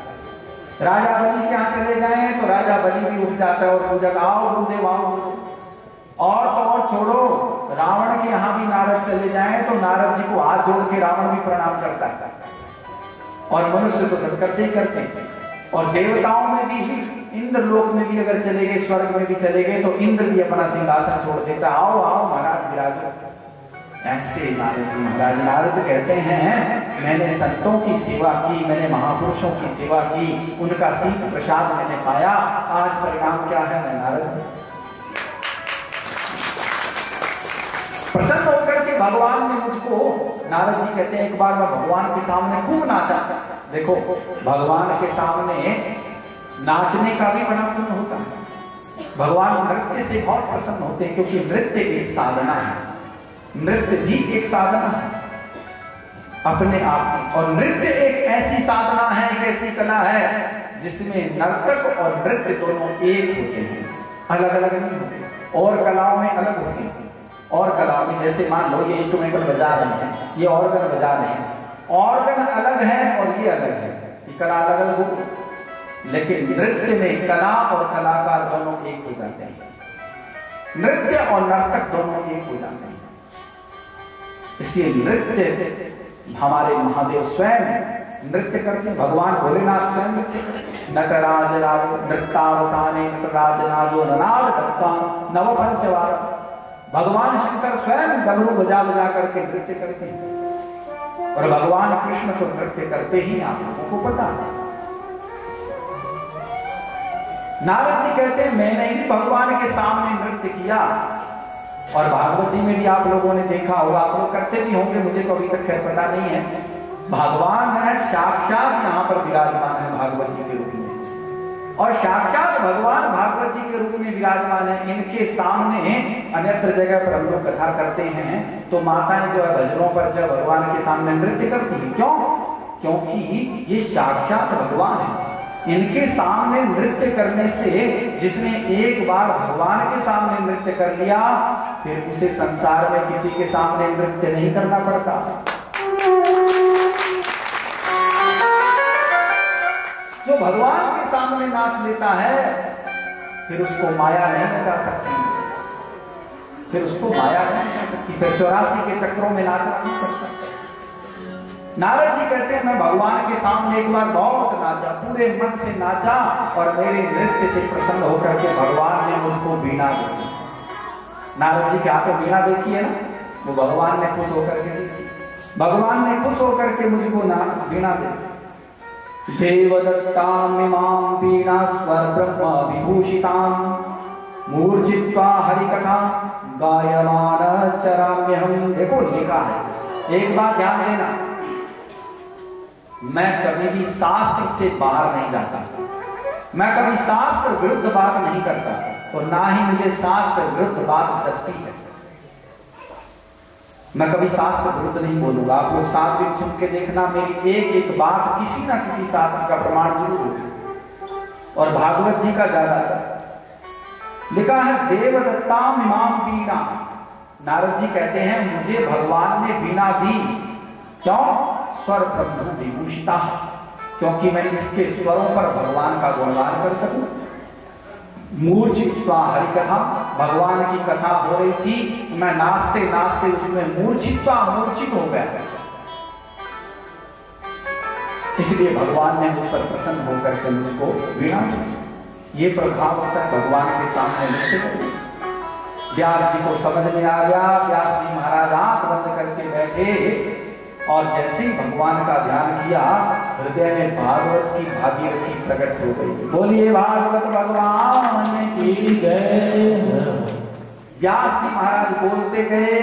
राजा बलि के यहाँ चले जाएँ तो राजा बलि भी उठ जाता है और पूजा आओ गुरुदेव, आओ और तो और छोड़ो, रावण के यहाँ भी नारद चले जाए तो नारद जी को हाथ जोड़ के रावण भी प्रणाम करता है। और मनुष्य तो सब करते ही करते। हैं और देवताओं में भी इंद्र लोक में भी अगर चले गए, स्वर्ग में भी चले गए तो इंद्र भी अपना सिंहासन छोड़ देता आओ आओ, महाराज, विराजो ऐसे नारद महाराज, नारद कहते हैं, मैंने संतों की सेवा की, मैंने महापुरुषों की सेवा की, उनका सीख प्रसाद मैंने पाया। आज परिणाम क्या है, मैं नारद? प्रसन्न होकर के भगवान ने मुझको नारद जी कहते हैं, एक बार मैं भगवान के सामने खूब नाचा। देखो, भगवान के सामने नाचने का भी बड़ा पुण्य होता है। भगवान नृत्य से बहुत प्रसन्न होते हैं, क्योंकि नृत्य एक साधना है। नृत्य भी एक साधना है। अपने आप में, और नृत्य एक ऐसी साधना है, एक ऐसी कला है, जिसमें नर्तक और नृत्य दोनों एक होते हैं। अलग अलग नहीं होते, और कलाओं में अलग होते हैं। और कलाओं में जैसे मान लो ये इंस्ट्रूमेंटल बजा रहे हैं ये ऑर्गन बजा रहे हैं ऑर्गन अलग है और ये अलग है ये कला अलग अलग होगी लेकिन नृत्य में कला और कलाकार दोनों एक हो जाते हैं नृत्य और नर्तक दोनों एक हो जाते हैं इसलिए नृत्य हमारे महादेव स्वयं नृत्य करते हैं भगवान भोलेनाथ स्वयं हैं नटराज राज नृत्तावसाने नटराज नाजो ननाद दत्ता नव पंचवार भगवान शंकर स्वयं डमरू बजा बजा करके नृत्य करते हैं। और भगवान कृष्ण तो नृत्य करते ही आप लोगों को पता है। नारद जी कहते हैं, मैंने ही भगवान के सामने नृत्य किया। और भागवत जी में भी आप लोगों ने देखा होगा, आप लोग करते भी होंगे, मुझे तो अभी तक खैर पता नहीं है। भगवान है, साक्षात यहाँ पर विराजमान है भागवत जी के रूप में। और साक्षात भगवान भागवत जी के रूप में विराजमान है, इनके सामने अन्यत्र जगह पर हम लोग कथा करते हैं। तो माताएँ जो है भजनों पर जो भगवान के सामने नृत्य करती है। क्यों? क्योंकि ये साक्षात भगवान है। इनके सामने नृत्य करने से जिसने एक बार भगवान के सामने नृत्य कर लिया, फिर उसे संसार में किसी के सामने नृत्य नहीं करना पड़ता। जो भगवान के सामने नाच लेता है, फिर उसको माया नहीं नचा सकती। फिर उसको माया नहीं नचा सकती। फिर चौरासी के चक्रों में नाचा नहीं पड़ता। नारद जी कहते हैं, मैं भगवान के सामने एक बार बहुत नाचा, पूरे मन से नाचा और मेरे नृत्य से प्रसन्न होकर के भगवान ने मुझको बीना दी नारद जी के हाथ बीना देखी है ना? वो भगवान ने खुश होकर के भगवान ने खुश होकर के मुझको ना बीना दी। देवदत्तामिमां वीणा स्वर ब्रह्म विभूषितां मूर्छित्वा हरिकथा गायमान चराम्यहम देखो, लिखा है। एक बात ध्यान देना, मैं कभी भी शास्त्र से बाहर नहीं जाता। मैं कभी शास्त्र विरुद्ध बात नहीं करता, और ना ही मुझे शास्त्र विरुद्ध बात चस्ती है। मैं कभी शास्त्र विरुद्ध नहीं बोलूँगा। आप लोग शास्त्र सुन के देखना, मेरी एक एक बात किसी ना किसी शास्त्र का प्रमाण ज़रूर होगी। और भागवत जी का ज़्यादातर लिखा है देवदत्ताम इमाम बीना नारद जी कहते हैं, मुझे भगवान ने बीना दी। क्यों? स्वर ब्रह्म विभूषिता क्योंकि मैं इसके स्वरों पर भगवान का गुणगान कर सकूँ। मूर्छित हरि कथा भगवान की कथा हो रही थी मैं नाचते नाचते उसमें मूर्छित मूर्छित हो गया। इसलिए भगवान ने मुझ पर प्रसन्न होकर के मुझको वीणा। ये प्रभाव होता है भगवान के सामने निश्चित व्यास जी को समझ में आ गया, व्यास जी महाराज आँख बंद करके बैठे और जैसे ही भगवान का ध्यान किया, हृदय में भागवत की भागीरथी प्रकट हो गई। बोलिए, भागवत भगवान की जय। व्यास जी महाराज बोलते गए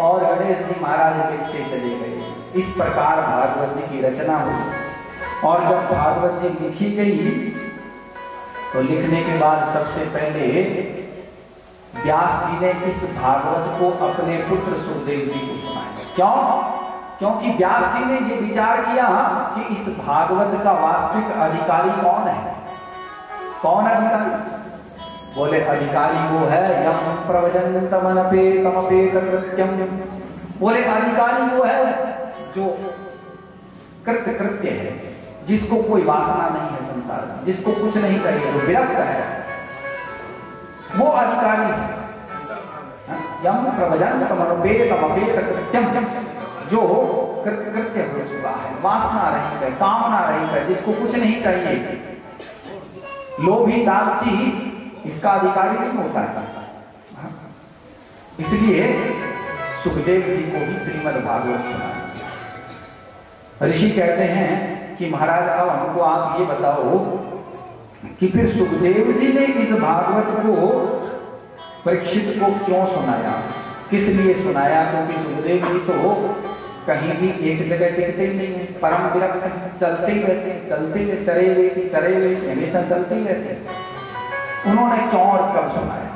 और गणेश जी महाराज लिखते चले गए। इस प्रकार भागवत जी की रचना हुई। और जब भागवत जी लिखी गई तो लिखने के बाद सबसे पहले व्यास जी ने इस भागवत को अपने पुत्र सुखदेव जी को सुनाया। क्यों? क्योंकि व्यास जी ने ये विचार किया कि इस भागवत का वास्तविक अधिकारी कौन है? कौन अधिकारी? बोले, अधिकारी वो है, यम प्रवजन तमनपे तमपेत कृत्यम। बोले, अधिकारी वो है जो कृत्य कृत्य है, जिसको कोई वासना नहीं है संसार में, जिसको कुछ नहीं चाहिए, जो विरक्त है। वो अधिकारी है। हाँ? यम प्रवजन तमनपेत तमपेत कृत्यम। जो कृत कृत्य हो चुका है, वासना रहित है, कामना रहित है, जिसको कुछ नहीं चाहिए। लोभी लालची इसका अधिकारी नहीं होता है। हाँ? इसलिए सुखदेव जी को ही श्रीमद भागवत सुना ऋषि कहते हैं कि महाराज, अब हमको आप ये बताओ कि फिर सुखदेव जी ने इस भागवत को परीक्षित को क्यों सुनाया? किस लिए सुनाया? क्योंकि सुखदेव जी तो कहीं भी एक जगह टिकते ही नहीं है, परम विरक्त चलते ही रहते चलते ही चरे हुए चरे हुए हमेशा चलते ही रहते उन्होंने क्यों और कब सुनाया?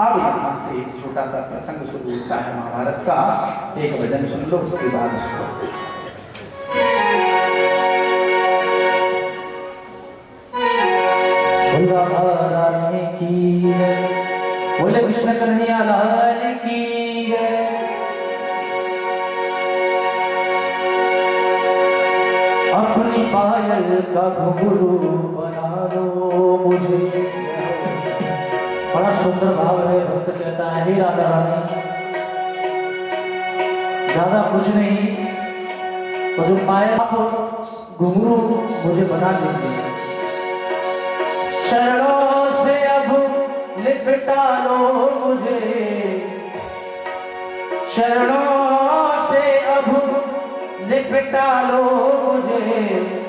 अब यहाँ से एक छोटा सा प्रसंग शुरू होता है महाभारत का। एक भजन सुन लो, उसके बाद बोले कृष्ण कन्हैया लाल की अपनी पायल का घुंघरू बना लो मुझे। सुंदर भाव है, भक्त कहता है, हे राधा रानी, ज़्यादा कुछ नहीं तो जो पायल आप घुंघरू मुझे बना दीजिए। शरणों से अब लिपटा लो मुझे। शरणों से अब लिपटा लो मुझे।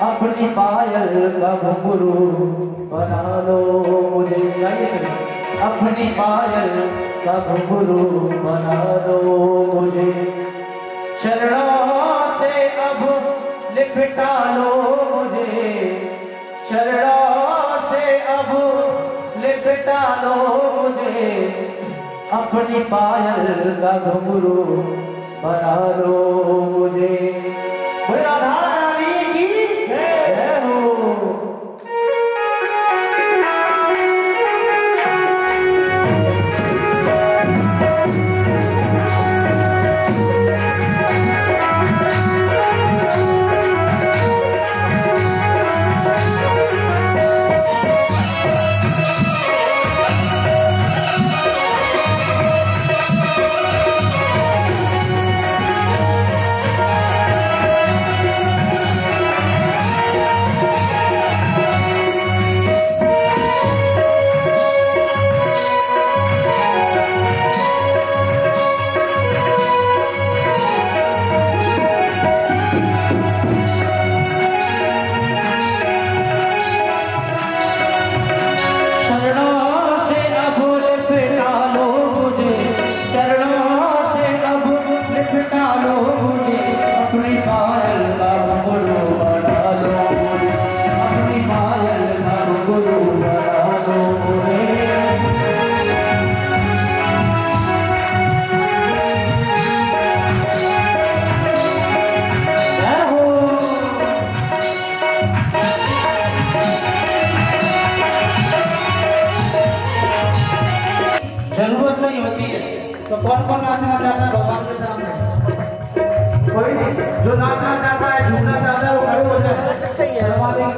अपनी पायल का घुंघरू बना लो मुझे। अपनी पायल का घुंघरू बना लो मुझे। शरणों से अब लिपटा लो मुझे। शरणों से अब लिपटा लो मुझे। अपनी पायल का घुंघरू बना लो मुझे।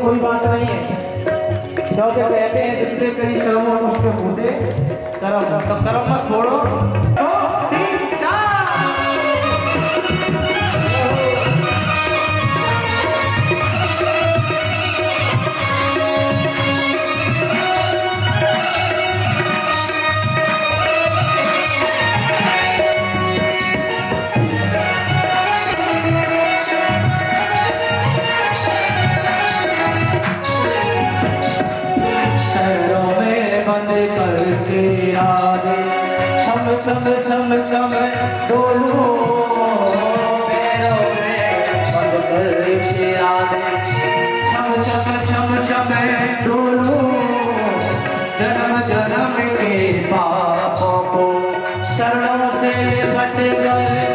कोई बात नहीं है। क्योंकि कहते हैं जिससे कहीं शर्म और उसके होते। कर्म तो कर्म मत छोड़ो। छम छम छम डोलू। पैरों में बंद करके आगे छम छम छम छम डोलू। जन्म जन्म के पापों को चरणों से लिपट कर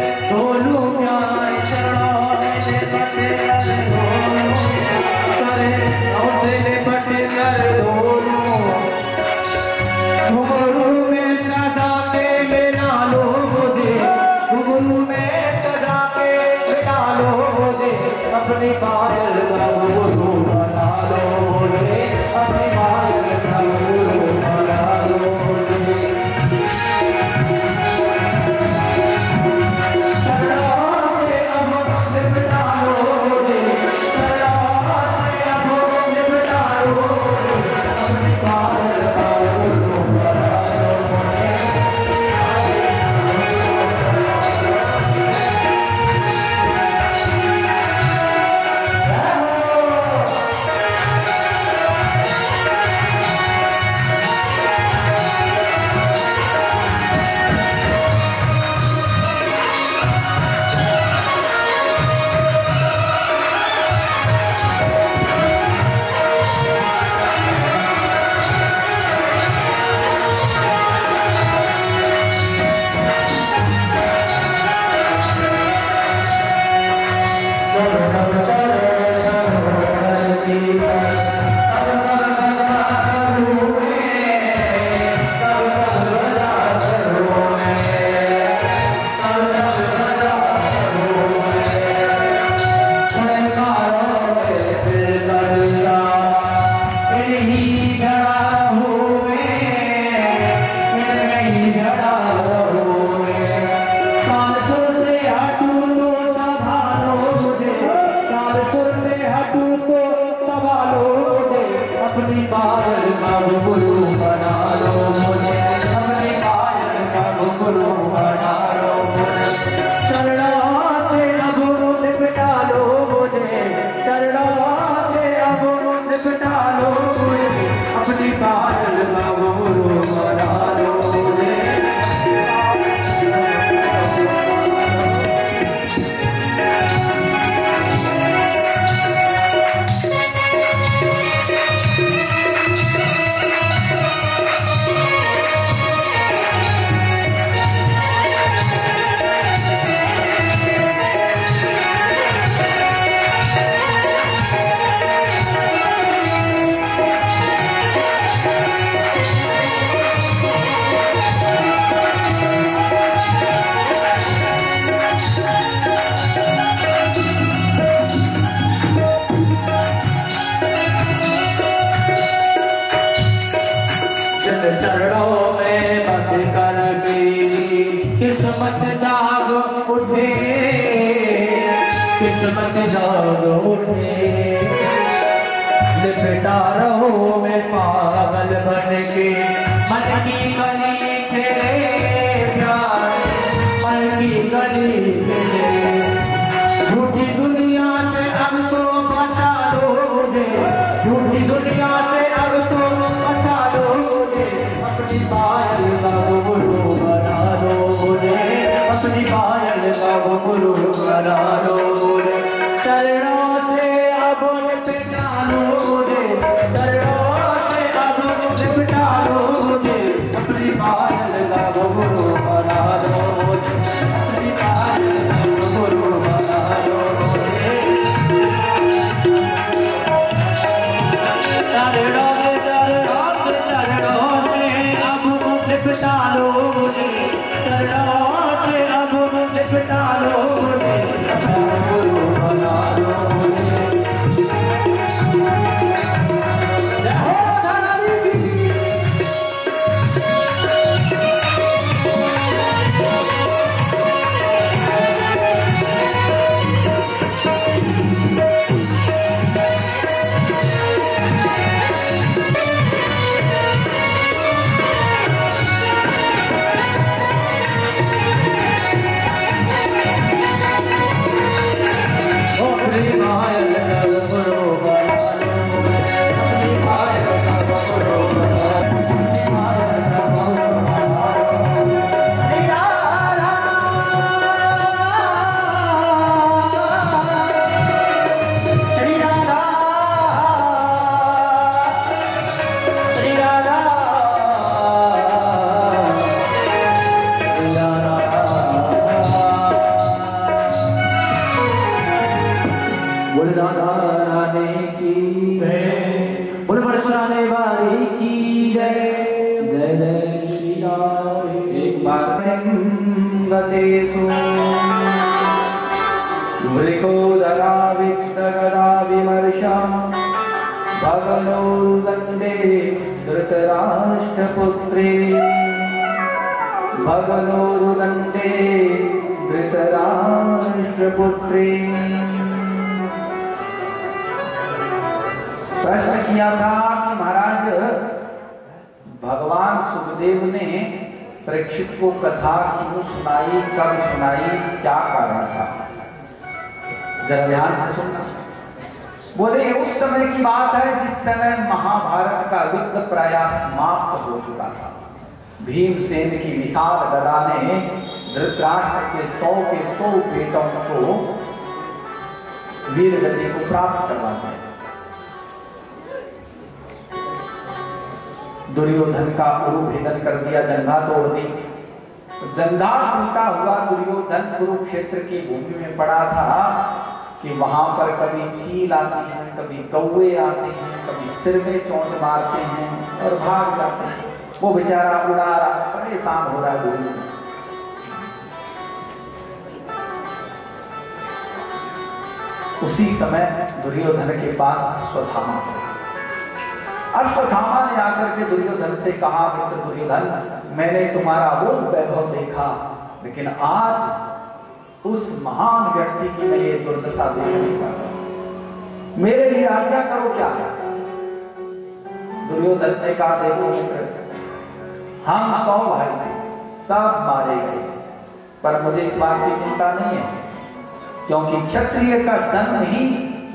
संग ही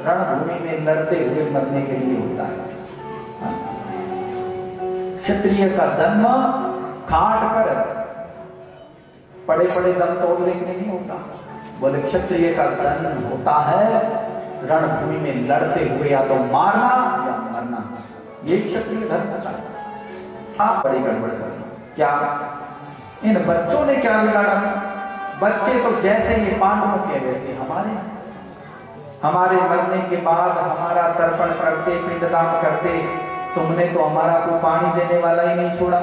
रणभूमि में लड़ते हुए मरने के लिए होता है। क्षत्रिय का जन्म खाट कर पड़े पड़े दम तोड़ने के नहीं होता बोले, क्षत्रिय का जन्म होता है, रणभूमि में लड़ते हुए या तो मारना या मरना। ये क्षत्रिय धर्म था बड़ी गड़बड़ कर क्या? इन बच्चों ने क्या बिगाड़ा? बच्चे तो जैसे ये पांडवों के वैसे हमारे हैं। हमारे मरने के बाद हमारा तर्पण करते, पिंडदान करते, तुमने तो हमारा को पानी देने वाला ही नहीं छोड़ा।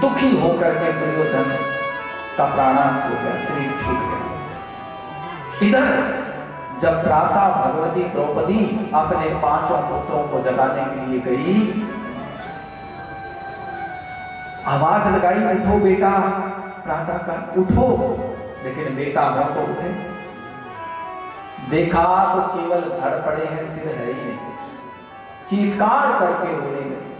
दुखी होकर के दुर्योधन का प्राणांत हो गया, शरीर छूट गया। इधर, जब प्राता भगवती द्रौपदी अपने पाँचों पुत्रों को जगाने के लिए गई, आवाज़ लगाई, उठो बेटा। प्राता का उठो। लेकिन बेटा वहाँ तो उठे। देखा तो केवल धड़ पड़े हैं, सिर है ही नहीं। चीत्कार करके रोने लगे।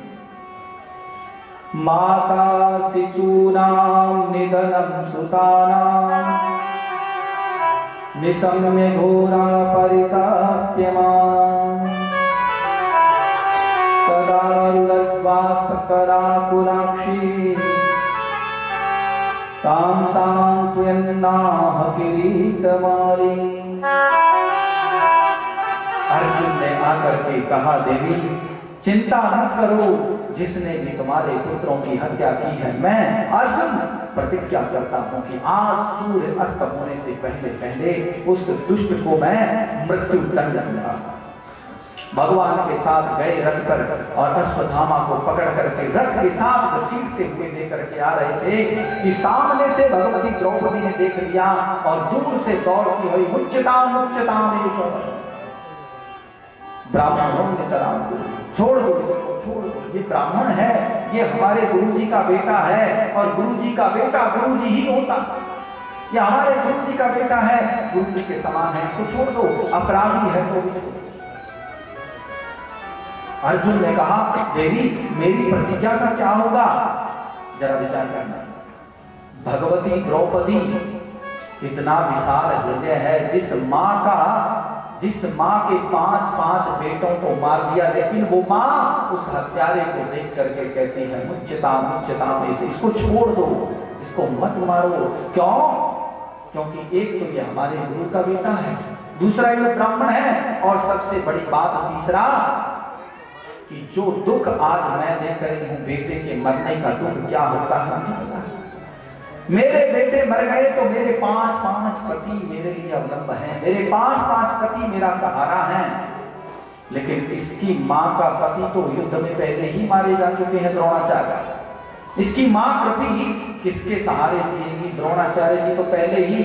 माता शिशूनाम निधनम सुतानाम निशम्य घोरा परिताप्यमान। तदा रुदद्वास्पकराकुलाक्षी तां सान्त्वयन्नाह किरीटमाली अर्जुन ने आकर के कहा, देवी, चिंता मत करो। जिसने भी तुम्हारे पुत्रों की हत्या की है, मैं अर्जुन प्रतिज्ञा करता हूँ कि आज सूर्य अस्त होने से पहले पहले उस दुष्ट को मैं मृत्यु दंड दूँगा। भगवान के साथ गए रथ पर और अश्वधामा को पकड़ करके रथ के साथ घसीटते हुए लेकर के आ रहे थे कि सामने से भगवती द्रौपदी ने देख लिया और दूर से दौड़ती हुई उच्चता उच्चता ब्राह्मणों ने तलाम छोड़ दो इसको छोड़ दो। ये ब्राह्मण है, ये हमारे गुरु जी का बेटा है और गुरु जी का बेटा गुरु जी ही होता। ये हमारे गुरुजी का बेटा है गुरु जी के समान है, इसको छोड़ दो, अपराधी है तो भी छोड़। अर्जुन ने कहा, देवी, मेरी प्रतिज्ञा का क्या होगा? जरा विचार करना। भगवती द्रौपदी कितना विशाल हृदय है, जिस माँ का, जिस माँ के पाँच पाँच बेटों को मार दिया, लेकिन वो माँ उस हत्यारे को देख करके कहती है मुच्चता मुच्चता में से इसको छोड़ दो, इसको मत मारो। क्यों? क्योंकि एक तो ये हमारे गुरु का बेटा है, दूसरा ये ब्राह्मण है, और सबसे बड़ी बात तीसरा कि जो दुख आज मैं रही हूँ बेटे के मरने का दुख क्या होता है? मेरे बेटे मर गए तो मेरे पाँच पाँच पति मेरे लिए अवलंब हैं। मेरे पाँच पाँच पति मेरा सहारा हैं। लेकिन इसकी माँ का पति तो युद्ध में पहले ही मारे जा चुके हैं द्रोणाचार्य। इसकी माँ कृपी किसके सहारे जिएगी? द्रोणाचार्य जी तो पहले ही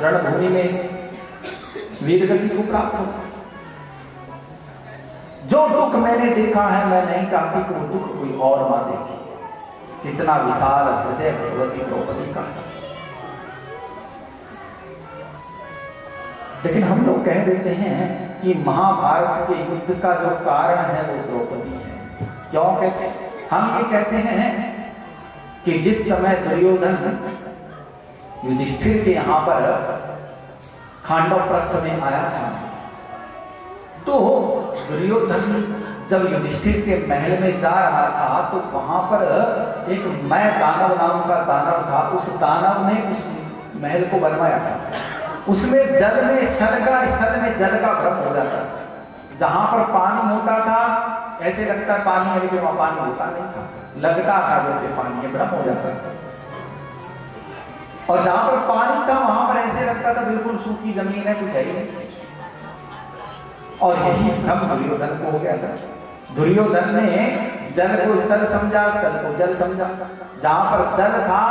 रणभूमि में वीरगति को प्राप्त हो जो दुख मैंने देखा है, मैं नहीं चाहती कि वो दुख कोई और माँ देखे। कितना विशाल हृदय भगवती द्रौपदी का लेकिन हम लोग कह देते हैं कि महाभारत के युद्ध का जो कारण है, वो द्रौपदी है। क्यों कहते हैं? हम ये कहते हैं कि जिस समय दुर्योधन युधिष्ठिर के यहाँ पर खांडव प्रस्थ में आया था तो दुर्योधन जब युधिष्ठिर के महल में जा रहा था तो वहाँ पर एक मैं दानव नाम का दानव था। उस दानव ने उस महल को बनवाया था। उसमें जल में, स्थल का स्थल में जल का भ्रम हो जाता जहाँ पर पानी होता था, ऐसे लगता पानी है, लेकिन वहाँ पानी होता नहीं था। लगता था जैसे पानी है, भ्रम हो जाता था। और जहाँ पर पानी था, वहाँ पर ऐसे लगता था, बिल्कुल सूखी ज़मीन है, कुछ है ही नहीं। और यही भ्रम दुर्योधन को हो गया था। दुर्योधन ने जल को स्थल समझा, स्थल को जल समझा। जहाँ पर जल था,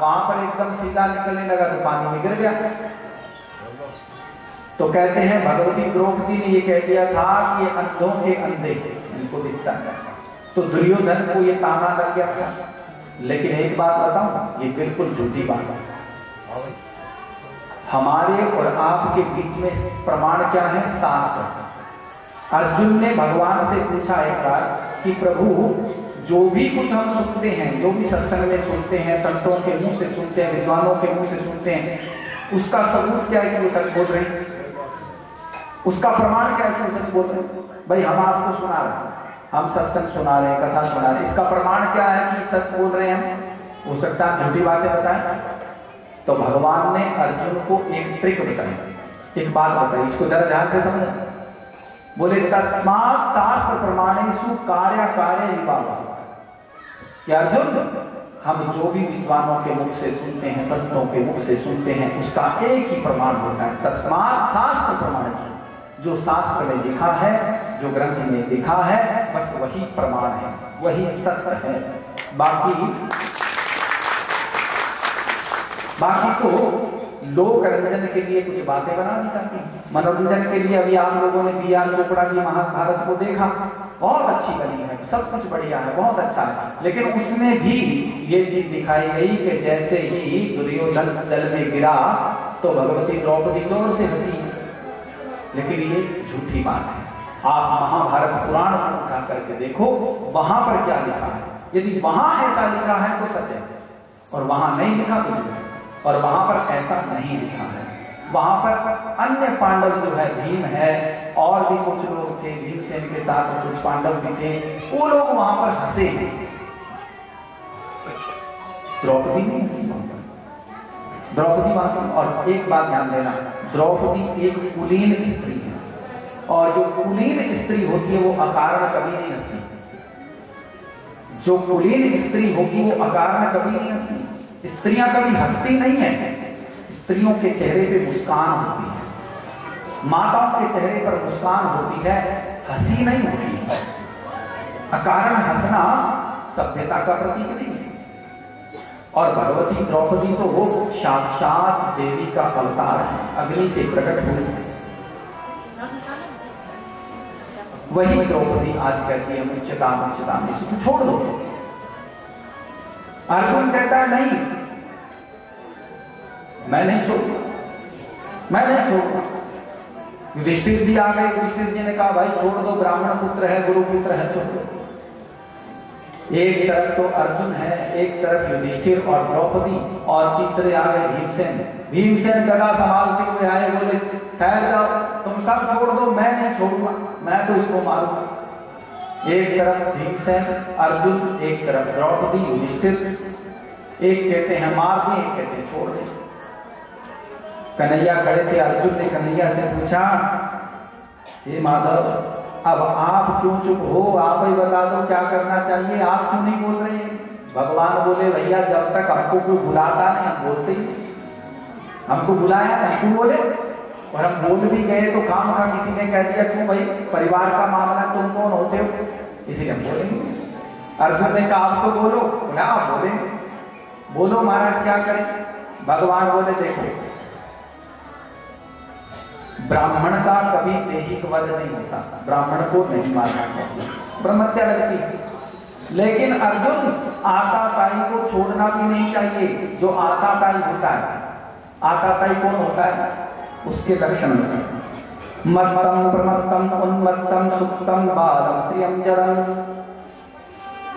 वहाँ पर एकदम सीधा निकलने लगा तो पानी गिर गया। तो कहते हैं, भगवती द्रौपदी ने ये कह दिया था कि ये अंधों के अंधे इनको दिखता है। तो दुर्योधन को ये ताना लग गया था। लेकिन एक बात बताऊँ, ये बिल्कुल झूठी बात है। हमारे और आपके बीच में प्रमाण क्या है? शास्त्र अर्जुन ने भगवान से पूछा एक बार कि प्रभु, जो भी कुछ हम सुनते हैं, जो भी सत्संग में सुनते हैं, संतों के मुँह से सुनते हैं, विद्वानों के मुँह से सुनते हैं, उसका सबूत क्या है कि वो सच बोल रहे हैं? उसका प्रमाण क्या है कि वो सच बोल रहे हैं? भाई, हम आपको सुना रहे हैं। हम सत्संग सुना रहे हैं, कथा सुना रहे हैं। इसका प्रमाण क्या है कि सच बोल रहे हैं हो सकता है झूठी बातें बताएँ। तो भगवान ने अर्जुन को एक ट्रिक बताई। एक बात बताई। इसको जरा ध्यान से समझ। बोले, तस्मात शास्त्र प्रमाणेशु कार्य कार्य विवाद कि अर्जुन, हम जो भी विद्वानों के मुख से सुनते हैं, संतों के मुख से सुनते हैं, उसका एक ही प्रमाण होता है। तस्मात शास्त्र प्रमाण जो शास्त्र में लिखा है, जो ग्रंथ में लिखा है, बस वही प्रमाण है, वही सत्य है। बाकी बाकी तो लोक रंजन के लिए कुछ बातें बना दी जाती हैं। मनोरंजन के लिए अभी आप लोगों ने बी आर चोपड़ा की महाभारत को देखा। बहुत अच्छी बनी है, सब कुछ बढ़िया है, बहुत अच्छा है। लेकिन उसमें भी ये चीज़ दिखाई गई कि जैसे ही दुर्योधन जल में गिरा तो भगवती द्रौपदी ज़ोर से हँसी। लेकिन ये झूठी बात है। आप महाभारत पुराण उठा करके देखो, वहाँ पर क्या लिखा है? यदि वहाँ ऐसा लिखा है तो सच है। और वहाँ नहीं लिखा तो झूठ। और वहाँ पर ऐसा नहीं लिखा है। वहाँ पर अन्य पांडव जो है, भीम है, और भी कुछ लोग थे भीमसेन के साथ कुछ पांडव भी थे, वो लोग वहाँ पर हंसे हैं। द्रौपदी नहीं हँसी द्रौपदी वहाँ पर और एक बात ध्यान देना, द्रौपदी एक कुलीन स्त्री है, और जो कुलीन स्त्री होती है, वो अकारण कभी नहीं हंसती। जो कुलीन स्त्री होगी, वो अकारण कभी नहीं हंसती। स्त्रियाँ कभी हंसती नहीं है, स्त्रियों के चेहरे पे मुस्कान होती है। माताओं के चेहरे पर मुस्कान होती है, हँसी नहीं होती। है अकारण हंसना सभ्यता का प्रतीक नहीं है। और भगवती द्रौपदी तो वो साक्षात देवी का अवतार है, अग्नि से प्रकट हुई है। वही द्रौपदी आज कहती है मुच्यता मुच्यता इसको छोड़ दो। अर्जुन कहता है नहीं, मैं नहीं छोड़ूँगा, मैं नहीं छोड़ूँगा। युधिष्ठिर जी आ गए। युधिष्ठिर जी ने कहा, भाई, छोड़ दो, ब्राह्मण पुत्र है, गुरु पुत्र है, छोड़ दो। एक तरफ़ तो अर्जुन है, एक तरफ़ युधिष्ठिर और द्रौपदी और तीसरे आ गए भीमसेन। भीमसेन गदा संभालते हुए आए, बोले, ठहर जाओ, तुम सब छोड़ दो, मैं नहीं छोड़ूँगा, मैं तो उसको मारूँगा। एक तरफ़ भीमसेन, अर्जुन, एक तरफ़ द्रौपदी, युधिष्ठिर एक कहते हैं मार दे एक कहते हैं, छोड़ दे। कन्हैया खड़े थे, अर्जुन ने कन्हैया से पूछा, हे माधव, अब आप क्यों चुप हो? आप ही बता दो, क्या करना चाहिए? आप क्यों नहीं बोल रहे? भगवान बोले, भैया, जब तक हमको कोई बुलाता नहीं, हम बोलते ही हमको बुलाया हम क्यों बोले? और हम बोल भी गए तो काम का किसी ने कह दिया, क्यों भाई, परिवार का मामला तुम कौन होते हो? इसीलिए हम बोलेंगे अर्जुन ने कहा, आप तो बोलो। बोला, आप बोलेंगे। बोलो महाराज, क्या करें? भगवान बोले, देखो, ब्राह्मण का कभी देहिक वध नहीं होता। ब्राह्मण को नहीं मारना चाहिए। ब्रह्मत्या लगती है। लेकिन अर्जुन आताताई को छोड़ना भी नहीं चाहिए। जो आताताई होता है, आताताई कौन होता है? उसके लक्षण मत्तम प्रमत्तम उन्मत्तम सुप्तम बालम स्त्रियम जड़म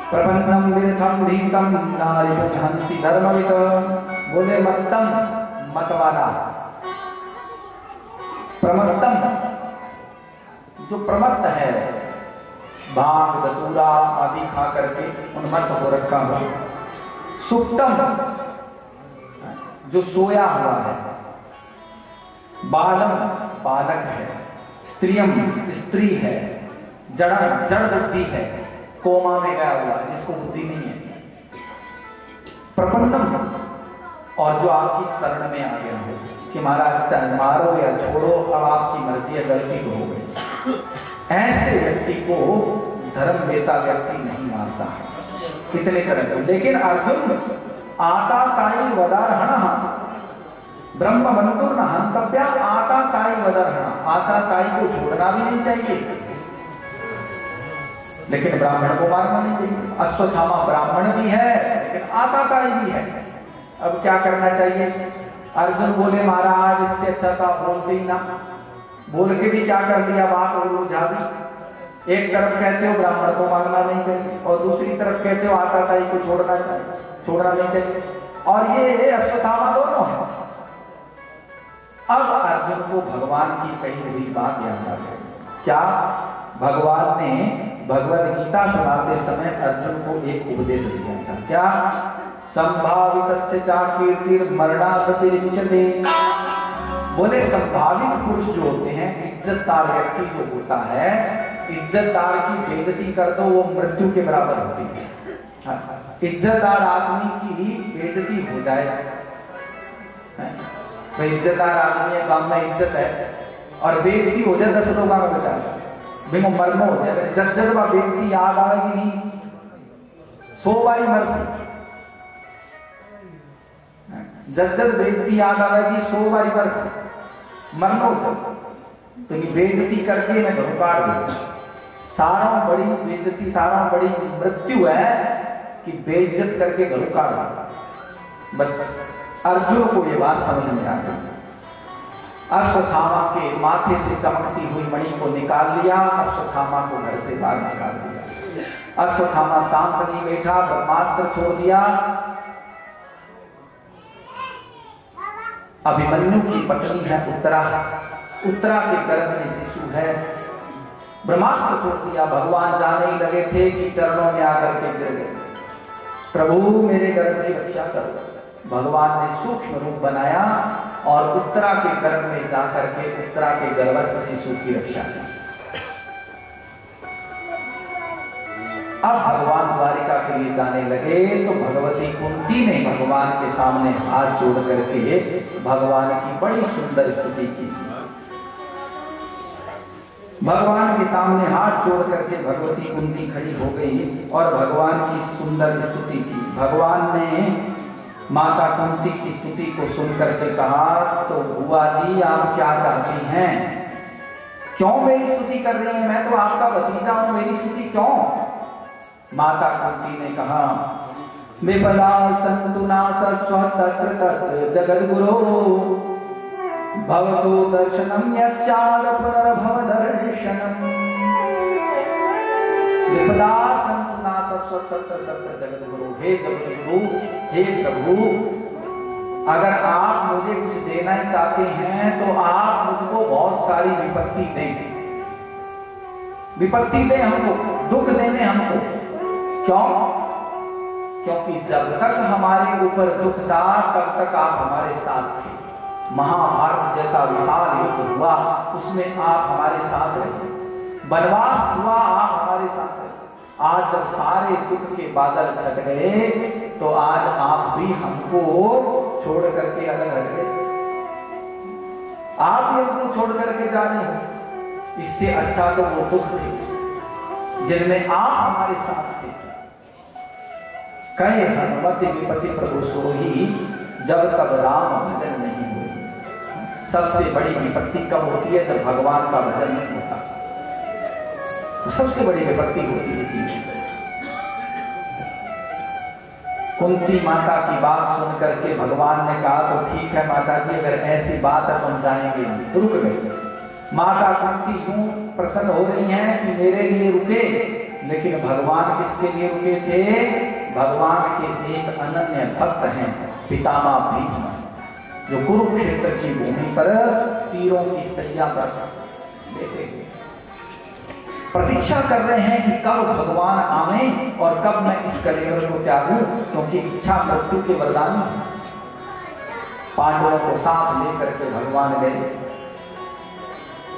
प्रपन्नम विरथम भीतम नारी हंति धर्मविद बोले मत्तम मतवाला। प्रमत्तम, जो प्रमत्त है भाँग दतूरा आदि खा करके उन्मत्त हो रखा हुआ। सुप्तम, जो सोया हुआ है, बालम बालक है, स्त्रियम स्त्री है, जड़ जड़ बुद्धि है। कोमा में गया हुआ है, जिसको बुद्धि नहीं है। प्रपन्नम और जो आपकी शरण में आ गया हो, कि महाराज, चाहे मारो या छोड़ो, अब आपकी मर्ज़ी है, गलती तो हो गई। ऐसे व्यक्ति को धर्म देता व्यक्ति नहीं मारता कितने तरह को। लेकिन अर्जुन आता ताई वदारहण ब्रह्म बंधुर न हंतव्या आता ताई वदारहण। आता ताई को छोड़ना भी नहीं चाहिए। लेकिन ब्राह्मण को मारना नहीं चाहिए। अश्वत्थामा ब्राह्मण भी है, लेकिन आशाताई भी है। अब क्या करना चाहिए? अर्जुन बोले, महाराज, इससे अच्छा था बोलते ही ना। बोल के भी क्या कर दिया बात और उलझा दी। एक तरफ़ कहते हो, ब्राह्मण को मारना नहीं चाहिए, और दूसरी तरफ़ कहते हो आताताई को छोड़ना चाहिए, छोड़ना नहीं चाहिए। और ये अश्वत्थामा दोनों है। अब अर्जुन को भगवान की कही हुई बात याद आ गई। क्या? भगवान ने भगवत गीता सुनाते समय अर्जुन को एक उपदेश दिया था। क्या? संभावित चाकीर्तिर मरणागतिरिच्यते। बोले संभावित पुरुष जो होते हैं इज्जतदार व्यक्ति जो होता है इज्जतदार की बेइज्जती कर दो वो मृत्यु के बराबर होती है। हाँ, इज्जतदार आदमी की बेइज्जती हो जाए। हैं? इज्जतदार आदमी है काम में इज़्ज़त है और बेइज्जती हो जाए दस लोगों का बचा। बिना मर्म हो जाए जब जब वह बेइज्जती याद आएगी नहीं, सो बारी मरसी जब जब बेइज्जती याद आएगी, सो बारी मरसी मरना हो जाए तो ये बेइज्जती करके मैं धोकार दूँगा सारा बड़ी बेजती सारा बड़ी मृत्यु है कि बेइज्जत करके घर काट बस अर्जुन को ये बात समझ में आ गई। अश्वत्थामा के माथे से चमकती हुई मणि को निकाल लिया, अश्वत्थामा को घर से बाहर निकाल दिया। अश्वत्थामा शांत नहीं बैठा, ब्रह्मास्त्र छोड़ दिया। अभिमन्यु की पत्नी है उत्तरा। उत्तरा के गर्भ में शिशु है। ब्रह्मास्त्र छोड़ दिया, भगवान जाने ही लगे थे कि चरणों में आकर के गिर गए। प्रभु मेरे गर्भ की रक्षा करो। भगवान ने सूक्ष्म रूप बनाया और उत्तरा के गर्भ में जाकर के उत्तरा के गर्भस्थ शिशु की रक्षा की। अब भगवान द्वारिका के लिए जाने लगे तो भगवती कुंती ने भगवान के सामने हाथ जोड़ करके भगवान की बड़ी सुंदर स्तुति की। भगवान के सामने हाथ जोड़ करके भगवती कुंती खड़ी हो गई और भगवान की सुंदर स्तुति की। भगवान ने माता कुंती की स्तुति को सुन करके कहा तो बुआ जी, आप क्या चाहती हैं? क्यों मेरी स्तुति कर रही हैं? मैं तो आपका भतीजा हूँ, मेरी स्तुति क्यों? माता कुंती ने कहा नास तत्र तत्र जगद गुरु भवतो दर्शनम पुनर्भव दर्शनम नास तत्र तत्र जगद गुरु हे जगत गुरु हे प्रभु, अगर आप मुझे कुछ देना ही चाहते हैं तो आप मुझको बहुत सारी विपत्ति दें। विपत्ति दें हमको, दुख देने हमको। क्यों? क्योंकि जब तक हमारे ऊपर दुख था तब तक आप हमारे साथ थे। महाभारत जैसा विशाल युद्ध हुआ, उसमें आप हमारे साथ रहे वनवास हुआ, आप हमारे साथ रहे आज जब सारे दुख के बादल छट गए तो आज आप भी हमको छोड़ करके अलग हट गए। आप भी हमको छोड़ करके जा रहे हो। इससे अच्छा तो वो दुख थे, जिनमें आप हमारे साथ थे। कहे हनुमत विपति प्रभु सोही, जब तक राम भजन नहीं हुए। सबसे बड़ी विपत्ति कब होती है जब भगवान का भजन नहीं होता? सबसे बड़ी विपत्ति होती है जीवन कुंती माता की बात सुन करके भगवान ने कहा तो ठीक है माता जी अगर ऐसी बात है तो हम जाएँगे तो रुक गए। माता कुंती यूँ प्रसन्न हो रही हैं कि मेरे लिए रुके, लेकिन भगवान किसके लिए रुके थे? भगवान के एक अनन्य भक्त हैं पितामा भीष्म, जो कुरुक्षेत्र की भूमि पर तीरों की सैया पर। लेटे प्रतीक्षा कर रहे हैं कि कब भगवान आवे और कब मैं इस कलेवर को त्यागूं, क्योंकि इच्छा मृत्यु के वरदान पांडवों को साथ लेकर के भगवान गए।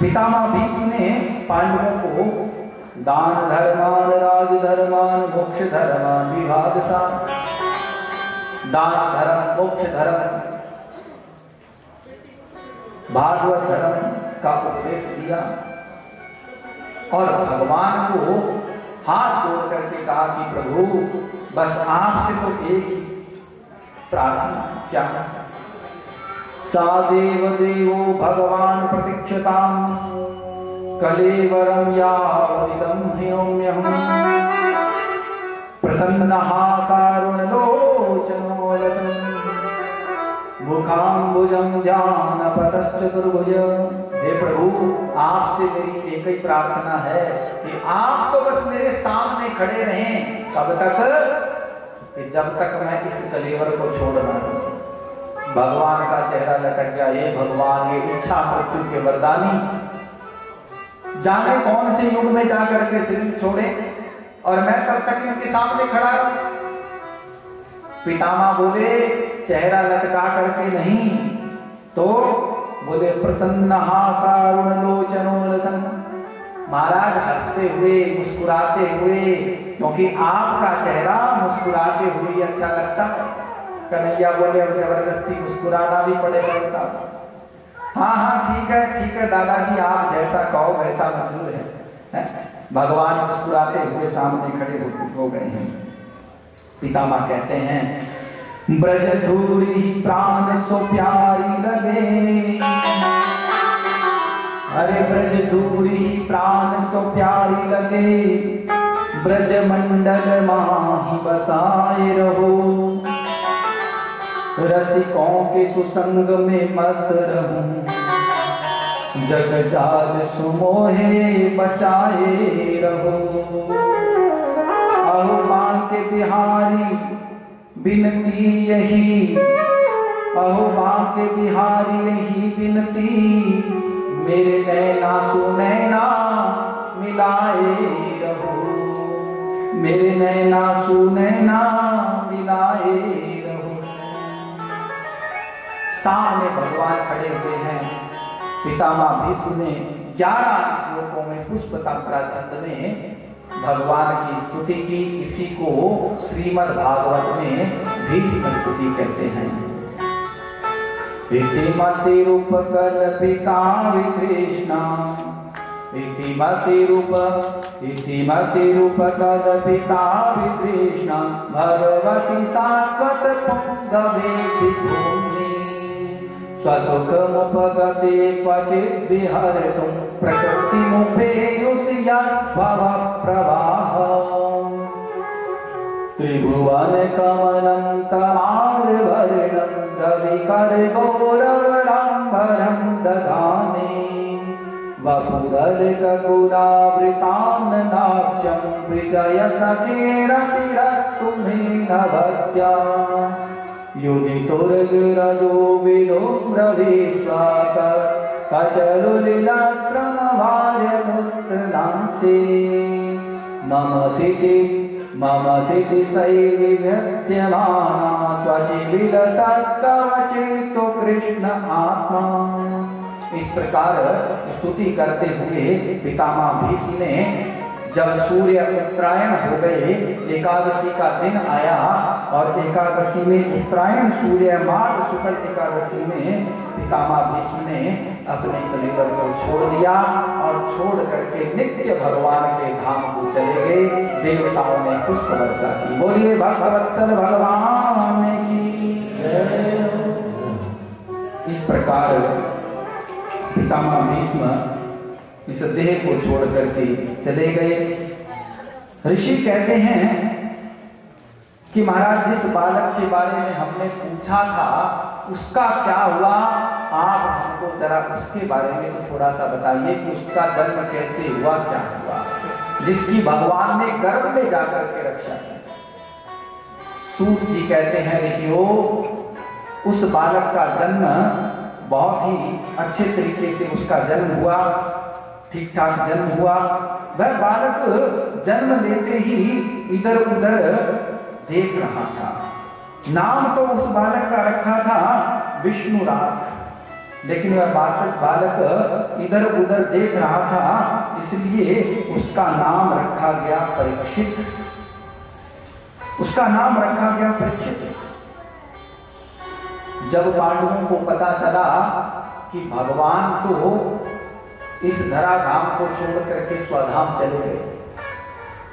पितामह भीष्म ने पांडवों को दान धर्मान, राज धर्मान, मोक्ष धर्मान, विभाग सा दान धर्म, मोक्ष धर्म। भागवत धर्म का उपदेश दिया। और भगवान को हाथ जोड़ करके कहा कि प्रभु, बस आपसे तो एक ही प्रार्थना क्या? सा देव देवो भगवान प्रतीक्षताम कलेवरम यावदिदं ह्योम्यहम्। प्रसन्नः कारुणलोचनोलसन् हे प्रभु, आपसे मेरी एक ही प्रार्थना है कि आप तो बस मेरे सामने खड़े रहें कब तक कि जब तक मैं इस कलेवर को छोड़ ना भगवान का चेहरा लटक गया ये भगवान, ये इच्छा मृत्यु के वरदानी। जाने कौन से युग में जाकर के शरीर छोड़े, और मैं तब तक इनके सामने खड़ा रहूँ? पितामह बोले चेहरा लटका करके नहीं तो बोले प्रसन्न हासारुण लोचनो लसन महाराज हँसते हुए मुस्कुराते हुए क्योंकि आपका चेहरा मुस्कुराते हुए अच्छा लगता है। कन्हैया बोले अब ज़बरदस्ती मुस्कुराना भी पड़ेगा लगता हाँ हाँ ठीक है ठीक है दादाजी आप जैसा कहो वैसा मंजूर है, है? भगवान मुस्कुराते हुए सामने खड़े हो, गए हैं। पितामह कहते हैं ब्रज धूरी प्राण सो प्यारी लगे। अरे ब्रज धूरी प्राण सो प्यारी लगे। ब्रज मंडल माही बसाए रहो। रसिकों के सुसंग में मस्त रहूँ। जग जाल सुमोहे बचाए रहो। अहो के बिहारी बिनती यही, अहो माँ के बिहारी यही बिनती। मेरे नैना सुनैना मिलाए रहो। मेरे नैना सुनैना मिलाए रहो। सामने भगवान खड़े हुए हैं। पितामह भीष्म ने ग्यारह श्लोकों में पुष्प तंत्रा छंद में भगवान की स्तुति की, इसी को श्रीमद् भागवत में भीष्म स्तुति कहते हैं। इति मति रूप कर पिता कृष्ण। इति मति रूप इति मति रूप कर पिता कृष्ण। भगवती सात्वत पुंगवे भूमि। स्वसुखमुपगते क्वचित् विहर्तुं प्रकृतिमुपेयुषि भव प्रवाह। त्रिभुवनकमलं तमार्वर्णं रविकरगौरवराम्बरं दधाने। वपुरलिककुलावृतान्नाब्जं विजयसखेरतिरस्तु मे नभत्या युदितुर्गिरजो विलोम्रविश्वाक कचरुलिलाश्रमवार्यमुत्रनांसे मम सिद्धि मम सिद्धि सैविभ्यत्यमाना स्वचिविलसत्कवचित्तो कृष्ण आत्मा। इस प्रकार स्तुति करते हुए पितामह भीष्म ने जब सूर्य उत्तरायण हो गए, एकादशी का दिन आया और एकादशी में उत्तरायण, सूर्य मार्ग शुक्ल एकादशी में पितामा भीष्म ने अपने कलेवर को छोड़ दिया और छोड़ करके नित्य भगवान के धाम को चले गए। देवताओं ने पुष्प वर्षा की। बोलिए भगवत्सल भगवान की इस प्रकार पितामा भीष्म इस देह को छोड़ करके चले गए। ऋषि कहते हैं कि महाराज, जिस बालक के बारे में हमने पूछा था, उसका क्या हुआ? आप हमको जरा उसके बारे में थोड़ा सा बताइए कि उसका जन्म कैसे हुआ, क्या हुआ? जिसकी भगवान ने गर्भ में जाकर के रक्षा की। सूत जी कहते हैं, ऋषियों, उस बालक का जन्म बहुत ही अच्छे तरीके से उसका जन्म हुआ। ठीक ठाक जन्म हुआ। वह बालक जन्म लेते ही इधर उधर देख रहा था। नाम तो उस बालक का रखा था विष्णुराज लेकिन वह बालक बालक इधर उधर देख रहा था, इसलिए उसका नाम रखा गया परीक्षित। उसका नाम रखा गया परीक्षित। जब पांडवों को पता चला कि भगवान तो इस धरा धाम को छोड़ करके स्वधाम चले गए।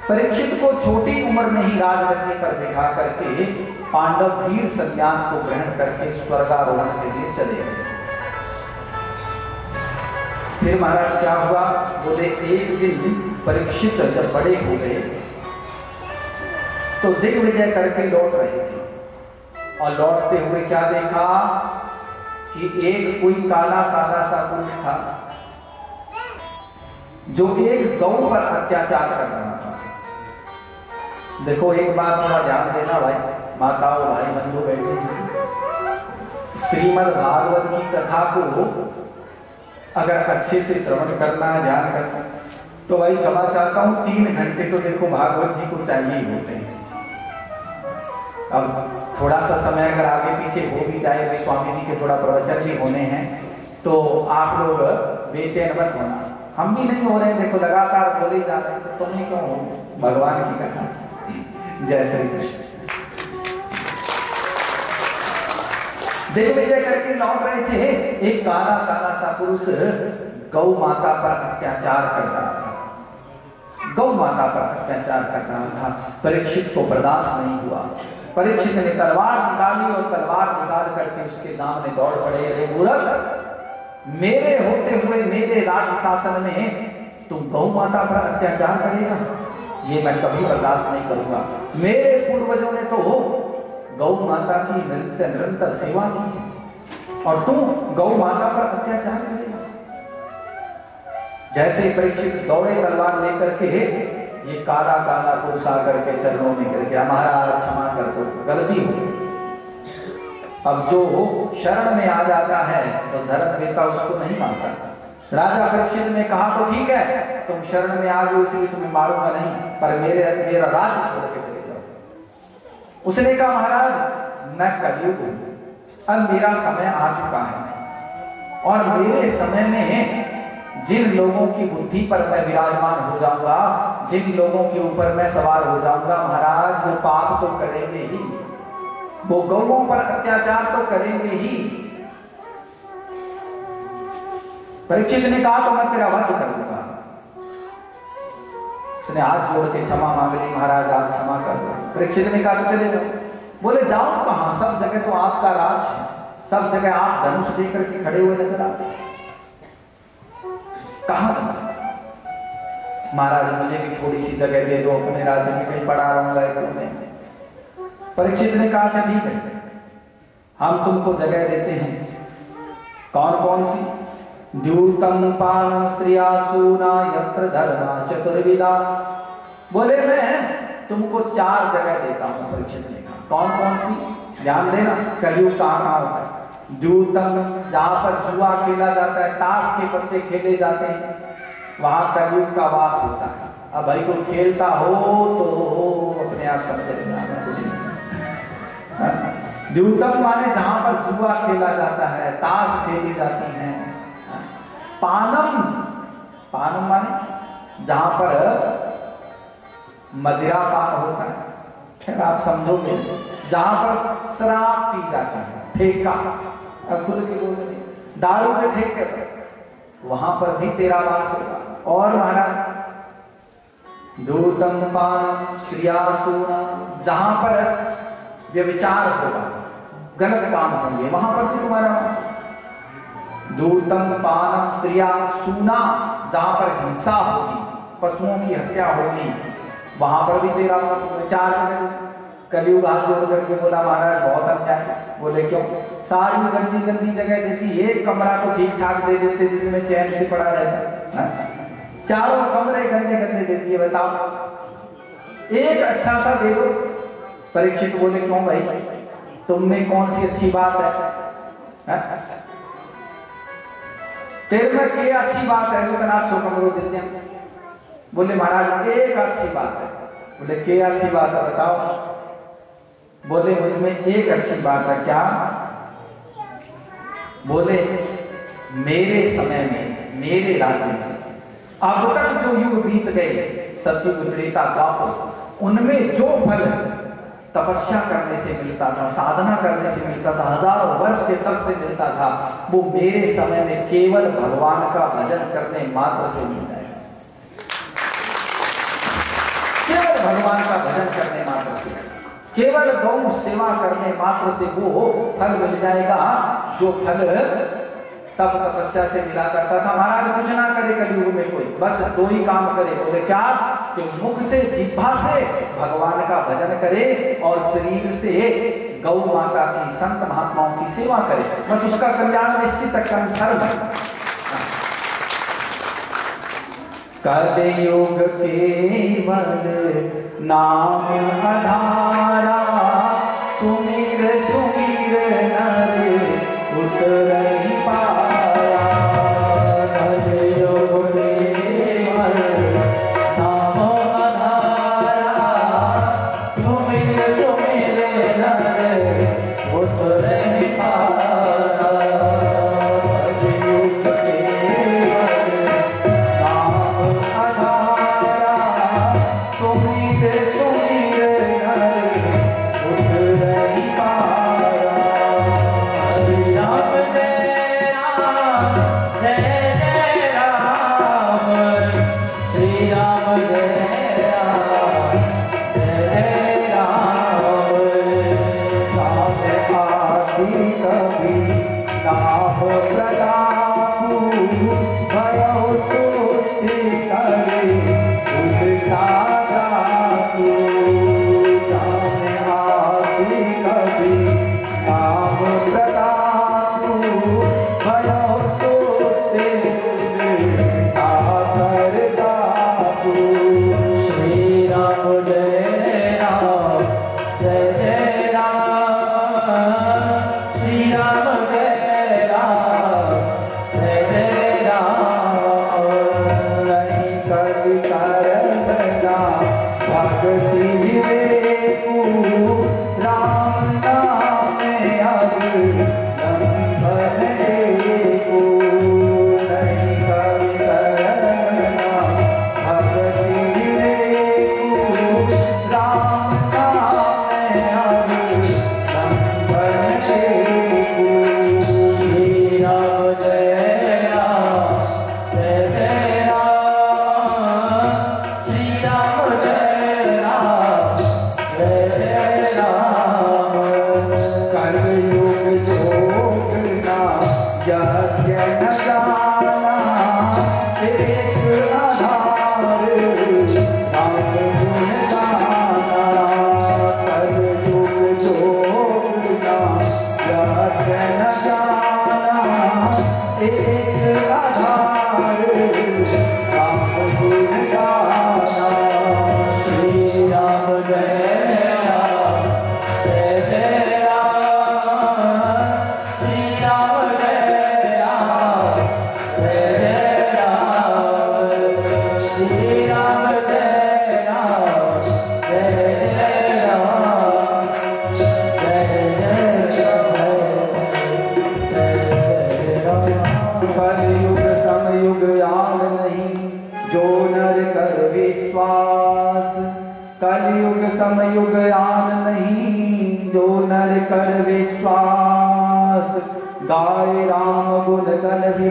परीक्षित को छोटी उम्र में ही राजगद्दी पर दिखा करके पांडव वीर संन्यास को ग्रहण करके स्वर्गारोहण के लिए चले गए। फिर महाराज क्या हुआ? बोले, एक दिन परीक्षित जब बड़े हो गए तो दिग्विजय करके लौट रहे थे। और लौटते हुए क्या देखा कि एक कोई काला काला सा पुरुष था। जो एक गौ पर अत्याचार कर रहा था। देखो, एक बात थोड़ा ध्यान देना भाई। माताओं, भाई बंधु बैठे श्रीमद भागवत की कथा को अगर अच्छे से श्रवण करना, ध्यान करना तो भाई क्षमा चाहता हूँ, तीन घंटे तो देखो भागवत जी को चाहिए ही होते हैं। अब थोड़ा सा समय अगर आगे पीछे हो भी जाए तो स्वामी जी के थोड़ा प्रवचन भी होने हैं तो आप लोग बेचैन मत होना। हम भी नहीं हो रहे, देखो लगातार बोले जा रहे हैं तो तुम ही क्यों हो? भगवान की कथा। जय श्री कृष्ण। दिग्विजय करके लौट रहे थे। एक काला काला सा पुरुष गौ माता पर अत्याचार कर रहा था। गौ माता पर अत्याचार कर रहा था। परीक्षित को बर्दाश्त नहीं हुआ। परीक्षित ने तलवार निकाली और तलवार निकाल करके उसके सामने दौड़ पड़े। अरे मूर्ख! मेरे होते हुए मेरे राज शासन में तुम गौ माता पर अत्याचार करेगा। ये मैं कभी बर्दाश्त नहीं करूँगा। मेरे पूर्वजों ने तो गौ माता की निरंतर निरंतर सेवा की है। और तुम गौ माता पर अत्याचार करेगा। जैसे परीक्षित दौड़े तलवार लेकर के ये काला काला पुरुष करके चरणों में गया। महाराज क्षमा कर दो, गलती हो गई। अब जो शरण में आ जाता है तो धर्म नेता उसको नहीं मानता। राजा परीक्षित ने कहा तो ठीक है, तुम शरण में आ गए इसलिए तुम्हें मारूँगा नहीं, पर मेरे, मेरा राज्य छोड़ के चले जाओ। उसने कहा, महाराज, मैं कलयुग हूँ, अब मेरा समय आ चुका है। और मेरे समय में जिन लोगों की बुद्धि पर मैं विराजमान हो जाऊँगा, जिन लोगों के ऊपर मैं सवार हो जाऊँगा, महाराज, वो पाप तो करेंगे ही। वो गौों पर अत्याचार तो करेंगे ही। परीक्षित ने कहा तो मैं तेरा वध कर दूँगा। उसने हाथ जोड़ के क्षमा मांग ली, महाराज, आप क्षमा कर दो। परीक्षित ने कहा तो चले जाओ। बोले, जाओ कहाँ? सब जगह तो आपका राज है। सब जगह आप धनुष लेकर के खड़े हुए नज़र आते कहा महाराज, मुझे भी थोड़ी सी जगह दे दो, अपने राज्य में कहीं पड़ा रहूँगा एक में परीक्षित ने कहा अच्छा ठीक है। हम तुमको जगह देते हैं। कौन कौन सी? द्यूतम पान स्त्रिया सूना यत्र धर्मा चतुर्विदा बोले, मैं तुमको चार जगह देता हूँ परीक्षित ने कहा। कौन कौन सी? ध्यान देना, कलयुग कहाँ कहाँ होता है। द्यूतम जहाँ पर जुआ खेला जाता है, ताश के पत्ते खेले जाते हैं, वहाँ कलयुग का वास होता है। अब भाई, कोई खेलता हो तो हो अपने आप समझ? द्यूतम माने जहाँ पर जुआ खेला जाता है, ताश खेली जाती हैं? पानम पानम माने जहाँ पर मदिरा पान होता है। फिर आप समझोगे जहाँ पर शराब पी जाती है, ठेका। खुद के बोल दारू के ठेके पर। वहाँ पर भी तेरा वास होगा। और महाराज दूतम पान श्रिया सोना, जहाँ पर व्यविचार होगा। गलत काम होंगे वहाँ पर भी तुम्हारा। दूतम पानम स्त्रिया सूना, जहाँ पर हिंसा होगी, पशुओं की हत्या होगी। वहाँ पर भी तेरा वास होगा चार जगह कलयुग हाथ करके बोला, महाराज, बहुत अन्याय बोले, क्यों? सारी गंदी गंदी जगह देती एक कमरा तो ठीक ठाक दे देते, जिसमें चैन से पड़ा रहता हाँ? चारों कमरे गंदे गंदे देती है बताओ। एक अच्छा सा दे दो। परीक्षित बोले, क्यों भाई? तुम में कौन सी अच्छी बात है? हाँ? तेरे में के अच्छी बात है लोकनाथ छो कमरों देते हैं। बोले, महाराज, एक अच्छी बात है। बोले के अच्छी बात है बताओ? बोले, मुझमें एक अच्छी बात है। क्या? बोले, मेरे समय में, मेरे राज्य में, अब तक जो युग बीत गए सतयुग त्रेता द्वापर उनमें जो फल तपस्या करने से मिलता था, साधना करने से मिलता था, हज़ारों वर्ष के तप से मिलता था। वो मेरे समय में केवल भगवान का भजन करने मात्र से मिल जाएगा केवल भगवान का भजन करने मात्र से, केवल गौ सेवा करने मात्र से वो फल मिल जाएगा, जो फल तप तपस्या से मिला करता था। महाराज, कुछ ना करे कलयुग में कोई। बस दो ही काम करे। बोले, क्या? कि मुख से जिह्वा से भगवान का भजन करे और शरीर से गौ माता की, संत महात्माओं की सेवा करे। बस उसका कल्याण निश्चित कंठर्म है। कलयुग केवल नाम आधारा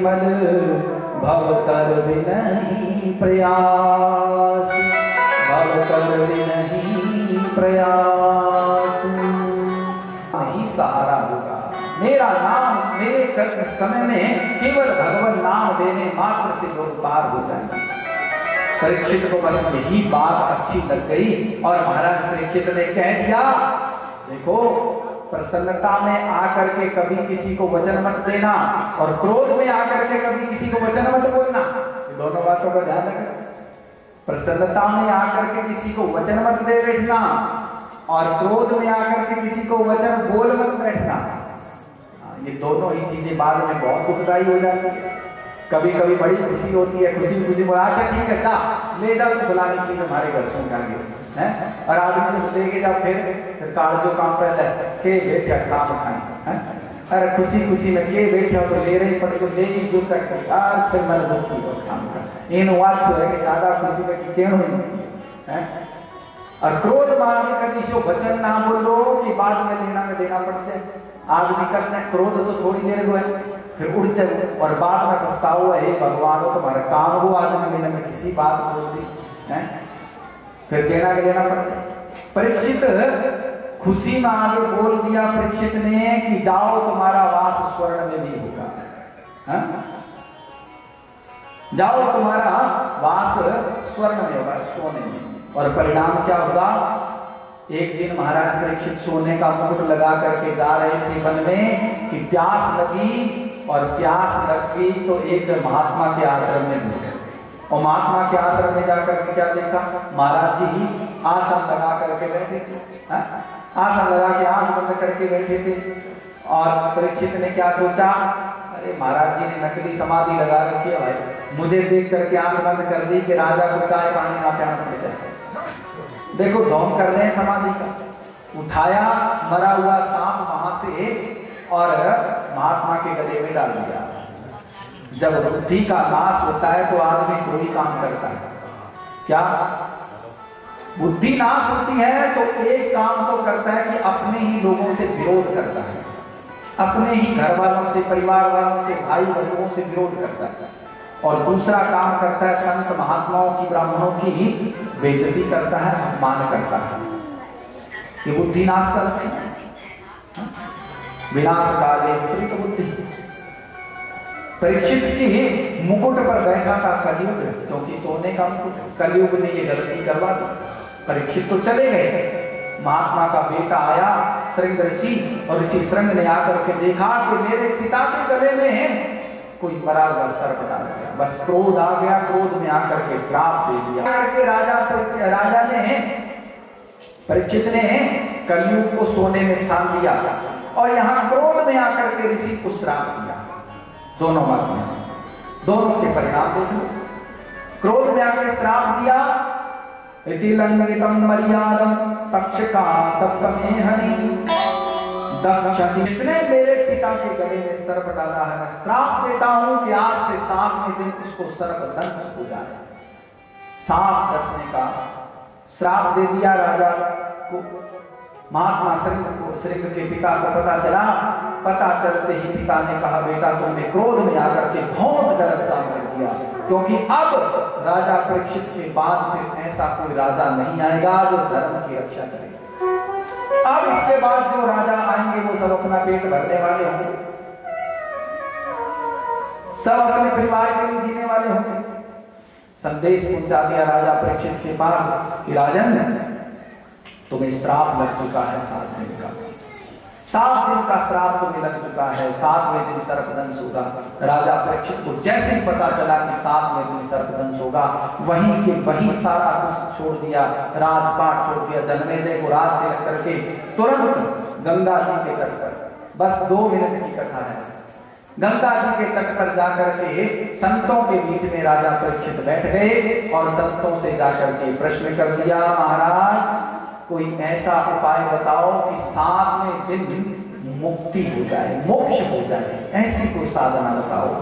गण विमल भव कर नहीं प्रयास। भव कर नहीं प्रयास। ही सहारा होगा। मेरा नाम, मेरे कर्म समय में केवल भगवान नाम देने मात्र से लोग पार हो जाएँगे। परीक्षित को बस यही बात अच्छी लग गई और महाराज परीक्षित ने कह दिया, देखो प्रसन्नता में आकर के कभी किसी को वचन मत देना और क्रोध में आकर के कभी किसी को वचन मत बोलना। दोनों बातों का ध्यान रखना। प्रसन्नता में आकर के किसी को वचन मत दे बैठना और क्रोध में आकर के किसी को वचन बोल मत बैठना। हाँ, ये दोनों ही चीज़ें बाद में बहुत दुखदायी हो जाती है। कभी कभी बड़ी खुशी होती है खुशी खुशी बोला अच्छा ठीक है ले जाओ तो चीज़ हमारे घर से उठा है? और आदमी को लेके जाओ फिर फिर काल जो काम पहले के बैठे काम खाए, हैं? अरे खुशी खुशी में के बैठे तो ले रही पड़े तो ले ही जो सकते यार फिर मैंने दुखी हो काम का इन वाच है कि दादा खुशी में कि केण हुई है? और क्रोध मार्ग कभी से वचन ना बोलो, कि बाद में लेना में देना पड़ से आदमी करते क्रोध तो थोड़ी देर को है, फिर उठ जाए और बाद में पछताओ है भगवान हो तुम्हारा काम हो आदमी में किसी बात बोल दी है? फिर देना के लेना पड़ता परीक्षित खुशी में आगे बोल दिया परीक्षित ने कि जाओ, तुम्हारा वास स्वर्ण में नहीं होगा। हाँ? जाओ, तुम्हारा वास स्वर्ण में होगा, सोने में। और परिणाम क्या होगा? एक दिन महाराज परीक्षित सोने का मुकुट लगा करके जा रहे थे वन में कि प्यास लगी, और प्यास लग तो एक महात्मा के आश्रम में घुस। गए और महात्मा के आश्रम में जाकर के क्या देखा? महाराज जी ही आसन लगा करके बैठे थे हाँ? आसन लगा के आँख बंद करके बैठे थे और परीक्षित ने क्या सोचा? अरे महाराज जी ने नकली समाधि लगा रखी है मुझे देख करके आँख बंद कर दी कि राजा को चाय पानी ना प्याना पड़ जाए। देखो, ढोंग कर रहे हैं समाधि का। उठाया, मरा हुआ सांप वहाँ से और महात्मा के गले में डाल दिया। जब बुद्धि का नाश होता है तो आदमी कोई काम करता है। क्या? बुद्धि नाश होती है तो एक काम तो करता है कि अपने ही लोगों से विरोध करता है। अपने ही घर वालों से परिवार वालों से भाई बंधुओं से विरोध करता है। और दूसरा काम करता है, संत महात्माओं की, ब्राह्मणों की ही बेजती करता है, अपमान करता है। ये बुद्धि नाश करते हैं। विनाश काले विपरीत बुद्धि। परीक्षित की मुकुट पर बैठा था कलयुग, क्योंकि सोने का मुकुट कलयुग ने ये गलती करवा दी। परीक्षित तो चले गए। महात्मा का बेटा आया श्रृंग ऋषि और ऋषि श्रृंग ने आकर के देखा कि मेरे पिता के गले में है। कोई बड़ा हुआ सर्प डाल बस क्रोध आ गया, क्रोध में आकर के श्राप दे दिया। करके राजा राजा ने परीक्षित ने कलयुग को सोने में स्थान दिया। और यहाँ क्रोध में आकर के ऋषि को श्राप दिया। दोनों मत में। दोनों के परिणाम देखो। क्रोध में आकर श्राप दिया। मर्यादम तक्षका सप्तमे हनि जिसने मेरे पिता के गले में सर्प डाला है, मैं श्राप देता हूँ कि आज से सातवें दिन उसको सर्प दंश हो जाए। सांप डसने का श्राप दे दिया राजा को महात्मा श्रृंग को श्रृंग के पिता को पता चला। पता चलते ही पिता ने कहा, बेटा, तुमने क्रोध में आकर के बहुत गलत काम कर दिया। क्योंकि अब राजा परीक्षित के बाद फिर ऐसा कोई राजा नहीं आएगा जो धर्म की रक्षा करेगा अब इसके बाद जो राजा आएँगे, वो सब अपना पेट भरने वाले होंगे। सब अपने परिवार के लिए जीने वाले होंगे। संदेश पहुँचा दिया राजा परीक्षित के पास कि राजन तुम्हें श्राप लग चुका है सात दिन का। सात दिन का श्राप तुम्हें लग चुका है, सातवें दिन सर्पदंश होगा। राजा परीक्षित को जैसे ही पता चला कि सातवें दिन सर्पदंश होगा, वहीं के वहीं सारा कुछ छोड़ दिया, राजपाट छोड़ दिया जन्मेजय को राज तिलक करके तुरंत गंगा जी के तट पर। बस दो मिनट की कथा है। गंगा जी के तट पर जाकर के संतों के बीच में राजा परीक्षित बैठ गए और संतों से जाकर के प्रश्न कर दिया, महाराज कोई ऐसा उपाय बताओ कि सातवें दिन मुक्ति हो जाए, मोक्ष हो जाए, ऐसी कोई साधना बताओ।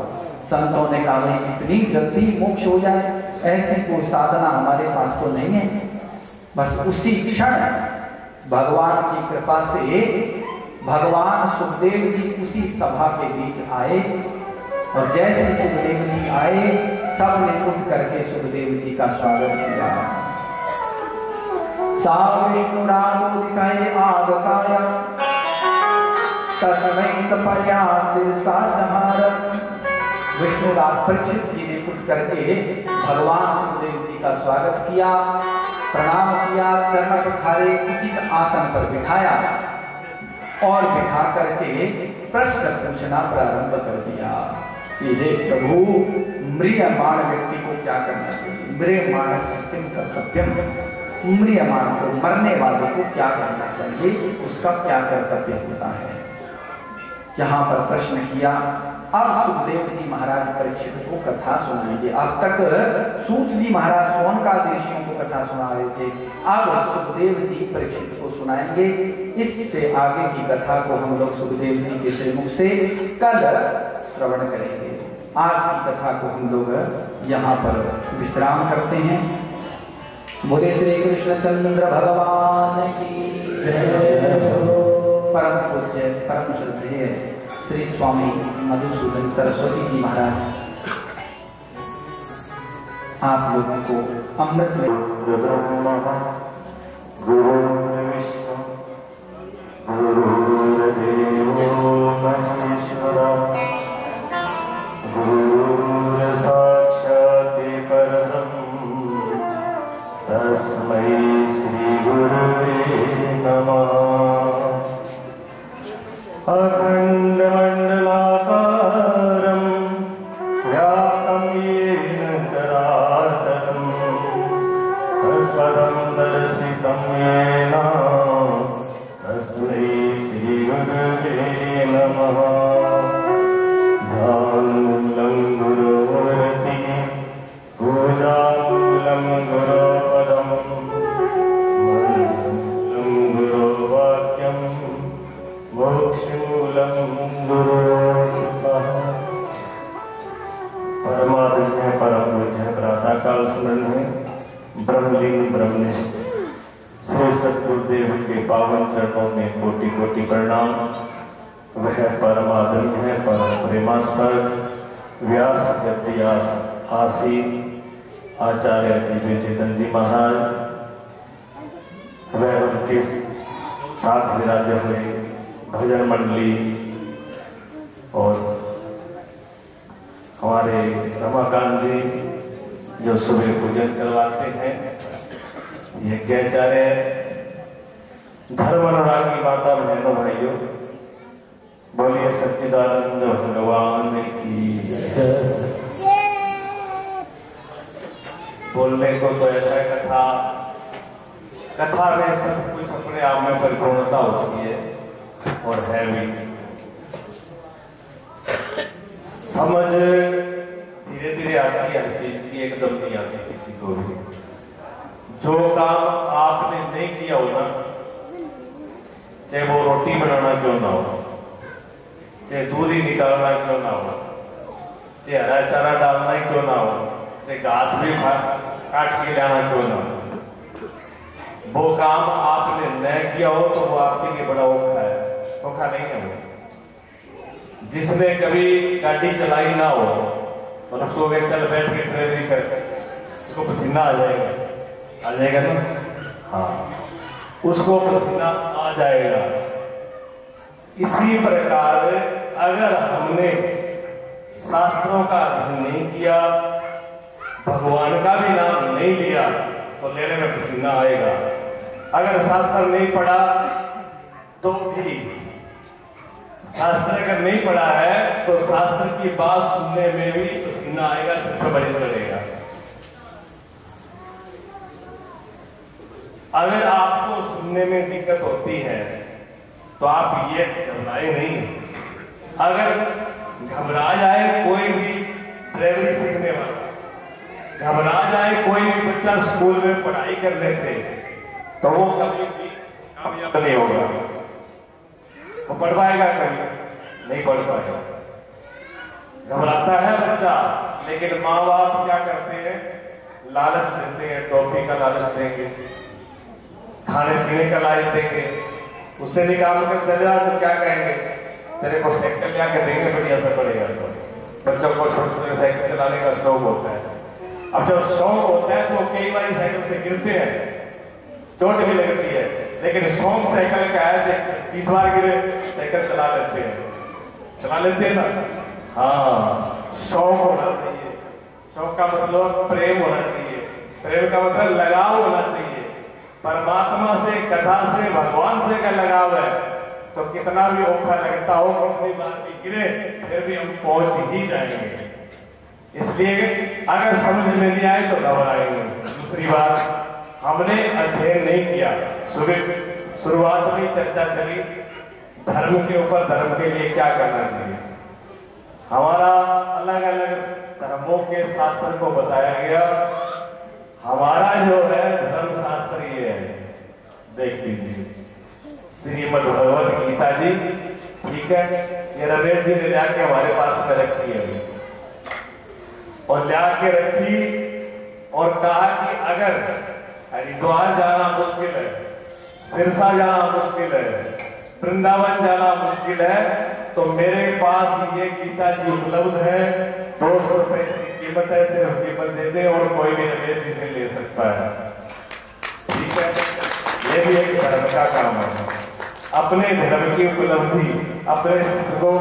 संतों ने कहा इतनी जल्दी मोक्ष हो जाए, ऐसी कोई साधना हमारे पास तो नहीं है। बस उसी क्षण भगवान की कृपा से भगवान सुखदेव जी उसी सभा के बीच आए। और जैसे सुखदेव जी आए सबने उठ करके सुखदेव जी का स्वागत किया। सा करके भगवान सुखदेव जी का स्वागत किया। प्रणाम किया चरण पखारे उचित आसन पर बिठाया और बिठा करके प्रश्न पूछना प्रारंभ कर दिया। प्रभु, म्रियमाण व्यक्ति को क्या करना चाहिए? म्रियमाण सत्यम कर्तव्यम? म्रियमाण को मरने वाले को क्या करना चाहिए, उसका क्या कर्तव्य होता है? यहाँ पर प्रश्न किया, अब सुखदेव जी महाराज परीक्षित को कथा सुनाएँगे। अब तक सूत जी महाराज सोन का देशियों को कथा सुना रहे थे। अब सुखदेव जी परीक्षित को सुनाएँगे। इससे आगे की कथा को हम लोग सुखदेव जी के श्रीमुख से कल श्रवण करेंगे। आज की कथा को हम लोग यहाँ पर विश्राम करते हैं। बोले श्री कृष्ण चंद्र भगवान परम पूज्य, परम श्रद्धेय श्री स्वामी मधुसूदन सरस्वती जी महाराज। आप लोगों को अमृत में गुरुर्ब्रह्मा गुरुर्विष्णु नमः। स्मरण है। ब्रह्मलिंग ब्रह्मनिष्ठ श्री सतगुरुदेव के पावन चरणों में कोटि कोटि प्रणाम। वह परमात्म है परम प्रेमास्पद। व्यास व्यास आसी आचार्य दिव्य चेतन जी महाराज। वह उनके साथ विराजे हुए भजन मंडली और हमारे रमाकांत जी। जो सुबह पूजन करवाते हैं यज्ञाचार्य धर्म अनुरागी माता बहनों, भाइयों, बोलिए सच्चिदानंद भगवान की। बोलने को तो ऐसा कथा कथा में सब कुछ अपने आप में परिपूर्णता होती है, और है भी। समझ धीरे धीरे आती हर चीज़ की एकदम नहीं आती किसी को भी। जो काम आपने नहीं किया हो ना चाहे वो रोटी बनाना क्यों ना हो, चाहे दूध ही निकालना क्यों ना हो, चाहे हरा चारा डालना ही क्यों ना हो, चाहे घास भी काट के लाना क्यों ना हो। वो काम आपने न किया हो तो वो आपके लिए बड़ा औखा है। औखा नहीं है वो। जिसने कभी गाड़ी चलाई ना हो और उसको कहे चल बैठ के ट्रेनिंग कर उसको पसीना आ जाएगा। आ जाएगा ना? हाँ। उसको पसीना आ जाएगा। इसी प्रकार अगर हमने शास्त्रों का अध्ययन नहीं किया, भगवान का भी नाम नहीं लिया तो लेने में पसीना आएगा। अगर शास्त्र नहीं पढ़ा तो भी। शास्त्र अगर नहीं पढ़ा है तो शास्त्र की बात सुनने में भी पसीना आएगा पर बड़े चढ़ेगा अगर आपको सुनने में दिक्कत होती है तो आप ये घबराए नहीं। अगर घबरा जाए कोई भी ड्राइवरी सीखने वाला, घबरा जाए कोई भी बच्चा स्कूल में पढ़ाई करने से तो वो कभी भी कामयाब नहीं होगा। वो पढ़ पाएगा कभी, नहीं पढ़ पाएगा। घबराता है बच्चा, लेकिन माँ बाप क्या करते हैं? लालच देते हैं टॉफी का लालच देंगे, खाने पीने का लालच देंगे। उससे निकाल कर चले जाओ तो क्या कहेंगे? तेरे को साइकिल लिया के देंगे, बढ़िया से पड़ेगा तो। बच्चों को छोटे छोटे साइकिल चलाने का शौक होता है। अब जब शौक होता है तो कई बार साइकिल से गिरते हैं। चोट भी लगती है, लेकिन शौक साइकिल का है तीस बार गिरे, साइकिल चला लेते हैं। चला लेते हैं ना? हाँ। शौक होना चाहिए। शौक का मतलब प्रेम होना चाहिए। प्रेम का मतलब लगाव होना चाहिए। परमात्मा से कथा से, भगवान से का लगाव है तो कितना भी औखा लगता हो कोई बात भी गिरे, फिर भी हम पहुँच ही जाएँगे। इसलिए अगर समझ में नहीं आए तो घबराएँगे। दूसरी बात, हमने अध्ययन नहीं किया। सुबह शुरुआत में चर्चा चली, धर्म के ऊपर, धर्म के लिए क्या करना चाहिए? हमारा अलग अलग धर्मों के शास्त्र को बताया गया। हमारा जो है धर्म शास्त्र ये है। देख लीजिए। श्रीमद भगवत गीता जी, ठीक है? ये रमेश जी ने जाके हमारे पास में रखी है। और लाके रखी और कहा कि अगर हरिद्वार जाना मुश्किल है, सिरसा जाना मुश्किल है, वृंदावन जाना मुश्किल है तो मेरे पास ये गीता जी उपलब्ध है। दो सौ रुपए इसकी कीमत है, सिर्फ़ कीमत दे दे और कोई भी रमेश जी से ले सकता है। ठीक है? ये भी एक धर्म का काम है। अपने धर्म की उपलब्धि, अपने को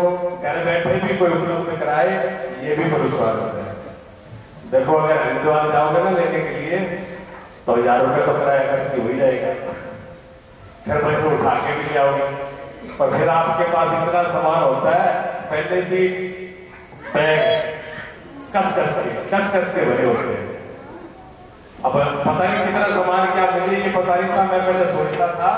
घर बैठे भी कोई उपलब्ध कराए, ये भी होता है। देखो, अगर हरिद्वार जाओगे ना लेने के लिए तो हज़ार रुपए तो किराया खर्च हो ही जाएगा। फिर को उठा के भी ले आओगे। और फिर आपके पास इतना सामान होता है, पहले से कस कस के कस कस के भरे होते हैं। अब पता नहीं कितना सामान क्या मुझे ये पता नहीं था, मैं पहले सोचता था,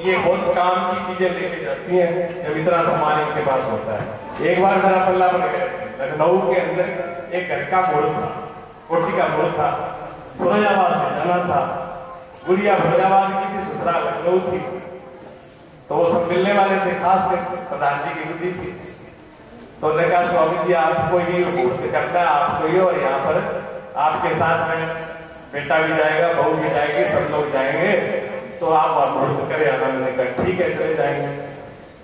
ये बहुत काम की चीज़ें लेके जाती हैं, जब इतना सामान इनके पास होता है। एक बार मेरा पल्ला पड़ गया, लखनऊ के अंदर एक घर का मोड़ था, कोठी का मोड़ था फिरोजाबाद से जाना था। गुड़िया फिरोजाबाद की थी, ससुराल, लखनऊ थी। तो वो सब मिलने वाले थे, खास थे प्रधान जी की बुद्धि थी। तो उन्होंने कहा स्वामी जी आपको ये मुहूर्त करना है, आपको ये और यहाँ पर आपके साथ में बेटा भी जाएगा, बहू भी जाएगी, सब लोग जाएँगे। तो आप मुहूर्त करें आना मैंने कहा ठीक है, चले जाएँगे।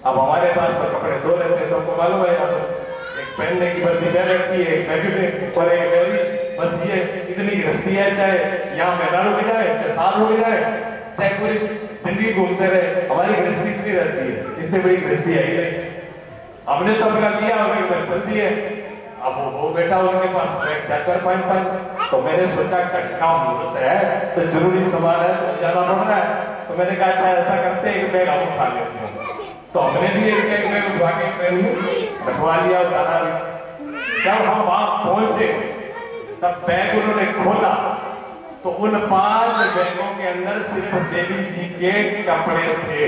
अब हमारे पास तो कपड़े दो रहते सबको मालूम है यहाँ पर एक पहनने की वर्दी मैं रखी है में और एक मेरी बस ये इतनी गृहस्थी है, चाहे यहाँ महीना रुक जाए, चाहे साल हो जाए, चाहे पूरी ज़िंदगी घूमते रहे, हमारी गृहस्थी इतनी रहती है, इससे बड़ी गृहस्थी आई है हमने तो अपना लिया एक चल दिए। अब वो बेटा उनके पास चार चार, पाँच पाँच। तो मैंने सोचा कि काम मुहूर्त है तो ज़रूरी सामान है तो जाना पड़ रहा है। तो मैंने कहा अच्छा ऐसा करते एक बैग हम उठा लेते हैं। तो हमने भी एक बैग उठवा के ट्रेन में रखवा लिया भी। जब हम वहाँ पहुँचे, तब बैग उन्होंने खोला। तो उन पाँच बैगों के अंदर सिर्फ़ देवी जी के कपड़े थे।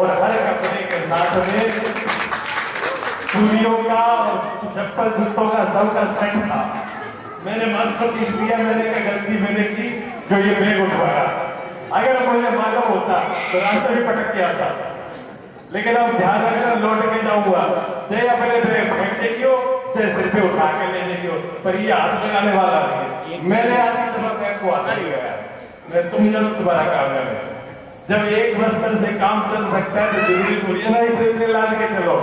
और हर कपड़े के साथ में चूड़ियों का और चप्पल जूतों का सबका सेट था। मैंने मत पर किस दिया मैंने क्या गलती मैंने की, जो ये बैग उठवाया अगर मुझे मालूम होता तो रास्ते में पटक के आता। लेकिन अब ध्यान रखना, लौट के जाऊँगा। चाहे अपने पे फेंक देगी हो चाहे सिर पे उठा के ले हो पर ये हाथ लगाने वाला नहीं मैंने तरह बैग को आता ही गया। मैं तुम ज़रूर तुम्हारा काम है। जब एक बस्तर से काम चल सकता है तो ज़रूरी थोड़ी ना इतने इतने लाद के चलो।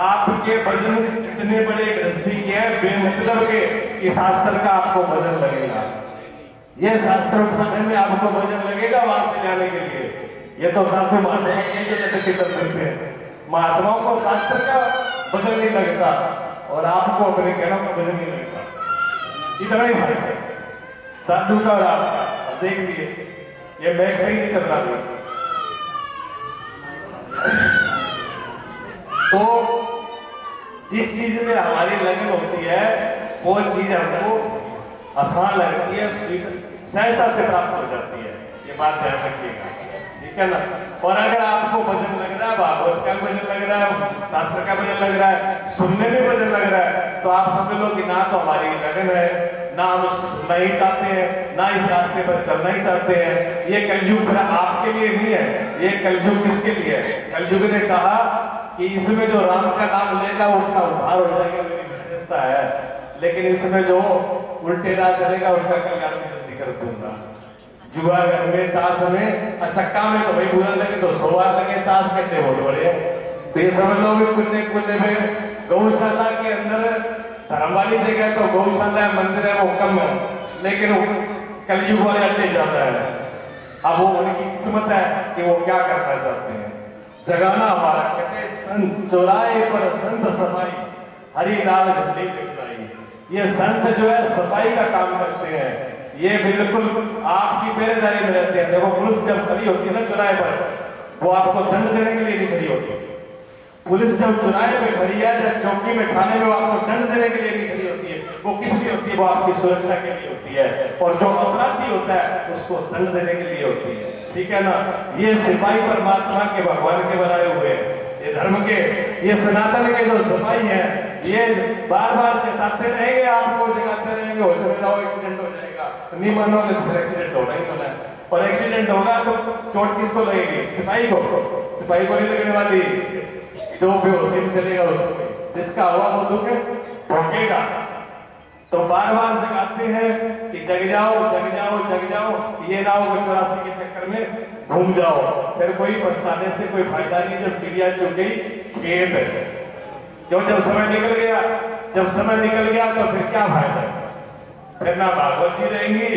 आपके वज़न इतने बड़े गृहस्थी के हैं, बेमतलब के, कि शास्त्र का आपको वज़न लगेगा। ये शास्त्र उठाने में आपको वज़न लगेगा वहाँ से जाने के लिए। ये तो तरफ़ करते महात्माओं को शास्त्र का वज़न नहीं लगता, और आपको अपने कहना का वज़न नहीं लगता। इतना ही फ़र्क है। साधु का अब देख लिए ये बैग सही नहीं चल रहा तो जिस चीज़ में हमारी लगन होती है, वो चीज़ हमको आसान लगती है सहजता से प्राप्त हो जाती है। ये बात ध्यान रखिएगा। ठीक है ना? और अगर आपको भजन लग रहा है, भागवत का भजन लग रहा है, शास्त्र का भजन लग रहा है, सुनने में भजन लग रहा है तो आप समझ लो कि ना तो हमारी लगन है। ना हम सुनना ही चाहते हैं, ना इस रास्ते पर चलना ही चाहते हैं। ये कलयुग आपके लिए नहीं है, ये कलयुग किसके लिए है? कलयुग ने कहा कि इसमें जो राम का नाम लेगा, उसका उद्धार हो जाएगा, मेरी विशेषता है। लेकिन इसमें जो उल्टे राह चलेगा उसका कल्याण जल्दी कर दूँगा। जुआ घर में, ताश में चक्का में तो भाई, बुरा लगे तो सौ बार लगे, ताश करते बहुत बड़े। तो ये समझ लो कुन्ने कुन्ने में गौशाला के अंदर धर्म वाली जगह तो गौशाला है, मंदिर है, वो कम है। लेकिन वो कलयुग वाले अड्डे जाता है। अब वो उनकी किस्मत है कि वो क्या करना चाहते हैं। जगाना हमारा, कहते संत चौराहे पर संत सफ़ाई, हरी लाल झंडी दिखलाई ये संत जो है, सफ़ाई का काम करते हैं। ये बिल्कुल आपकी पहरेदारी में रहते हैं। देखो, पुलिस जब खड़ी होती है ना चौराहे पर, वो आपको दंड देने के लिए नहीं खड़ी होती। पुलिस जब चौराहे पे खड़ी है, जब चौकी में थाने में आपको दंड देने के लिए नहीं खड़ी होती है, वो किस लिए होती है? वो आपकी सुरक्षा के लिए होती है। और जो अपराधी होता है, उसको दंड देने के लिए होती है। ठीक है ना? ये सिपाही परमात्मा के भगवान के बनाए हुए हैं। ये धर्म के, ये सनातन के जो सिपाही हैं, ये बार बार चेताते रहेंगे, आपको जगाते रहेंगे हो सकता जाओ एक्सीडेंट हो जाएगा। नहीं मानोगे तो फिर एक्सीडेंट होना ही होना है। और एक्सीडेंट होगा तो चोट किसको लगेगी? सिपाही को। सिपाही को नहीं लगने वाली। जो बेहोशी चलेगा उसको जिसका हुआ वो दुख भोगेगा। तो बार बार जगाते हैं कि जग जाओ जग जाओ जग जाओ, ये ना हो चौरासी के चक्कर में घूम जाओ। फिर कोई पछताने से कोई फ़ायदा नहीं, जब चिड़िया चुग गई, खेत क्यों? जब समय निकल गया, जब समय निकल गया तो फिर क्या फ़ायदा फिर ना भागवत जी रहेंगी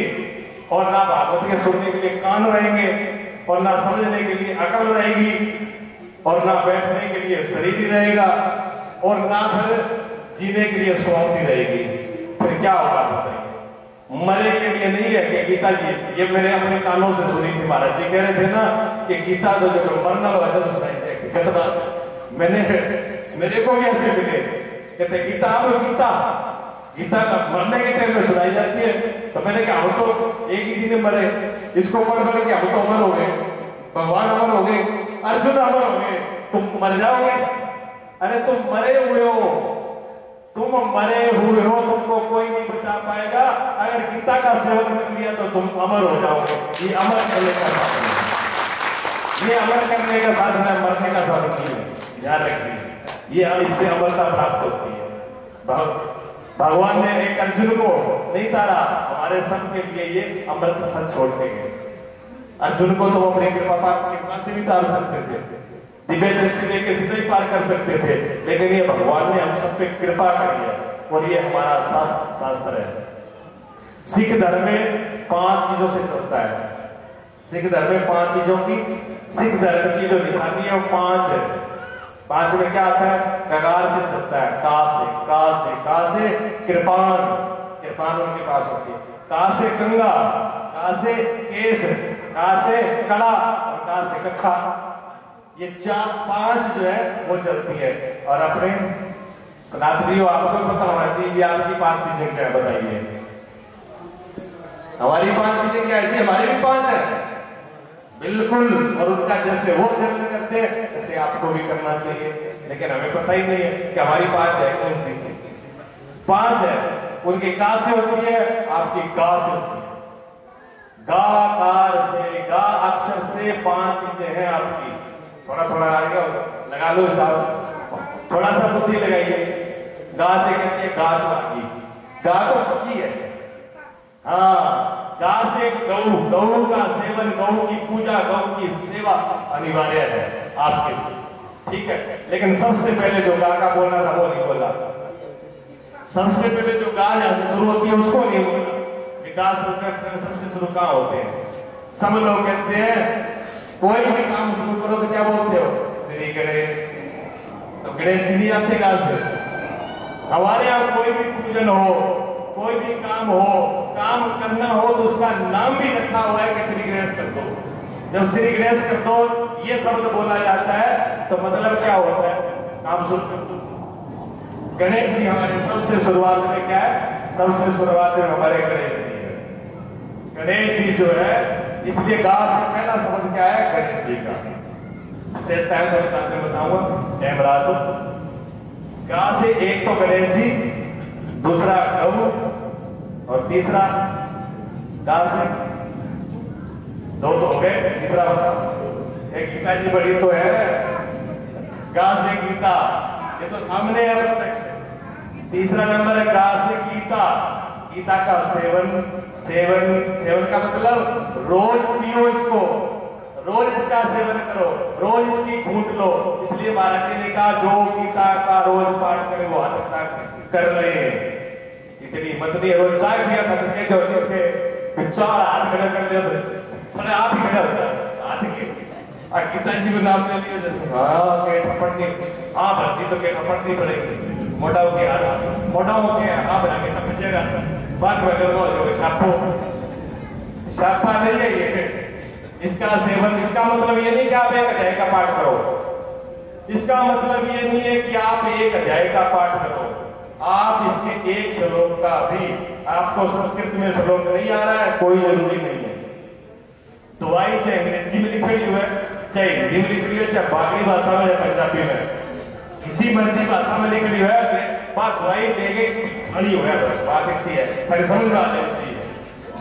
और ना भागवत के सुनने के लिए कान रहेंगे और ना समझने के लिए अकल रहेगी। और ना बैठने के लिए शरीर ही रहेगा और ना फिर जीने के लिए श्वास ही रहेगी। फिर क्या होगा? मरे के लिए नहीं है कि गीता जी, ये मैंने अपने कानों से सुनी थी महाराज जी। कह रहे थे ना कि गीता तो जब मरना हुआ था तो मैंने, मेरे को भी ऐसे मिले। कहते, गीता अब गीता। गीता का मरने के टाइम में सुनाई जाती है। तो मैंने कहा, हम तो एक ही दिन मरे। इसको पढ़ पढ़ के हम तो अमर हो गए। भगवान अमर हो गए। अर्जुन अमर हो गए। तुम मर जाओगे। अरे तुम मरे हुए हो। तुम मरे हुए हो, तुमको कोई नहीं बचा पाएगा। अगर गीता का सेवन कर लिया तो तुम अमर हो जाओगे। ये अमर करने का साधन ये अमर करने का साधन है, मरने का साधन नहीं है। ध्यान रखिए, ये इससे अमरता प्राप्त होती है। भग- भगवान ने एक अर्जुन को, नहीं तारा, हमारे सब के लिए ये अमृत फल छोड़ गए अर्जुन को तो अपनी कृपा कृपा से भी तार सकते थे। दिव्य दृष्टि लेके सीधे ही पार कर सकते थे। लेकिन ये भगवान ने हम सब पे कृपा करी है और ये हमारा शास्त्र शास्त्र है। सिख धर्म में पाँच चीज़ों से चलता है। सिख धर्म में पाँच चीज़ों की सिख धर्म की जो निशानी है वो पाँच है। पाँच में क्या आता है? कगार से चलता है। का से का से का से कृपान। कृपान उनके पास होती है। का से कंगा का से केस का से? कड़ा और का से? कच्छा ये चार पाँच जो है, वो चलती है। और अपने सनातनियों, आपको पता होना चाहिए कि आपकी पाँच चीज़ें क्या बताइए। हमारी पाँच चीज़ें क्या है हमारी भी पाँच है। बिल्कुल। और उनका जैसे वो सेवन करते हैं ऐसे आपको भी करना चाहिए। लेकिन हमें पता ही नहीं है कि हमारी पाँच है कौन सी। पाँच है। उनकी का से होती है? आपकी गा से होती है। गा कार से गा अक्षर से पाँच चीज़ें हैं आपकी। थोड़ा थोड़ा आएगा लगा लो साहब थोड़ा सा बुद्धि लगाइए। गा से कहते हैं? गा तो आगी गा तो पक्की है। हाँ गा से गौ गौ का सेवन गौ की पूजा गौ की सेवा अनिवार्य है आपके। लिए ठीक है, लेकिन सबसे पहले जो गा का बोलना था वो नहीं बोला। सबसे पहले जो गा यहाँ से शुरू होती है उसको नहीं बोला विकास में सबसे शुरू कहाँ होते हैं। सब लोग कहते हैं, कोई भी काम शुरू करो तो क्या बोलते हो? श्री गणेश। तो गणेश जी आते कहाँ से। हमारे यहाँ कोई भी पूजन हो, कोई भी काम हो, काम करना हो तो उसका नाम भी रखा हुआ है कि श्री गणेश कर दो। जब श्री गणेश कर दो, ये शब्द बोला जाता है तो मतलब क्या होता है? काम शुरू कर दो। गणेश जी हमारे सबसे शुरुआत में क्या है? सबसे शुरुआत में हमारे गणेश जी। गणेश जी जो है इसलिए गा से पहला शब्द क्या है? गणेश जी का। विशेष टाइम तो बताऊँगा टाइम रहा तो गा से एक तो गणेश जी दूसरा गौ और तीसरा गा से। दो तो हो गए तीसरा एक गीता जी बड़ी तो है गा से गीता। ये तो सामने है तीसरा नंबर है गा से गीता। गीता का सेवन सेवन सेवन का मतलब रोज पियो इसको। रोज इसका सेवन करो, रोज इसकी घूट लो। इसलिए महाराज जी ने कहा, जो गीता का रोज पाठ करे, वो तक कर रहे हैं। इतनी हिम्मत नहीं रोज चाय पिया खत्म के जो थे विचार हाथ खड़ा कर लिया सारे आप ही खड़ा होता हाथ के और गीता जी को नाम ले लिया हाँ के थप्पड़ नहीं हाँ भर्ती तो के थप्पड़ नहीं पड़ेगी। मोटा हो गया मोटा हो गया हाँ बना के टपचेगा बात बदल हो शापो शापा नहीं है ये इसका सेवन, इसका मतलब ये नहीं कि आप एक अध्याय का पाठ करो। इसका मतलब ये नहीं है कि आप एक अध्याय का पाठ करो। आप इसके एक श्लोक का भी, आपको संस्कृत में श्लोक नहीं आ रहा है, कोई ज़रूरी नहीं है। दवाई चाहे अंग्रेज़ी में लिखी हुई है चाहे हिंदी। में लिखी हुई है, चाहे बागड़ी भाषा में या पंजाबी में। किसी मर्ज़ी भाषा में लिखी हुई है बात दवाई देगे हुआ है बस बात इतनी है। फिर समझ में आ जानी चाहिए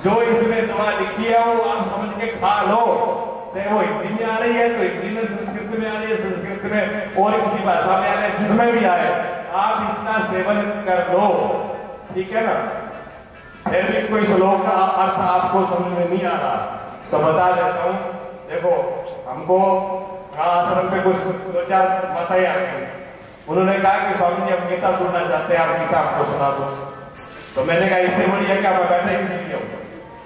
जो इसमें दवा लिखी है, वो आप समझ के खा लो। चाहे वो हिंदी में आ रही है तो हिंदी में, संस्कृत में आ रही है, संस्कृत में और किसी भाषा में आ रही है, जिसमें भी आए, आप इसका सेवन कर लो। ठीक है ना? फिर भी कोई श्लोक का अर्थ आपको समझ में नहीं आ रहा तो बता देता हूँ। देखो, हमको आश्रम पे कुछ दो चार माताएँ आ गई। उन्होंने कहा कि स्वामी जी हम गीता सुनना चाहते हैं आप गीता हमको सुना दो। तो मैंने कहा इससे बढ़िया क्या मैं बैठा ही सीख लिया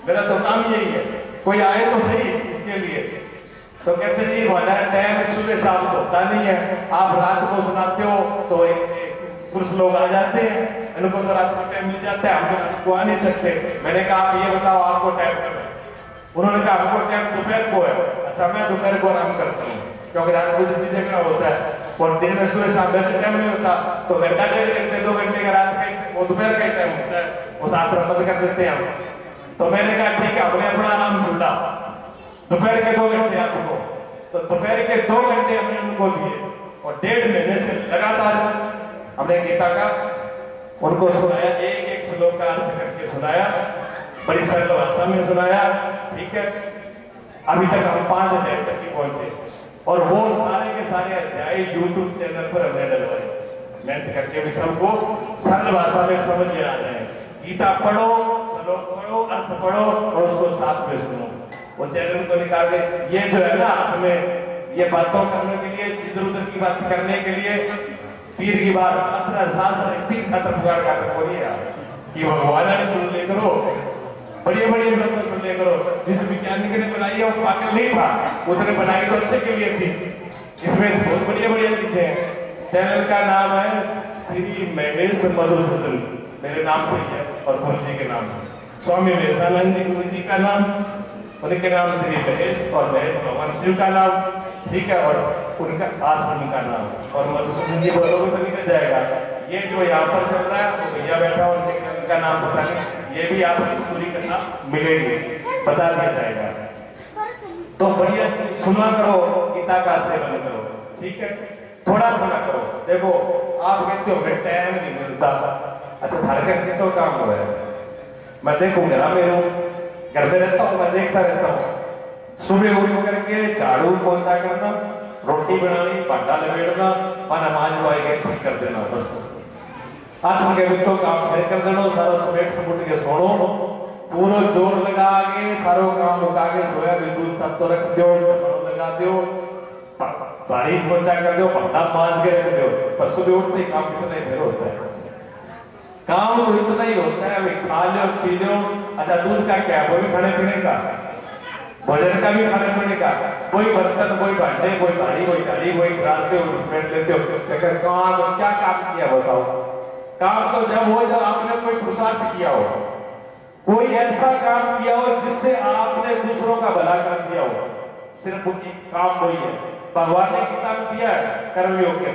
मेरा तो काम यही है कोई आए तो सही इसके लिए। तो कहते जी हमारा टाइम सुबह शाम को होता नहीं है। आप रात को सुनाते हो तो एक, पुरुष लोग आ जाते हैं इनको तो रात को टाइम मिल जाता है हम को आ नहीं सकते। मैंने कहा आप ये बताओ आपको टाइम कब है? उन्होंने कहा हमको टाइम दोपहर को है। अच्छा मैं दोपहर को आराम करता हूँ। क्योंकि रात को जल्दी जगना होता है और दिन में सुबह शाम वैसे टाइम नहीं होता तो घंटा डेढ़ घंटे दो घंटे का रात का वो दोपहर का टाइम होता है उस आश्रम बंद कर देते हैं हम तो मैंने कहा ठीक है हमने अपना आराम छोड़ा दोपहर के दो घंटे आपको तो दोपहर के दो घंटे हमने उनको लिए और डेढ़ महीने से लगातार हमने गीता का उनको सुनाया एक एक श्लोक का अर्थ करके सुनाया बड़ी सरल भाषा में सुनाया ठीक है अभी तक हम पाँच अध्याय तक ही पहुँचे और वो सारे के सारे अध्याय यूट्यूब चैनल पर हमने डलवाए। मेहनत करके भी सबको सरल भाषा में समझ में आ जाए। गीता पढ़ो, श्लोक पढ़ो, अर्थ पढ़ो और उसको साथ में सुनो। वो चैनल को निकाल के ये जो है ना हमें ये बातों करने के लिए, इधर उधर की बात करने के लिए, पीर की बात, शास्त्र शास्त्र, पीर खत्म कर बोलिए कि भगवान ने सुन ले करो बड़े बड़े ग्रंथ सुन ले करो। जिस वैज्ञानिक ने बनाई है, वो पागल नहीं था। उसने बनाई तो अच्छे के लिए थी। इसमें बहुत बढ़िया बढ़िया चीज़ें हैं। चैनल का नाम है श्री महेश मधुसूदन। मेरे नाम से ही और गुरु जी के नाम स्वामी विवेकानंद जी, गुरु जी का नाम। उनके नाम श्री महेश और महेश भगवान शिव का नाम। ठीक है, और उनका आश्रम का नाम। और मधुसूदन जी बोलोगे तो निकल जाएगा। ये जो यहाँ पर चल रहा है, वो भैया बैठा उनका नाम पता नहीं ये भी आपको पूरी करना मिलेगी, बता दिया जाएगा। तो बढ़िया सुना करो, गीता का सेवन करो, ठीक है? थोड़ा थोड़ा करो। देखो, आप कहते हो हमें टाइम नहीं मिलता। अच्छा घर करके तो काम हो है। मैं देखू, घर में हूँ घर में रहता हूँ, मैं देखता रहता हूँ। सुबह उठ करके झाड़ू पोछा करना, रोटी बनानी, भांडा लपेटना, और नमाज़ वाई ठीक कर देना, बस। आठ के बितो काम फिर कर देना सारा समेट समुट के सोनो पूरा ज़ोर लगा के, सारो काम लगा के सोया बिल्कुल तब तो रख दो चपड़ लगा दो पानी पोछा कर दो भांडा मांज के रख दो पर सुबह उठते ही काम कितना ही फिर होता है। काम तो इतना ही होता है भाई खा लो पी लो अच्छा दूध का क्या वो भी खाने पीने का? भोजन का भी खाने पीने का? कोई बर्तन, कोई भांडे, कोई गाड़ी कोई गाड़ी कोई डालते हो बैठ लेते हो। तो क्या काम किया बताओ? काम तो जब हो जब आपने कोई पुरुषार्थ किया हो। कोई ऐसा काम किया हो जिससे आपने दूसरों का भला कर दिया हो। सिर्फ़ एक काम वही है। भगवान ने किताब दिया है कर्म योग के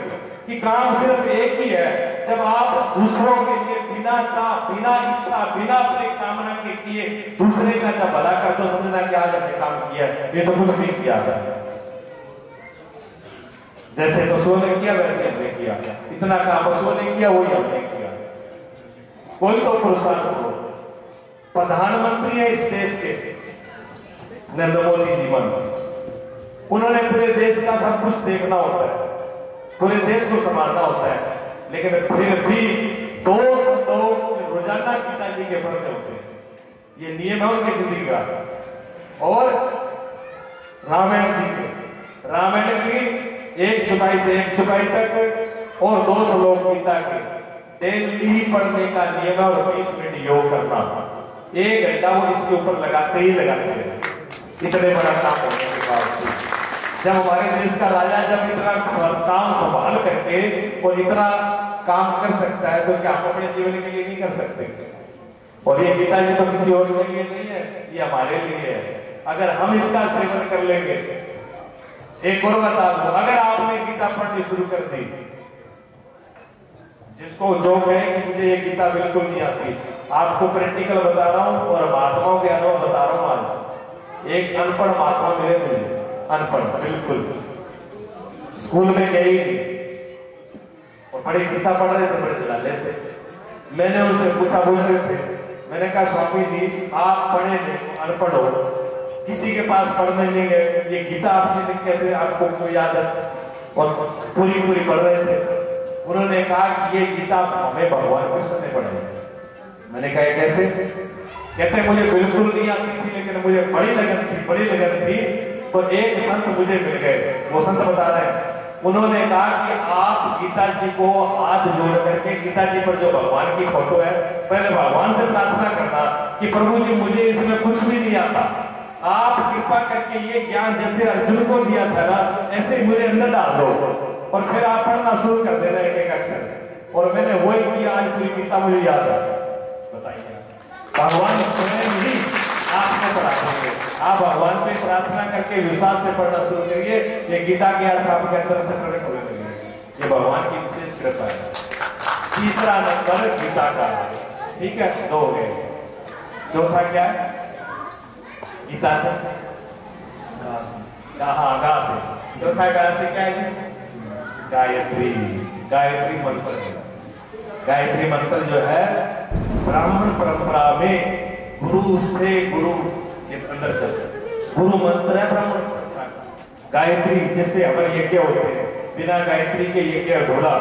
कि काम सिर्फ़ एक ही है। जब आप दूसरों के लिए बिना चाह, बिना इच्छा, बिना अपनी कामना के किए दूसरे का जब भला कर दो समझना कि आज हमने काम किया है। ये तो कुछ नहीं किया था। जैसे पशुओं ने किया, वैसे हमने किया। इतना काम पशुओं ने किया, वही हमने किया। कोई तो पुरुषार्थ हो प्रधानमंत्री है इस देश के, नरेंद्र मोदी जी मन उन्होंने पूरे देश का सब कुछ देखना होता है, पूरे देश को संभालना होता है, लेकिन फिर भी दो सौ लोग रोज़ाना पिताजी के पढ़ते होते हैं। ये नियम है उनकी ज़िंदगी का। और रामायण जी के, रामायण की एक चुकाई से एक चुकाई तक और दो श्लोक गीता के। डेली पढ़ने का नियम है और बीस मिनट योग करना। एक घंटा वो इसके ऊपर लगाते ही लगाते हैं। इतने बड़ा काम होने के बावजूद। जब हमारे देश का राजा जब इतना काम संभाल करके और इतना काम कर सकता है तो क्या हम अपने जीवन के लिए नहीं कर सकते? और ये गीता जी तो किसी और के लिए नहीं है, ये हमारे लिए है। अगर हम इसका सेवन कर लेंगे। एक और बता दो, अगर आपने गीता पढ़नी शुरू कर दी जिसको जो कहे कि मुझे ये गीता बिल्कुल नहीं आती। आपको प्रैक्टिकल बता रहा हूँ और महात्माओं के अनुभव बता रहा हूँ आज। एक अनपढ़ महात्मा मिले मुझे। अनपढ़, बिल्कुल। स्कूल में गई और बड़ी गीता पढ़ रहे थे बड़े जलाले से। मैंने उनसे पूछा, बोल रहे थे, मैंने कहा, स्वामी जी, आप पढ़े नहीं अनपढ़ हो। किसी के पास पढ़ने नहीं गए। ये गीता आपने कैसे आपको याद है? और पूरी पूरी पढ़ रहे थे। उन्होंने कहा कि ये गीता हमें भगवान कृष्ण ने पढ़ाई मैंने कहा कैसे? कहते, मुझे बिल्कुल नहीं आती थी, लेकिन मुझे बड़ी लगन थी, बड़ी लगन थी तो एक संत मुझे मिल गए। वो संत बता रहे उन्होंने कहा कि आप गीता जी को हाथ जोड़ करके, गीता जी पर जो भगवान की फ़ोटो है, पहले भगवान से प्रार्थना करना कि प्रभु जी, मुझे इसमें कुछ भी नहीं आता। आप कृपा करके ये ज्ञान जैसे अर्जुन को दिया था ना, ऐसे मुझे अंदर डाल दो। और फिर आप पढ़ना शुरू कर देना एक एक अक्षर। और मैंने वही किया आज पूरी गीता मुझे याद है। बताइए। भगवान स्वयं ही आपको पढ़ा देंगे आप भगवान से प्रार्थना करके विश्वास से पढ़ना शुरू करिए। ये गीता के अर्थ आपके अंदर से प्रकट होने लगेंगे ये भगवान की विशेष कृपा है। तीसरा नंबर गीता का। है। ठीक है, दो हो गए। चौथा क्या है? गीता से? गा हाँ गा से। चौथा गा से क्या है जी? गायत्री गायत्री मंत्र गायत्री मंत्र जो है, ब्राह्मण परंपरा में गुरु से गुरु के अंदर चलता गुरु मंत्र है, ब्राह्मण गायत्री जैसे हमारे यज्ञ होते हैं? बिना गायत्री के यज्ञ अधूरा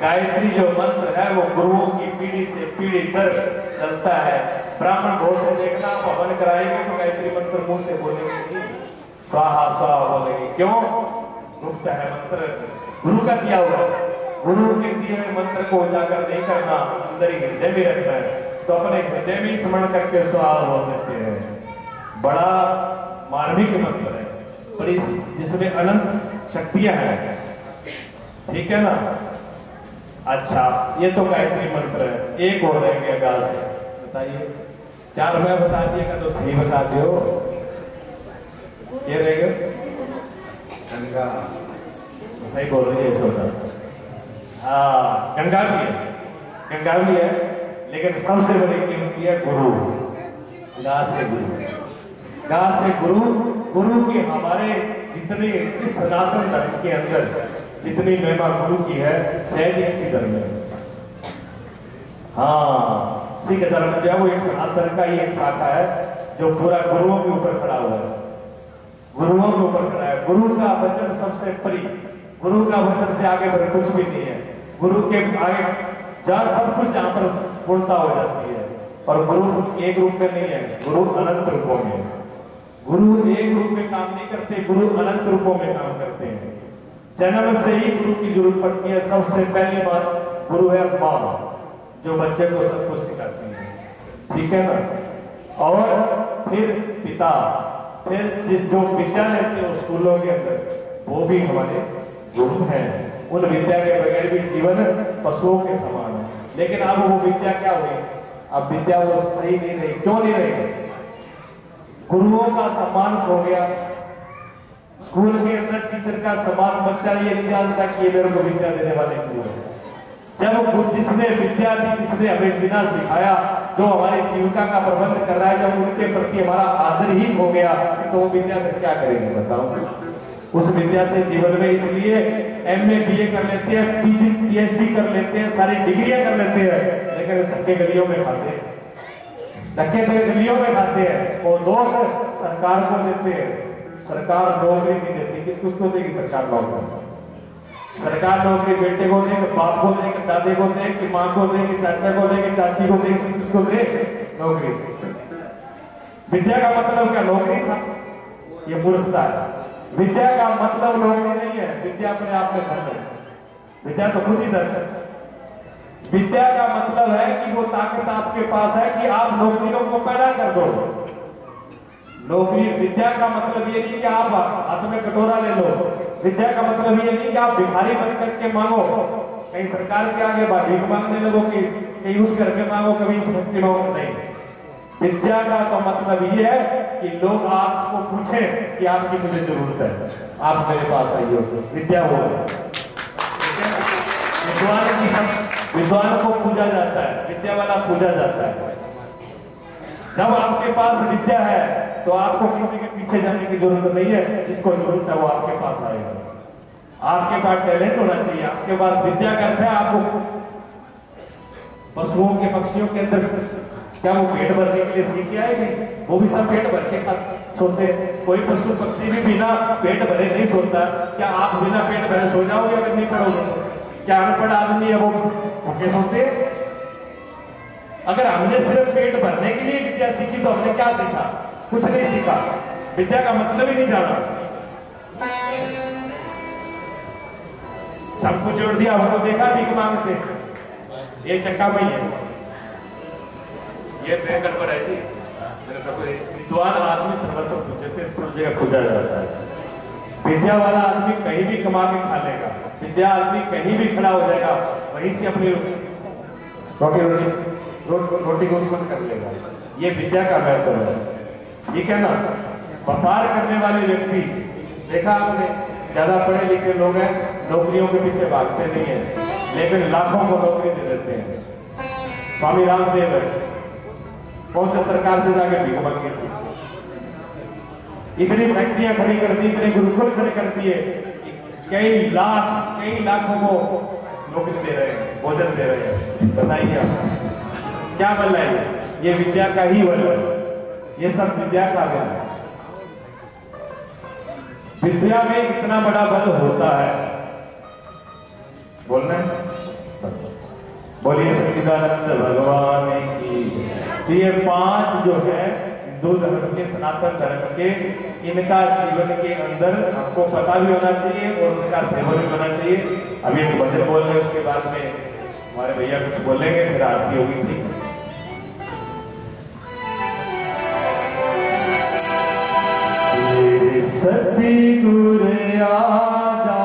गायत्री जो मंत्र है, वो गुरुओं की पीढ़ी से पीढ़ी दर चलता है। ब्राह्मण भोज से देखना, आप हवन कराएँगे तो गायत्री मंत्र मुँह से बोलेंगे स्वाहा स्वाहा बोलेंगे। क्यों? गुप्त है मंत्र। गुरु का दिया हुआ गुरु के दिए हुए मंत्र को उजागर नहीं करना अंदर ही हृदय में रखना है। तो अपने हृदय में स्मरण करके स्वाहा बोल देते हैं। बड़ा मार्मिक मंत्र है। बड़ी जिसमें अनंत शक्तियाँ हैं। ठीक है ना? अच्छा ये तो गायत्री मंत्र है। एक और रह गया गाल से। बताइए। चार मैं बता दिएगा तो सही बता दो ये रह गया गंगा। तो सही बोल रही है बता हाँ गंगा भी है। गंगा भी है, लेकिन सबसे बड़ी कीमती है गुरु। गा से गुरु। गा से गुरु। गुरु की हमारे जितनी इस सनातन धर्म के अंदर जितनी महिमा गुरु की है सहज इसी धर्म में। हाँ सिख धर्म जो है वो एक सनातन का ही एक शाखा है, जो पूरा गुरुओं के ऊपर खड़ा हुआ है। गुरुओं के खड़ा है। गुरु का वचन सबसे परी। गुरु का वचन से आगे बढ़ कुछ भी नहीं है। गुरु के आगे जहाँ सब कुछ जहाँ पर पूर्णता हो जाती है। और गुरु एक रूप में नहीं है। गुरु अनंत रूपों में गुरु एक रूप में काम नहीं करते, गुरु अनंत रूपों में काम करते हैं। जन्म से ही गुरु की ज़रूरत पड़ती है। सबसे पहली बात गुरु है माँ, जो बच्चे को सब कुछ सिखाती है। ठीक है ना? और फिर पिता। फिर जो थे उस स्कूलों के अंदर, वो भी हमारे गुरु हैं। उन विद्या के बगैर भी जीवन पशुओं के समान है। लेकिन अब वो विद्या क्या हुई? अब विद्या वो सही नहीं रही। क्यों नहीं रही? गुरुओं का सम्मान खो गया। स्कूल के अंदर टीचर का सम्मान बच्चा ये नहीं जानता कि ये मेरे को विद्या देने वाले गुरु है। जब जिसने विद्या दी, जिसने हमें जीना सिखाया, जो हमारी जीविका का प्रबंध कर रहा है, जब उनके प्रति हमारा आदर ही हो गया तो वो विद्या से क्या करेंगे बताओ? उस विद्या से जीवन में इसलिए एम ए बी ए कर लेते हैं पीजी पीएचडी कर लेते हैं, सारी डिग्रियाँ कर लेते हैं, लेकिन धक्के गलियों में खाते हैं। धक्के पे गलियों में खाते हैं और दोष सरकार को देते हैं। सरकार नौकरी नहीं देती किस किसको देगी सरकार? नौकरी सरकार नौकरी बेटे को दे बाप को दे दादे को दे कि माँ को दे कि चाचा को दे कि चाची को दे किस किसको दे। नौकरी। विद्या का मतलब क्या? नौकरी था। ये मूर्खता है। विद्या का मतलब नौकरी नहीं है। विद्या अपने आप में धर्म है। विद्या तो खुद ही धर्म है। विद्या का मतलब है कि वो ताकत आपके पास है कि आप नौकरियों को पैदा कर दो। नौकरी, विद्या का मतलब ये नहीं कि आप हाथ में कटोरा ले लो। विद्या का मतलब ये नहीं कि आप भिखारी बन करके मांगो। कहीं सरकार के आगे भीख मांगने लगो कि कहीं उस घर में मांगो, कभी इस के मांगो। नहीं। विद्या का तो मतलब ये है कि लोग आपको पूछे कि आपकी मुझे ज़रूरत है। आप मेरे पास आइए। विद्या वो? विद्वान की विद्वान को पूजा जाता है। विद्या वाला पूजा जाता है। जब आपके पास विद्या है तो आपको किसी के पीछे जाने की ज़रूरत नहीं है, जिसको ज़रूरत है वो आपके पास आएगा। आपके पास टैलेंट होना चाहिए, आपके पास विद्या का है आपको। पशुओं के पक्षियों के अंदर क्या वो पेट भरने के लिए सीख के आएगी वो भी सब पेट भर के खा सोते। कोई पशु पक्षी भी बिना पेट भरे नहीं सोता। क्या आप बिना पेट भरे सो जाओगे? अगर नहीं पढ़ोगे क्या अनपढ़ आदमी है वो? भूखे सोते? अगर हमने सिर्फ़ पेट भरने के लिए विद्या सीखी तो हमने क्या सीखा? कुछ नहीं सीखा। विद्या का मतलब ही नहीं जाना। सब कुछ जोड़ दिया हमको देखा भीख मांगते। ये चक्का में है ये ट्रेन गड़बड़ है जी मेरे सब विद्वान आदमी सर्वत्र पूछे थे सब जगह पूजा जाता है। विद्या वाला आदमी कहीं भी कमा के खा लेगा। विद्या आदमी कहीं भी खड़ा हो जाएगा वहीं से अपनी रोटी। रोटी? रोटी को उत्पन्न कर लेगा ये विद्या का महत्व है। ये क्या ना? व्यापार करने वाले व्यक्ति, देखा आपने, ज़्यादा पढ़े लिखे लोग हैं, नौकरियों के पीछे भागते नहीं है, लेकिन लाखों को नौकरी दे देते हैं। स्वामी रामदेव है। कौन से सरकार से जाके भीख मांगी? थी इतनी फैक्ट्रियाँ खड़ी कर दी इतने गुरुकुल खड़े कर दिए कई लाख, कई लाखों को नौकरी दे रहे हैं, भोजन दे रहे हैं। बताइए आप। क्या बल है ये? विद्या का ही बल है। ये सब विद्या का बल है। विद्या में इतना बड़ा बल होता है। बोलना? बोलिए सच्चिदानंद भगवान की ये पाँच जो है, हिंदू धर्म के, सनातन धर्म के, इनका जीवन के अंदर हमको पता भी होना चाहिए और उनका सेवन भी होना चाहिए। अभी एक भजन बोल रहे उसके बाद में हमारे भैया कुछ बोलेंगे, फिर आरती होगी थी सतगुर आ जाओ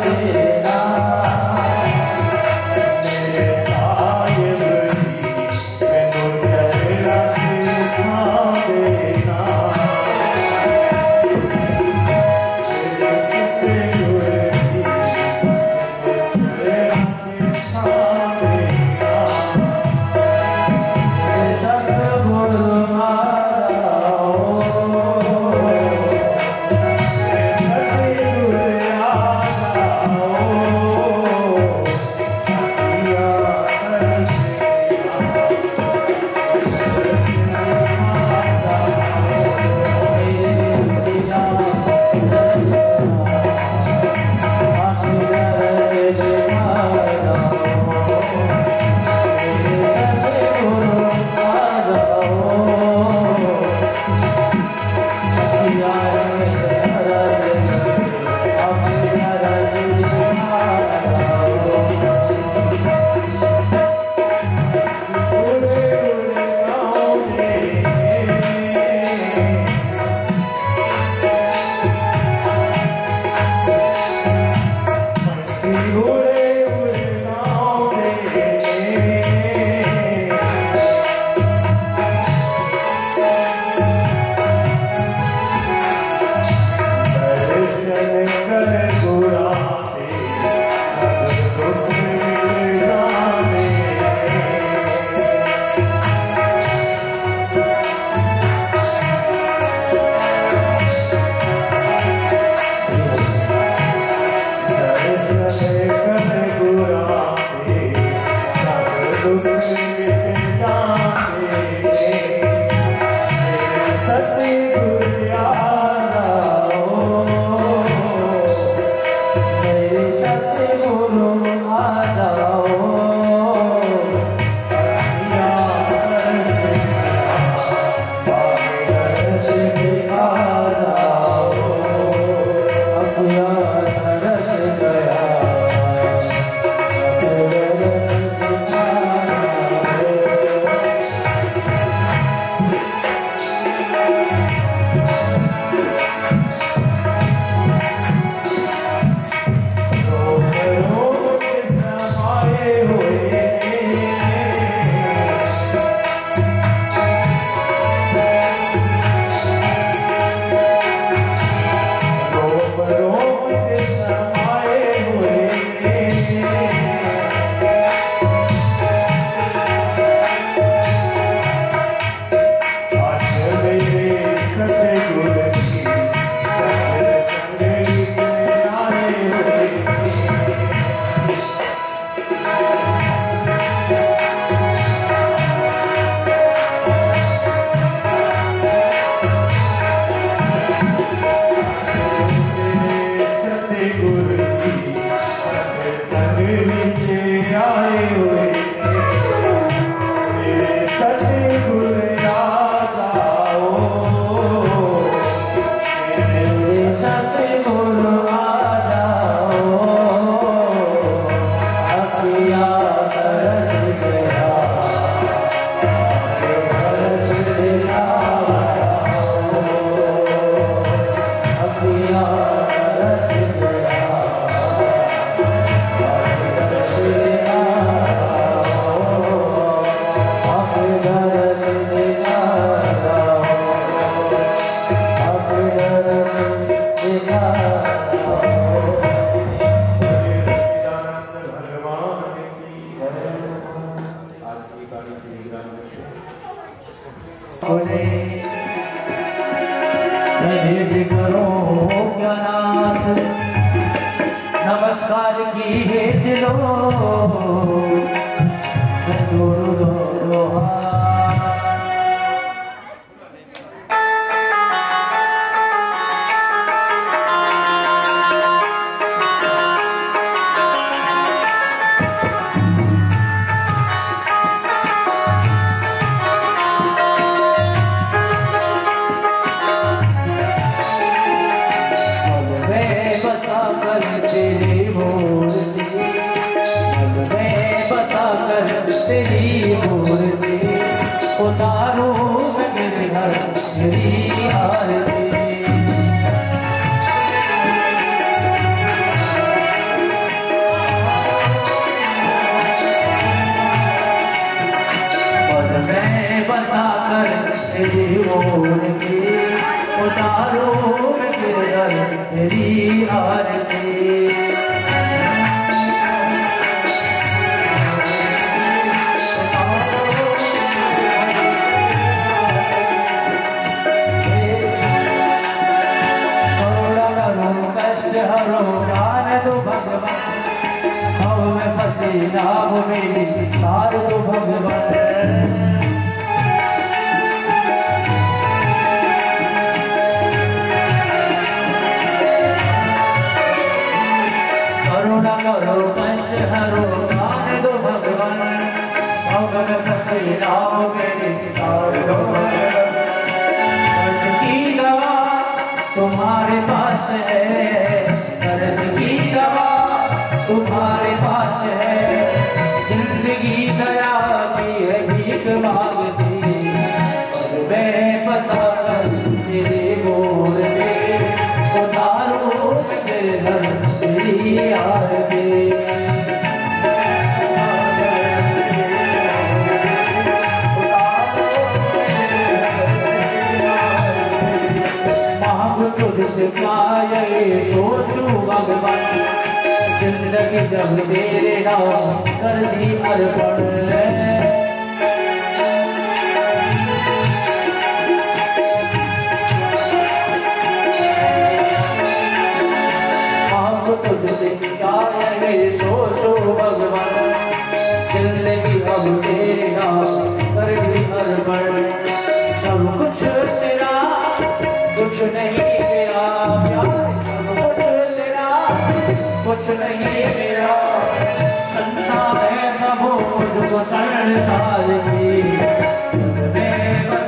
Amen. आप खुद पाए सोचू भगवान। ज़िंदगी जब तेरे नाम कर दी अर्पण। कुछ तेरा, कुछ नहीं कुछ नहीं मेरा संता है सबो मुझको शरण सारी मैं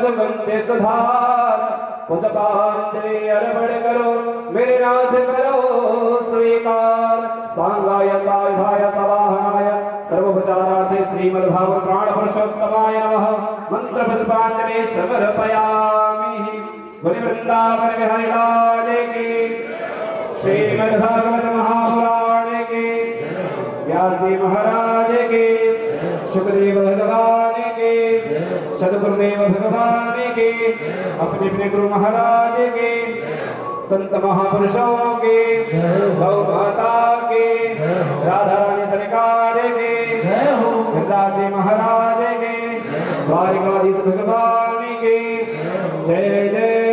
सुगंधे सधार पुष्पांजलि अर्पण करो मेरे नाथ करो, स्वीकार। सांगाय साधाय सवाहनाय, सर्वोपचारार्थे श्रीमद् भागवत प्राण पुरुषोत्तमाय नमः। मंत्र पुष्पांजलि समर्पयामि। बोले वृंदावन बिहारी लाल की श्रीमद् भागवत महापुराण की। व्यासी महाराज की। सुखदेव भगवान के, सदगुरुदेव भगवान के अपने अपने गुरु महाराज के, संत महापुरुषों के गौ माता के राधा रानी सरकार के राजे महाराज के, द्वारिकाधीश भगवान के जय जय